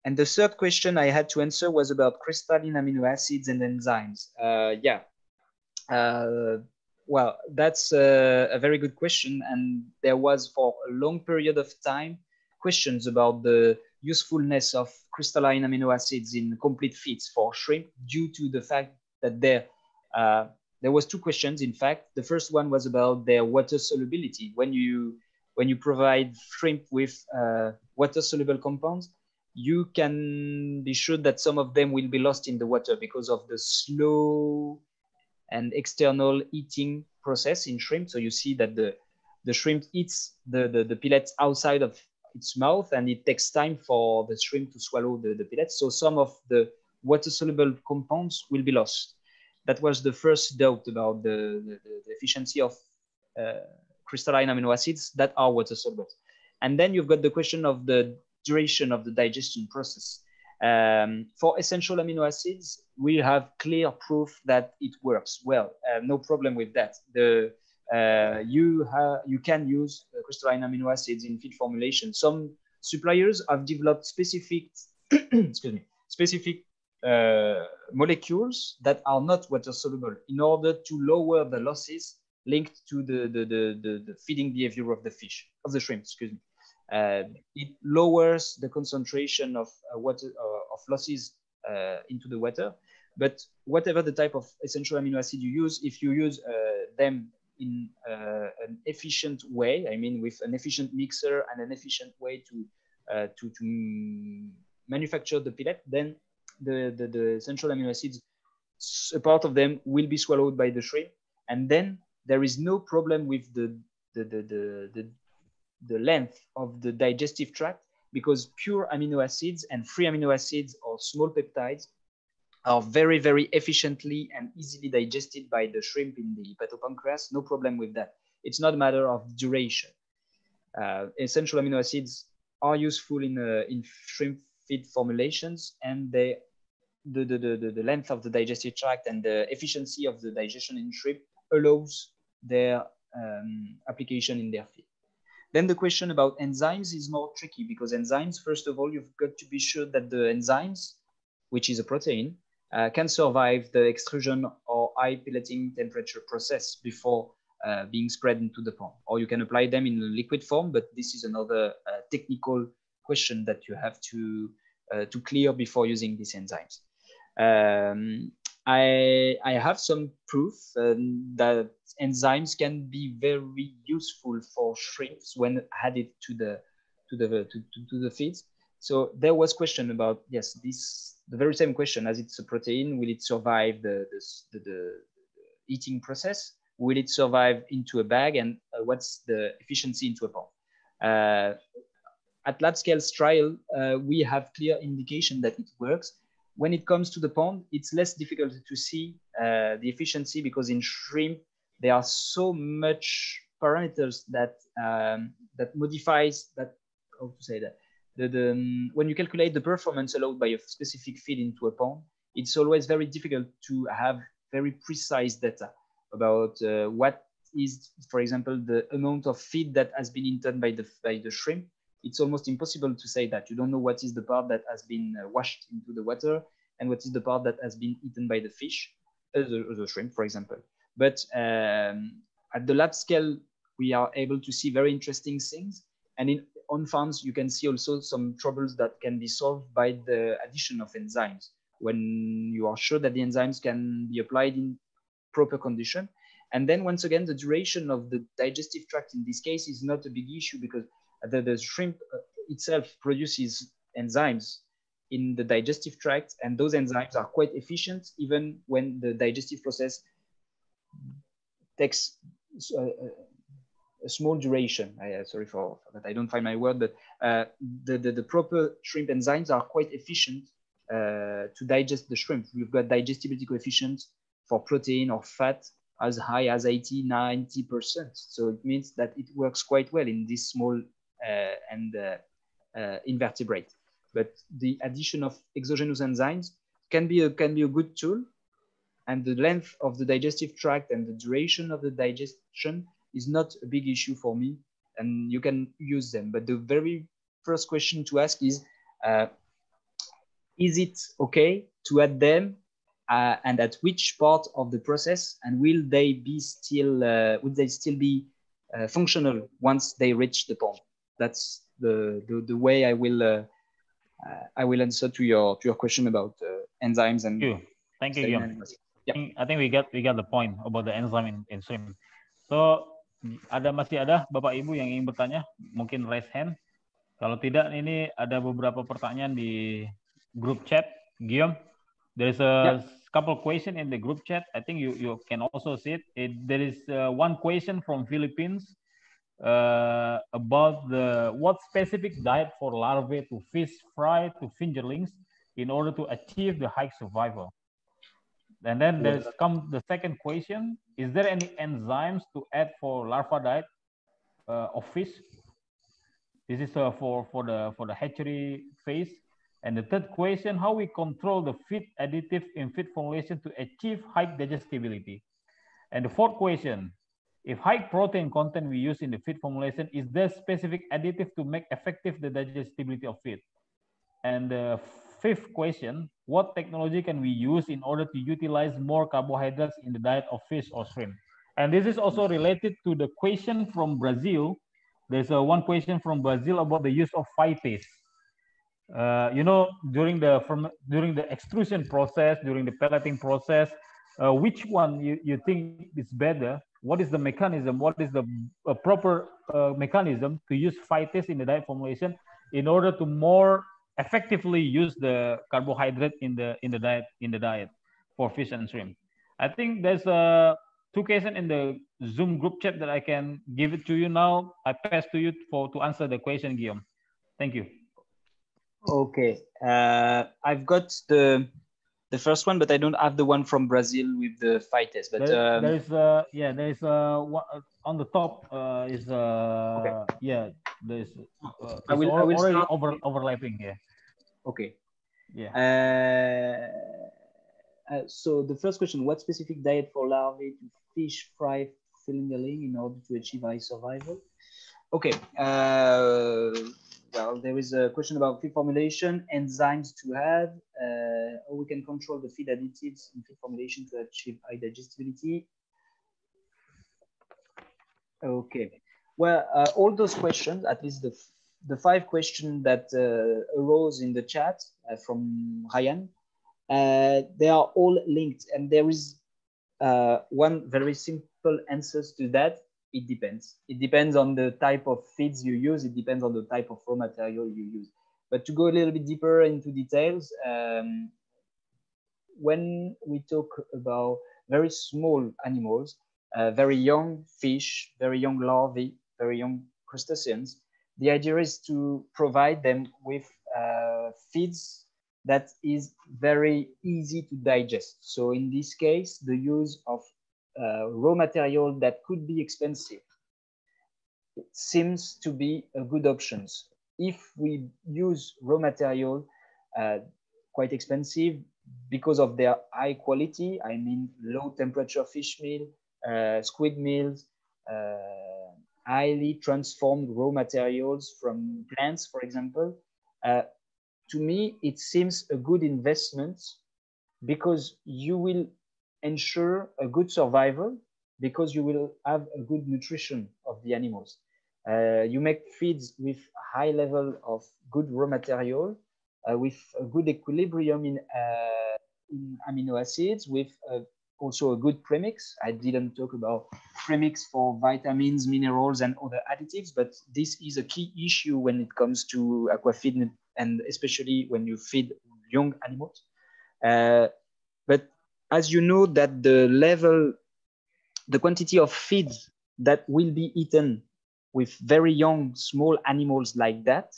And the third question I had to answer was about crystalline amino acids and enzymes. Uh, yeah, uh, well, that's a, a, very good question. And there was for a long period of time questions about the usefulness of crystalline amino acids in complete feeds for shrimp due to the fact that there, uh, there was two questions. In fact, the first one was about their water solubility. When you, when you provide shrimp with uh, water soluble compounds, you can be sure that some of them will be lost in the water because of the slow and external eating process in shrimp. So you see that the, the shrimp eats the, the, the pellets outside of its mouth and it takes time for the shrimp to swallow the, the pellets. So some of the water soluble compounds will be lost. That was the first doubt about the, the, the efficiency of uh, crystalline amino acids that are water soluble. And then you've got the question of the duration of the digestion process. Um, for essential amino acids, we have clear proof that it works well. Uh, no problem with that. The uh, you you can use crystalline amino acids in feed formulation. Some suppliers have developed specific excuse me specific uh, molecules that are not water soluble in order to lower the losses linked to the, the, the, the, the feeding behavior of the fish, of the shrimp, excuse me. Uh, it lowers the concentration of uh, water uh, of losses into the water. But whatever the type of essential amino acid you use, if you use them in an efficient way, I mean with an efficient mixer and an efficient way to to, to manufacture the pellet, then the, the, the essential amino acids, a part of them will be swallowed by the shrimp. And then there is no problem with the, the, the, the, the, the length of the digestive tract because pure amino acids and free amino acids or small peptides are very, very efficiently and easily digested by the shrimp in the hepatopancreas. No problem with that. It's not a matter of duration. Uh, essential amino acids are useful in, uh, in shrimp feed formulations and they, the, the, the, the length of the digestive tract and the efficiency of the digestion in shrimp allows their um, application in their feed. Then the question about enzymes is more tricky because enzymes, first of all, you've got to be sure that the enzymes, which is a protein, uh, can survive the extrusion or high pelleting temperature process before uh, being spread into the pond. Or you can apply them in a liquid form, but this is another uh, technical question that you have to, uh, to clear before using these enzymes. Um, I, I have some proof um, that enzymes can be very useful for shrimps when added to the to the to, to, to the feeds. So there was question about yes, this the very same question as it's a protein, will it survive the the, the, the eating process? Will it survive into a bag? And uh, what's the efficiency into a pond? Uh, at lab scale trial, uh, we have clear indication that it works when it comes to the pond, it's less difficult to see uh, the efficiency because in shrimp, there are so much parameters that um, that modifies that, how to say that, the, the, um, when you calculate the performance allowed by a specific feed into a pond, it's always very difficult to have very precise data about uh, what is, for example, the amount of feed that has been eaten by the, by the shrimp it's almost impossible to say that. You don't know what is the part that has been uh, washed into the water and what is the part that has been eaten by the fish, uh, the, the, shrimp, for example. But um, at the lab scale, we are able to see very interesting things. And in, on farms, you can see also some troubles that can be solved by the addition of enzymes. When you are sure that the enzymes can be applied in proper condition. And then once again, the duration of the digestive tract in this case is not a big issue because the, the shrimp uh, itself produces enzymes in the digestive tract, and those enzymes are quite efficient even when the digestive process takes a, uh, uh, a small duration. I, sorry for, for, that, I don't find my word, but uh, the, the, the, proper shrimp enzymes are quite efficient uh, to digest the shrimp. We've got digestibility coefficient for protein or fat as high as 80, 90%. So it means that it works quite well in this small and uh, uh, invertebrate. But the addition of exogenous enzymes can be a, can be a good tool. And the length of the digestive tract and the duration of the digestion is not a big issue for me and you can use them. But the very first question to ask is uh, is it okay to add them uh, and at which part of the process and will they be still uh, would they still be functional once they reach the pond that's the, the, the way I will uh, uh, I will answer to your to your question about uh, enzymes and. Thank you. Thank you, Yeah. I think we get we got the point about the enzyme in, in swim. So ada masih ada Bapak Ibu yang ingin bertanya, mungkin raise hand. Kalau tidak, ini ada beberapa pertanyaan di group chat. Guillaume, there's a yeah. couple question in the group chat. I think you you can also see it. it there is uh, one question from Philippines uh, about the what specific diet for larvae to fish fry to fingerlings in order to achieve the high survival. And then there's come the second question: Is there any enzymes to add for larva diet uh, of fish? This is uh, for for the for the hatchery phase. And the third question: How we control the feed additive in feed formulation to achieve high digestibility? And the fourth question: If high protein content we use in the feed formulation, is there specific additive to make effective the digestibility of feed? And the fifth question, what technology can we use in order to utilize more carbohydrates in the diet of fish or shrimp? And this is also related to the question from Brazil. There's a one question from Brazil about the use of phytase. Uh, you know, during the from during the extrusion process, during the pelleting process, uh, which one you, you think is better? What is the mechanism? What is the uh, proper uh, mechanism to use phytase in the diet formulation in order to more effectively use the carbohydrate in the in the diet in the diet for fish and shrimp? I think there's a two cases in the Zoom group chat that I can give it to you now. I pass to you for to answer the question, Guillaume. Thank you. Okay, uh, I've got the the first one, but I don't have the one from Brazil with the phytase. But there, um, there is uh yeah there is uh one, on the top uh is uh Okay. yeah there's uh, I will- I will already start- over overlapping here. okay. Yeah. Uh, uh, so the first question: What specific diet for larvae to fish fry fingerling in order to achieve high survival? Okay. Uh, well, there is a question about feed formulation, enzymes to add, uh, how we can control the feed additives in feed formulation to achieve high digestibility. Okay. Well, uh, all those questions, at least the, the five questions that uh, arose in the chat uh, from Ryan, uh, they are all linked. And there is uh, one very simple answers to that. It depends. It depends on the type of feeds you use. It depends on the type of raw material you use. But to go a little bit deeper into details, um, when we talk about very small animals, uh, very young fish, very young larvae, very young crustaceans, the idea is to provide them with uh, feeds that is very easy to digest. So in this case, the use of uh, raw material that could be expensive it seems to be a good option. If we use raw material uh, quite expensive because of their high quality, I mean low temperature fish meal, uh, squid meals, uh, highly transformed raw materials from plants, for example, uh, to me, it seems a good investment because you will ensure a good survival because you will have a good nutrition of the animals. Uh, you make feeds with high level of good raw material, uh, with a good equilibrium in, uh, in amino acids, with uh, also a good premix. I didn't talk about premix for vitamins, minerals, and other additives, but this is a key issue when it comes to aquafeed and especially when you feed young animals. As you know that the level, the quantity of feed that will be eaten with very young, small animals like that,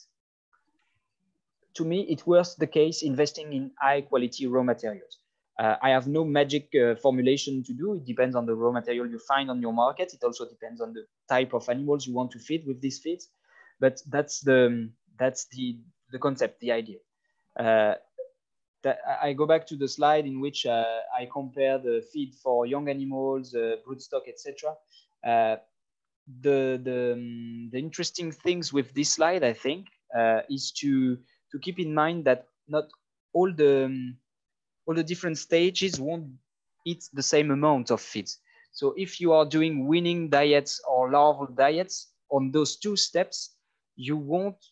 to me, it was the case investing in high quality raw materials. Uh, I have no magic uh, formulation to do. It depends on the raw material you find on your market. It also depends on the type of animals you want to feed with these feeds. But that's the that's the the concept, the idea. Uh, that I go back to the slide in which uh, I compare the feed for young animals, uh, broodstock, etc. Uh, the the um, the interesting things with this slide, I think, uh, is to to keep in mind that not all the um, all the different stages won't eat the same amount of feed. So if you are doing weaning diets or larval diets on those two steps, you won't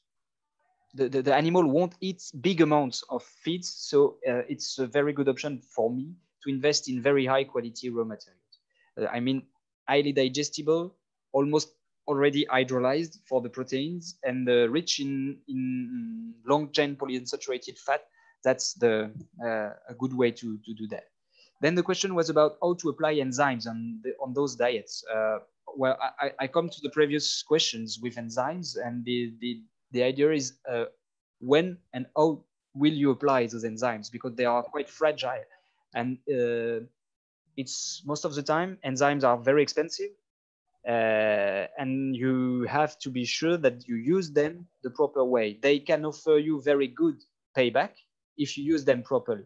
the, the, the animal won't eat big amounts of feeds. So uh, it's a very good option for me to invest in very high quality raw materials. Uh, I mean, highly digestible, almost already hydrolyzed for the proteins and uh, rich in, in long chain polyunsaturated fat. That's the, uh, a good way to, to do that. Then the question was about how to apply enzymes on, the, on those diets. Uh, well, I, I come to the previous questions with enzymes and the, the, the idea is uh, when and how will you apply those enzymes because they are quite fragile and uh, it's most of the time enzymes are very expensive uh, and you have to be sure that you use them the proper way. They can offer you very good payback if you use them properly.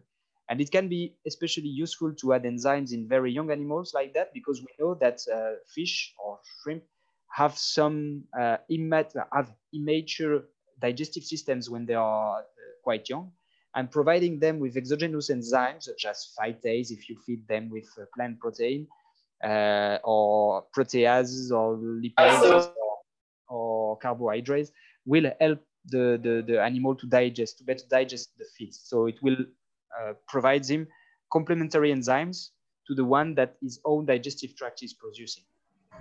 And it can be especially useful to add enzymes in very young animals like that because we know that uh, fish or shrimp have some uh, immat- have immature digestive systems when they are uh, quite young. And providing them with exogenous enzymes such as phytase, if you feed them with uh, plant protein, uh, or proteases or lipases or, or, carbohydrates will help the, the, the, animal to digest, to better digest the feed. So it will uh, provide him complementary enzymes to the one that his own digestive tract is producing.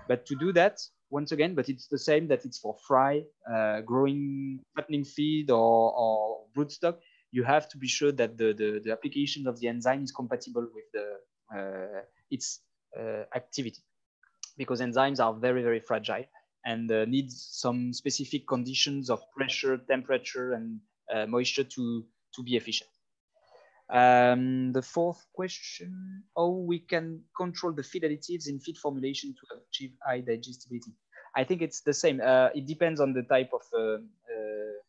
But to do that, once again, but it's the same that it's for fry, uh, growing, fattening feed or, or broodstock, you have to be sure that the, the, the application of the enzyme is compatible with the, uh, its uh, activity because enzymes are very, very fragile and uh, need some specific conditions of pressure, temperature, and uh, moisture to, to be efficient. Um, the fourth question, how we can control the feed additives in feed formulation to achieve high digestibility. I think it's the same. Uh, it depends on the type of uh, uh,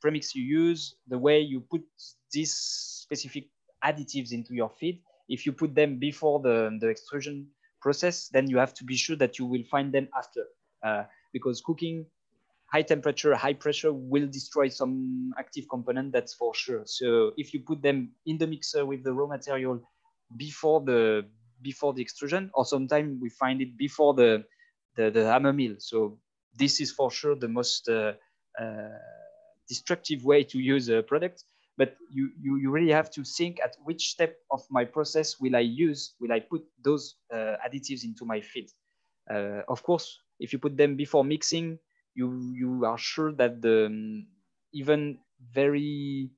premix you use, the way you put these specific additives into your feed. If you put them before the, the extrusion process, then you have to be sure that you will find them after. Uh, because cooking high temperature, high pressure will destroy some active component, that's for sure. So if you put them in the mixer with the raw material before the before the extrusion, or sometimes we find it before the, the, the hammer mill. So this is for sure the most uh, uh, destructive way to use a product. But you, you, you really have to think at which step of my process will I use, will I put those uh, additives into my feed. Uh, of course, if you put them before mixing, you you are sure that the um, even very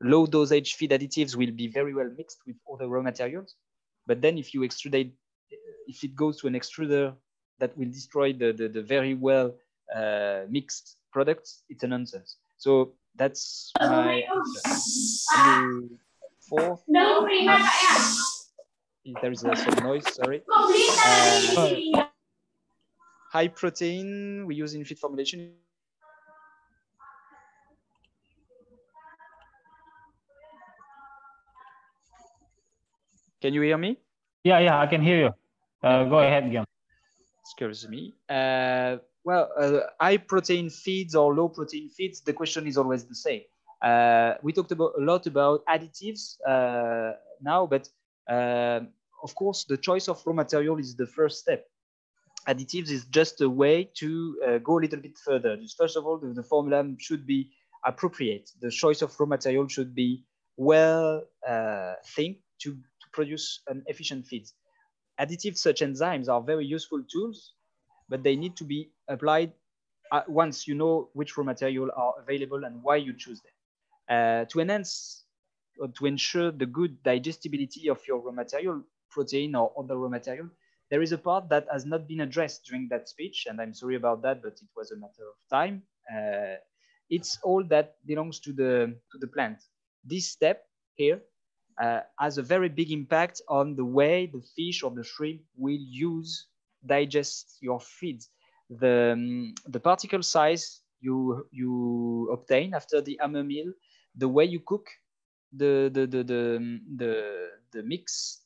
low dosage feed additives will be very well mixed with other raw materials. But then if you extrude, if it goes to an extruder that will destroy the, the, the very well uh, mixed products, it's a nonsense. So that's my answer. Fourth, uh, there is uh, some noise, sorry. Uh, high protein we use in feed formulation. Can you hear me? Yeah, yeah, I can hear you. Uh, go ahead, Guillaume. Excuse me. Uh, well, uh, high protein feeds or low protein feeds, the question is always the same. Uh, we talked about a lot about additives uh, now, but uh, of course, the choice of raw material is the first step additives is just a way to uh, go a little bit further. Just first of all, the, the, formula should be appropriate. The choice of raw material should be well uh, think to, to produce an efficient feed. Additives such enzymes are very useful tools, but they need to be applied once you know which raw material are available and why you choose them. Uh, to enhance or to ensure the good digestibility of your raw material, protein or other raw material, there is a part that has not been addressed during that speech, and I'm sorry about that, but it was a matter of time. Uh, it's all that belongs to the, to the plant. This step here uh, has a very big impact on the way the fish or the shrimp will use, digest your feed. The, um, the particle size you, you obtain after the hammer mill, the way you cook the, the, the, the, the, the mix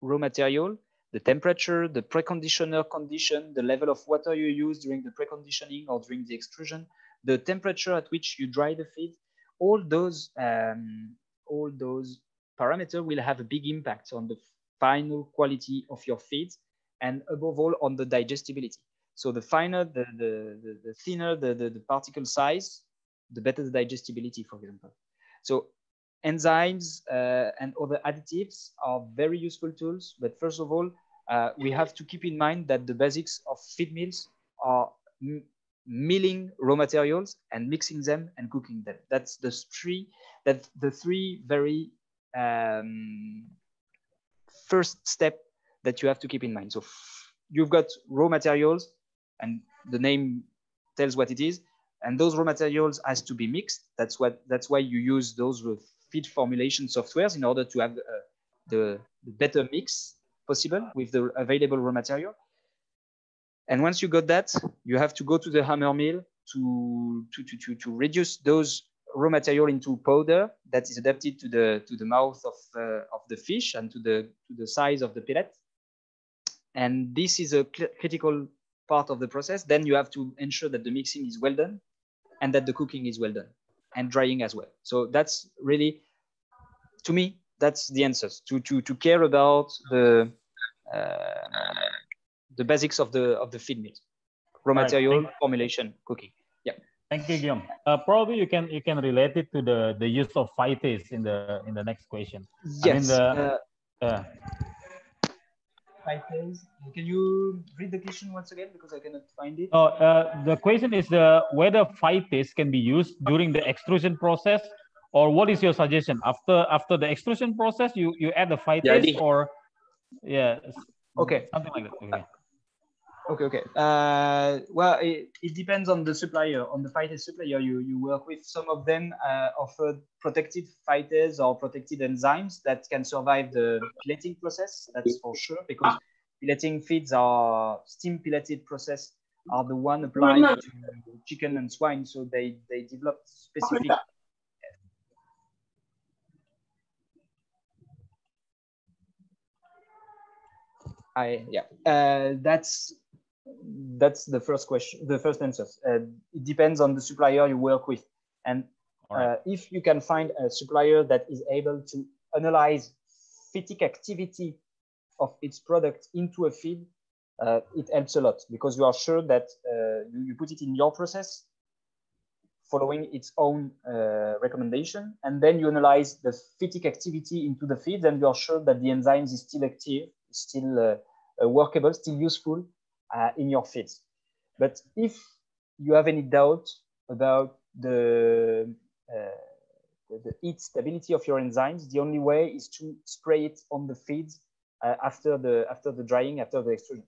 raw material, the temperature, the preconditioner condition, the level of water you use during the preconditioning or during the extrusion, the temperature at which you dry the feed, all those, um, all those parameters will have a big impact on the final quality of your feed and above all on the digestibility. So the finer, the, the, the, the thinner the, the, the particle size, the better the digestibility, for example. So enzymes uh, and other additives are very useful tools. But first of all, uh, we have to keep in mind that the basics of feed mills are milling raw materials and mixing them and cooking them. That's the three, that the three very um, first step that you have to keep in mind. So you've got raw materials and the name tells what it is. And those raw materials has to be mixed. That's what, that's why you use those feed formulation softwares in order to have uh, the, the better mix possible with the available raw material. And once you got that, you have to go to the hammer mill to, to, to, to, to reduce those raw material into powder that is adapted to the, to the mouth of, uh, of the fish and to the, to the size of the pellet. And this is a critical part of the process. Then you have to ensure that the mixing is well done and that the cooking is well done and drying as well. So that's really, to me, that's the answers to, to, to care about the, uh, the basics of the, of the feed meal, raw material, right. formulation, cooking. Yeah. Thank you, Guillaume. Uh, probably you can you can relate it to the the use of phytase in the in the next question. Yes. I mean the, uh, uh, phytase. Can you read the question once again because I cannot find it? Oh, uh, the question is the whether phytase can be used during the extrusion process, or what is your suggestion after after the extrusion process? You you add the phytase yeah, or yeah. Okay. Something like that. Okay. Okay, okay. Uh, well, it, it, depends on the supplier, on the phytase supplier you, you work with. Some of them uh, offer protected phytase or protected enzymes that can survive the pelleting process, that's for sure, because pelleting feeds are steam pelleted process are the one applied to chicken and swine, so they, they develop specific I yeah, uh, that's that's the first question, the first answer. Uh, it depends on the supplier you work with. And right. uh, if you can find a supplier that is able to analyze phytic activity of its product into a feed, uh, it helps a lot because you are sure that uh, you, you, put it in your process following its own uh, recommendation. And then you analyze the phytic activity into the feed and you are sure that the enzymes is still active, still uh, workable, still useful uh, in your feeds. But if you have any doubt about the, uh, the heat stability of your enzymes, the only way is to spray it on the feeds uh, after the after the drying, after the extrusion.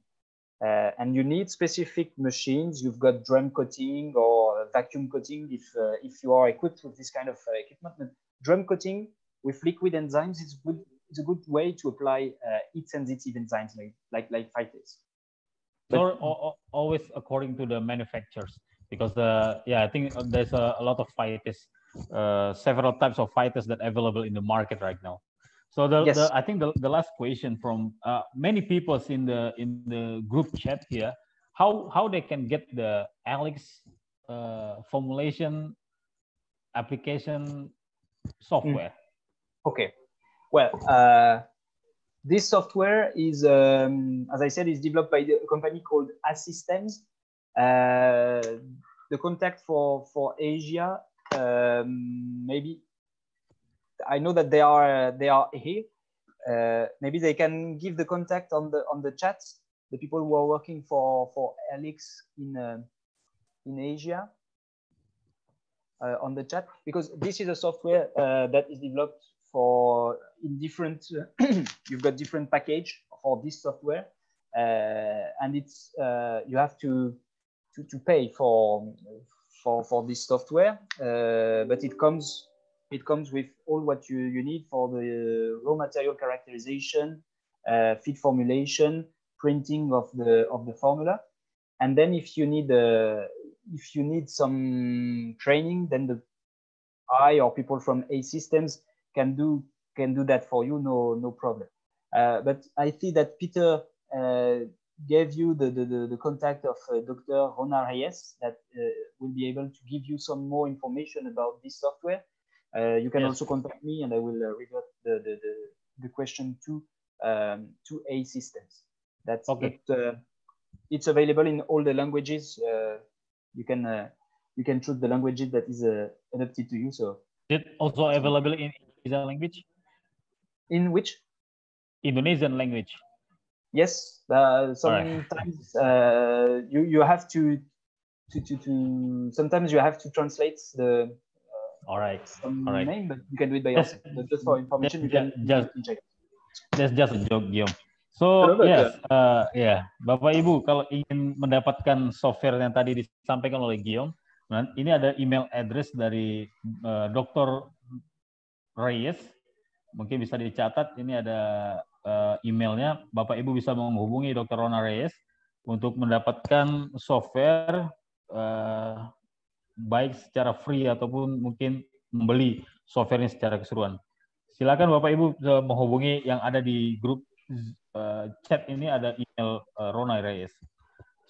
Uh, and you need specific machines. You've got drum coating or vacuum coating if uh, if you are equipped with this kind of uh, equipment. But drum coating with liquid enzymes is good. It's a good way to apply heat sensitive enzymes like like like phytase or, always according to the manufacturers because the yeah i think there's a, a lot of phytase uh, several types of phytase that available in the market right now so the, yes. the i think the, the last question from uh, many people in the in the group chat here how how they can get the Allix uh, formulation application software mm. okay well uh, this software is, um, as I said, is developed by a company called Asystems. Uh, the contact for for Asia, um, maybe I know that they are they are here. Uh, maybe they can give the contact on the on the chat. The people who are working for for Allix in uh, in Asia uh, on the chat because this is a software uh, that is developed for in different you've got different package for this software uh, and it's uh, you have to, to to pay for for for this software uh, but it comes it comes with all what you, you need for the raw material characterization feed formulation printing of the of the formula. And then if you need uh, if you need some training then the I or people from A systems can do can do that for you, no no problem. Uh, but I see that Peter uh, gave you the, the, the, contact of uh, Dr. Rona Reyes that uh, will be able to give you some more information about this software. Uh, you can yes. also contact me and I will uh, revert the, the, the, the, question to um, to A systems. That's okay. It, it's available in all the languages. you can you can choose the languages that is adapted to you. So it also available in Indonesian language? In which? Indonesian language. Yes, uh, sometimes right. uh, you you have to, to to to sometimes you have to translate the. Uh, All right. Some All right. name, but you can do it by yourself. But just for information, you can just, just that's just a joke, Guillaume. So yes, uh, ya, yeah. Bapak Ibu kalau ingin mendapatkan software yang tadi disampaikan oleh Guillaume, ini ada email address dari uh, Dr. Reyes. Mungkin bisa dicatat, ini ada uh, emailnya. Bapak Ibu bisa menghubungi Dr. Rona Reyes untuk mendapatkan software uh, baik secara free ataupun mungkin membeli softwarenya secara keseluruhan. Silakan Bapak Ibu menghubungi yang ada di grup uh, chat ini ada email uh, Rona Reyes.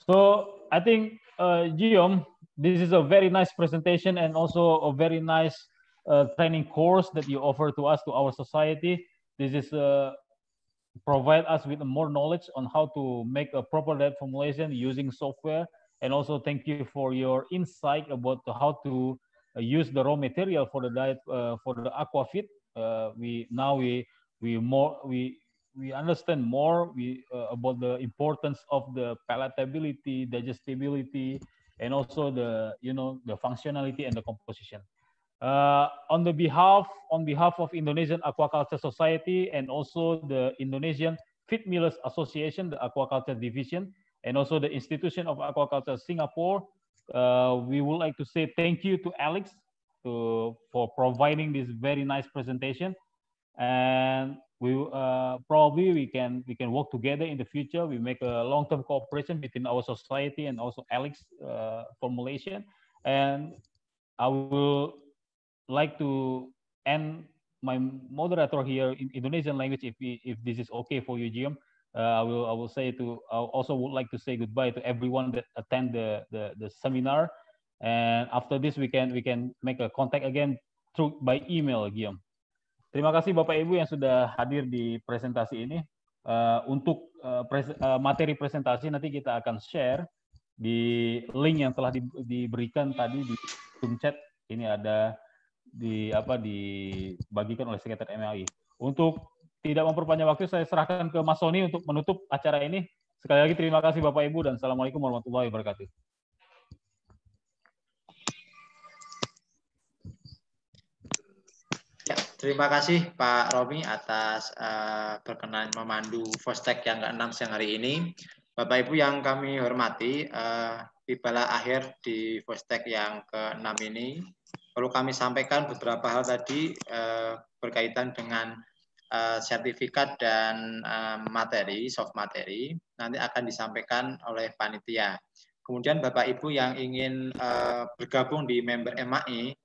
So I think uh, Guillaume, this is a very nice presentation and also a very nice training course that you offer to us to our society. This is uh, provide us with more knowledge on how to make a proper diet formulation using software. And also thank you for your insight about how to uh, use the raw material for the diet uh, for the aquafeed. Uh, we now we we more we we understand more we, uh, about the importance of the palatability, digestibility, and also the you know the functionality and the composition. Uh, on the behalf on behalf of Indonesian Aquaculture Society and also the Indonesian Feed Millers Association, the Aquaculture Division, and also the Institution of Aquaculture Singapore, uh, we would like to say thank you to Allix to, for providing this very nice presentation. And we uh, probably we can we can work together in the future. We make a long-term cooperation between our society and also Allix uh, formulation. And I will like to end my moderator here in Indonesian language if if this is okay for you, Jim. Uh, I will I will say to I also would like to say goodbye to everyone that attend the, the the seminar. And after this we can we can make a contact again through by email, Guillaume. Terima kasih Bapak Ibu yang sudah hadir di presentasi ini. Uh, untuk uh, pres uh, materi presentasi nanti kita akan share di link yang telah di, diberikan tadi di Zoom chat. Ini ada di apa dibagikan oleh sekretariat MLI. Untuk tidak memperpanjang waktu, saya serahkan ke Mas Sony untuk menutup acara ini. Sekali lagi terima kasih Bapak Ibu dan Assalamualaikum warahmatullahi wabarakatuh. Ya, terima kasih Pak Romi atas uh, berkenan memandu Fostek yang ke-6 siang hari ini. Bapak Ibu yang kami hormati, uh, tibalah akhir di Fostek yang ke-6 ini perlu kami sampaikan beberapa hal tadi uh, berkaitan dengan uh, sertifikat dan uh, materi, soft materi, nanti akan disampaikan oleh panitia. Kemudian Bapak Ibu yang ingin uh, bergabung di member MAI,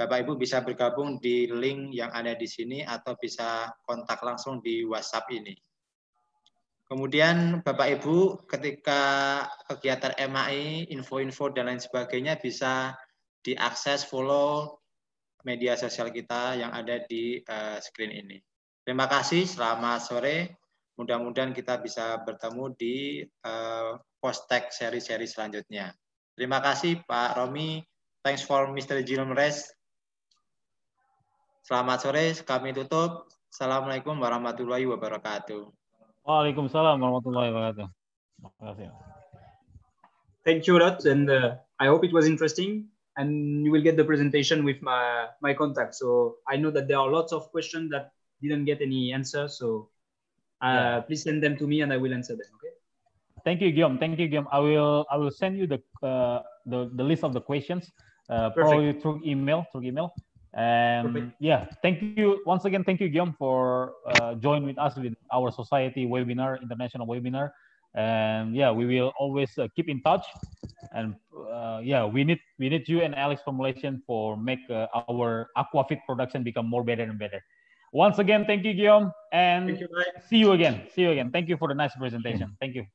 Bapak Ibu bisa bergabung di link yang ada di sini atau bisa kontak langsung di WhatsApp ini. Kemudian Bapak Ibu ketika kegiatan MAI, info-info dan lain sebagainya bisa diakses follow media sosial kita yang ada di uh, screen ini. Terima kasih, selamat sore. Mudah-mudahan kita bisa bertemu di uh, post-tag seri-seri selanjutnya. Terima kasih Pak Romi. Thanks for Mr. Jerome Res. Selamat sore, kami tutup. Assalamualaikum warahmatullahi wabarakatuh. Waalaikumsalam warahmatullahi wabarakatuh. Terima kasih. Thank you a lot, and uh, I hope it was interesting. And you will get the presentation with my my contact. So I know that there are lots of questions that didn't get any answer. So uh, yeah. please send them to me and I will answer them. Okay. Thank you, Guillaume. Thank you, Guillaume. I will I will send you the uh, the the list of the questions uh, probably through email through email. And Perfect. yeah, thank you once again. Thank you, Guillaume, for uh, joining with us with our society webinar, international webinar and yeah we will always uh, keep in touch. And uh, yeah we need we need you and Allix formulation for make uh, our aquafeed production become more better and better. Once again thank you guillaume and thank you, see you again. See you again. Thank you for the nice presentation. Thank you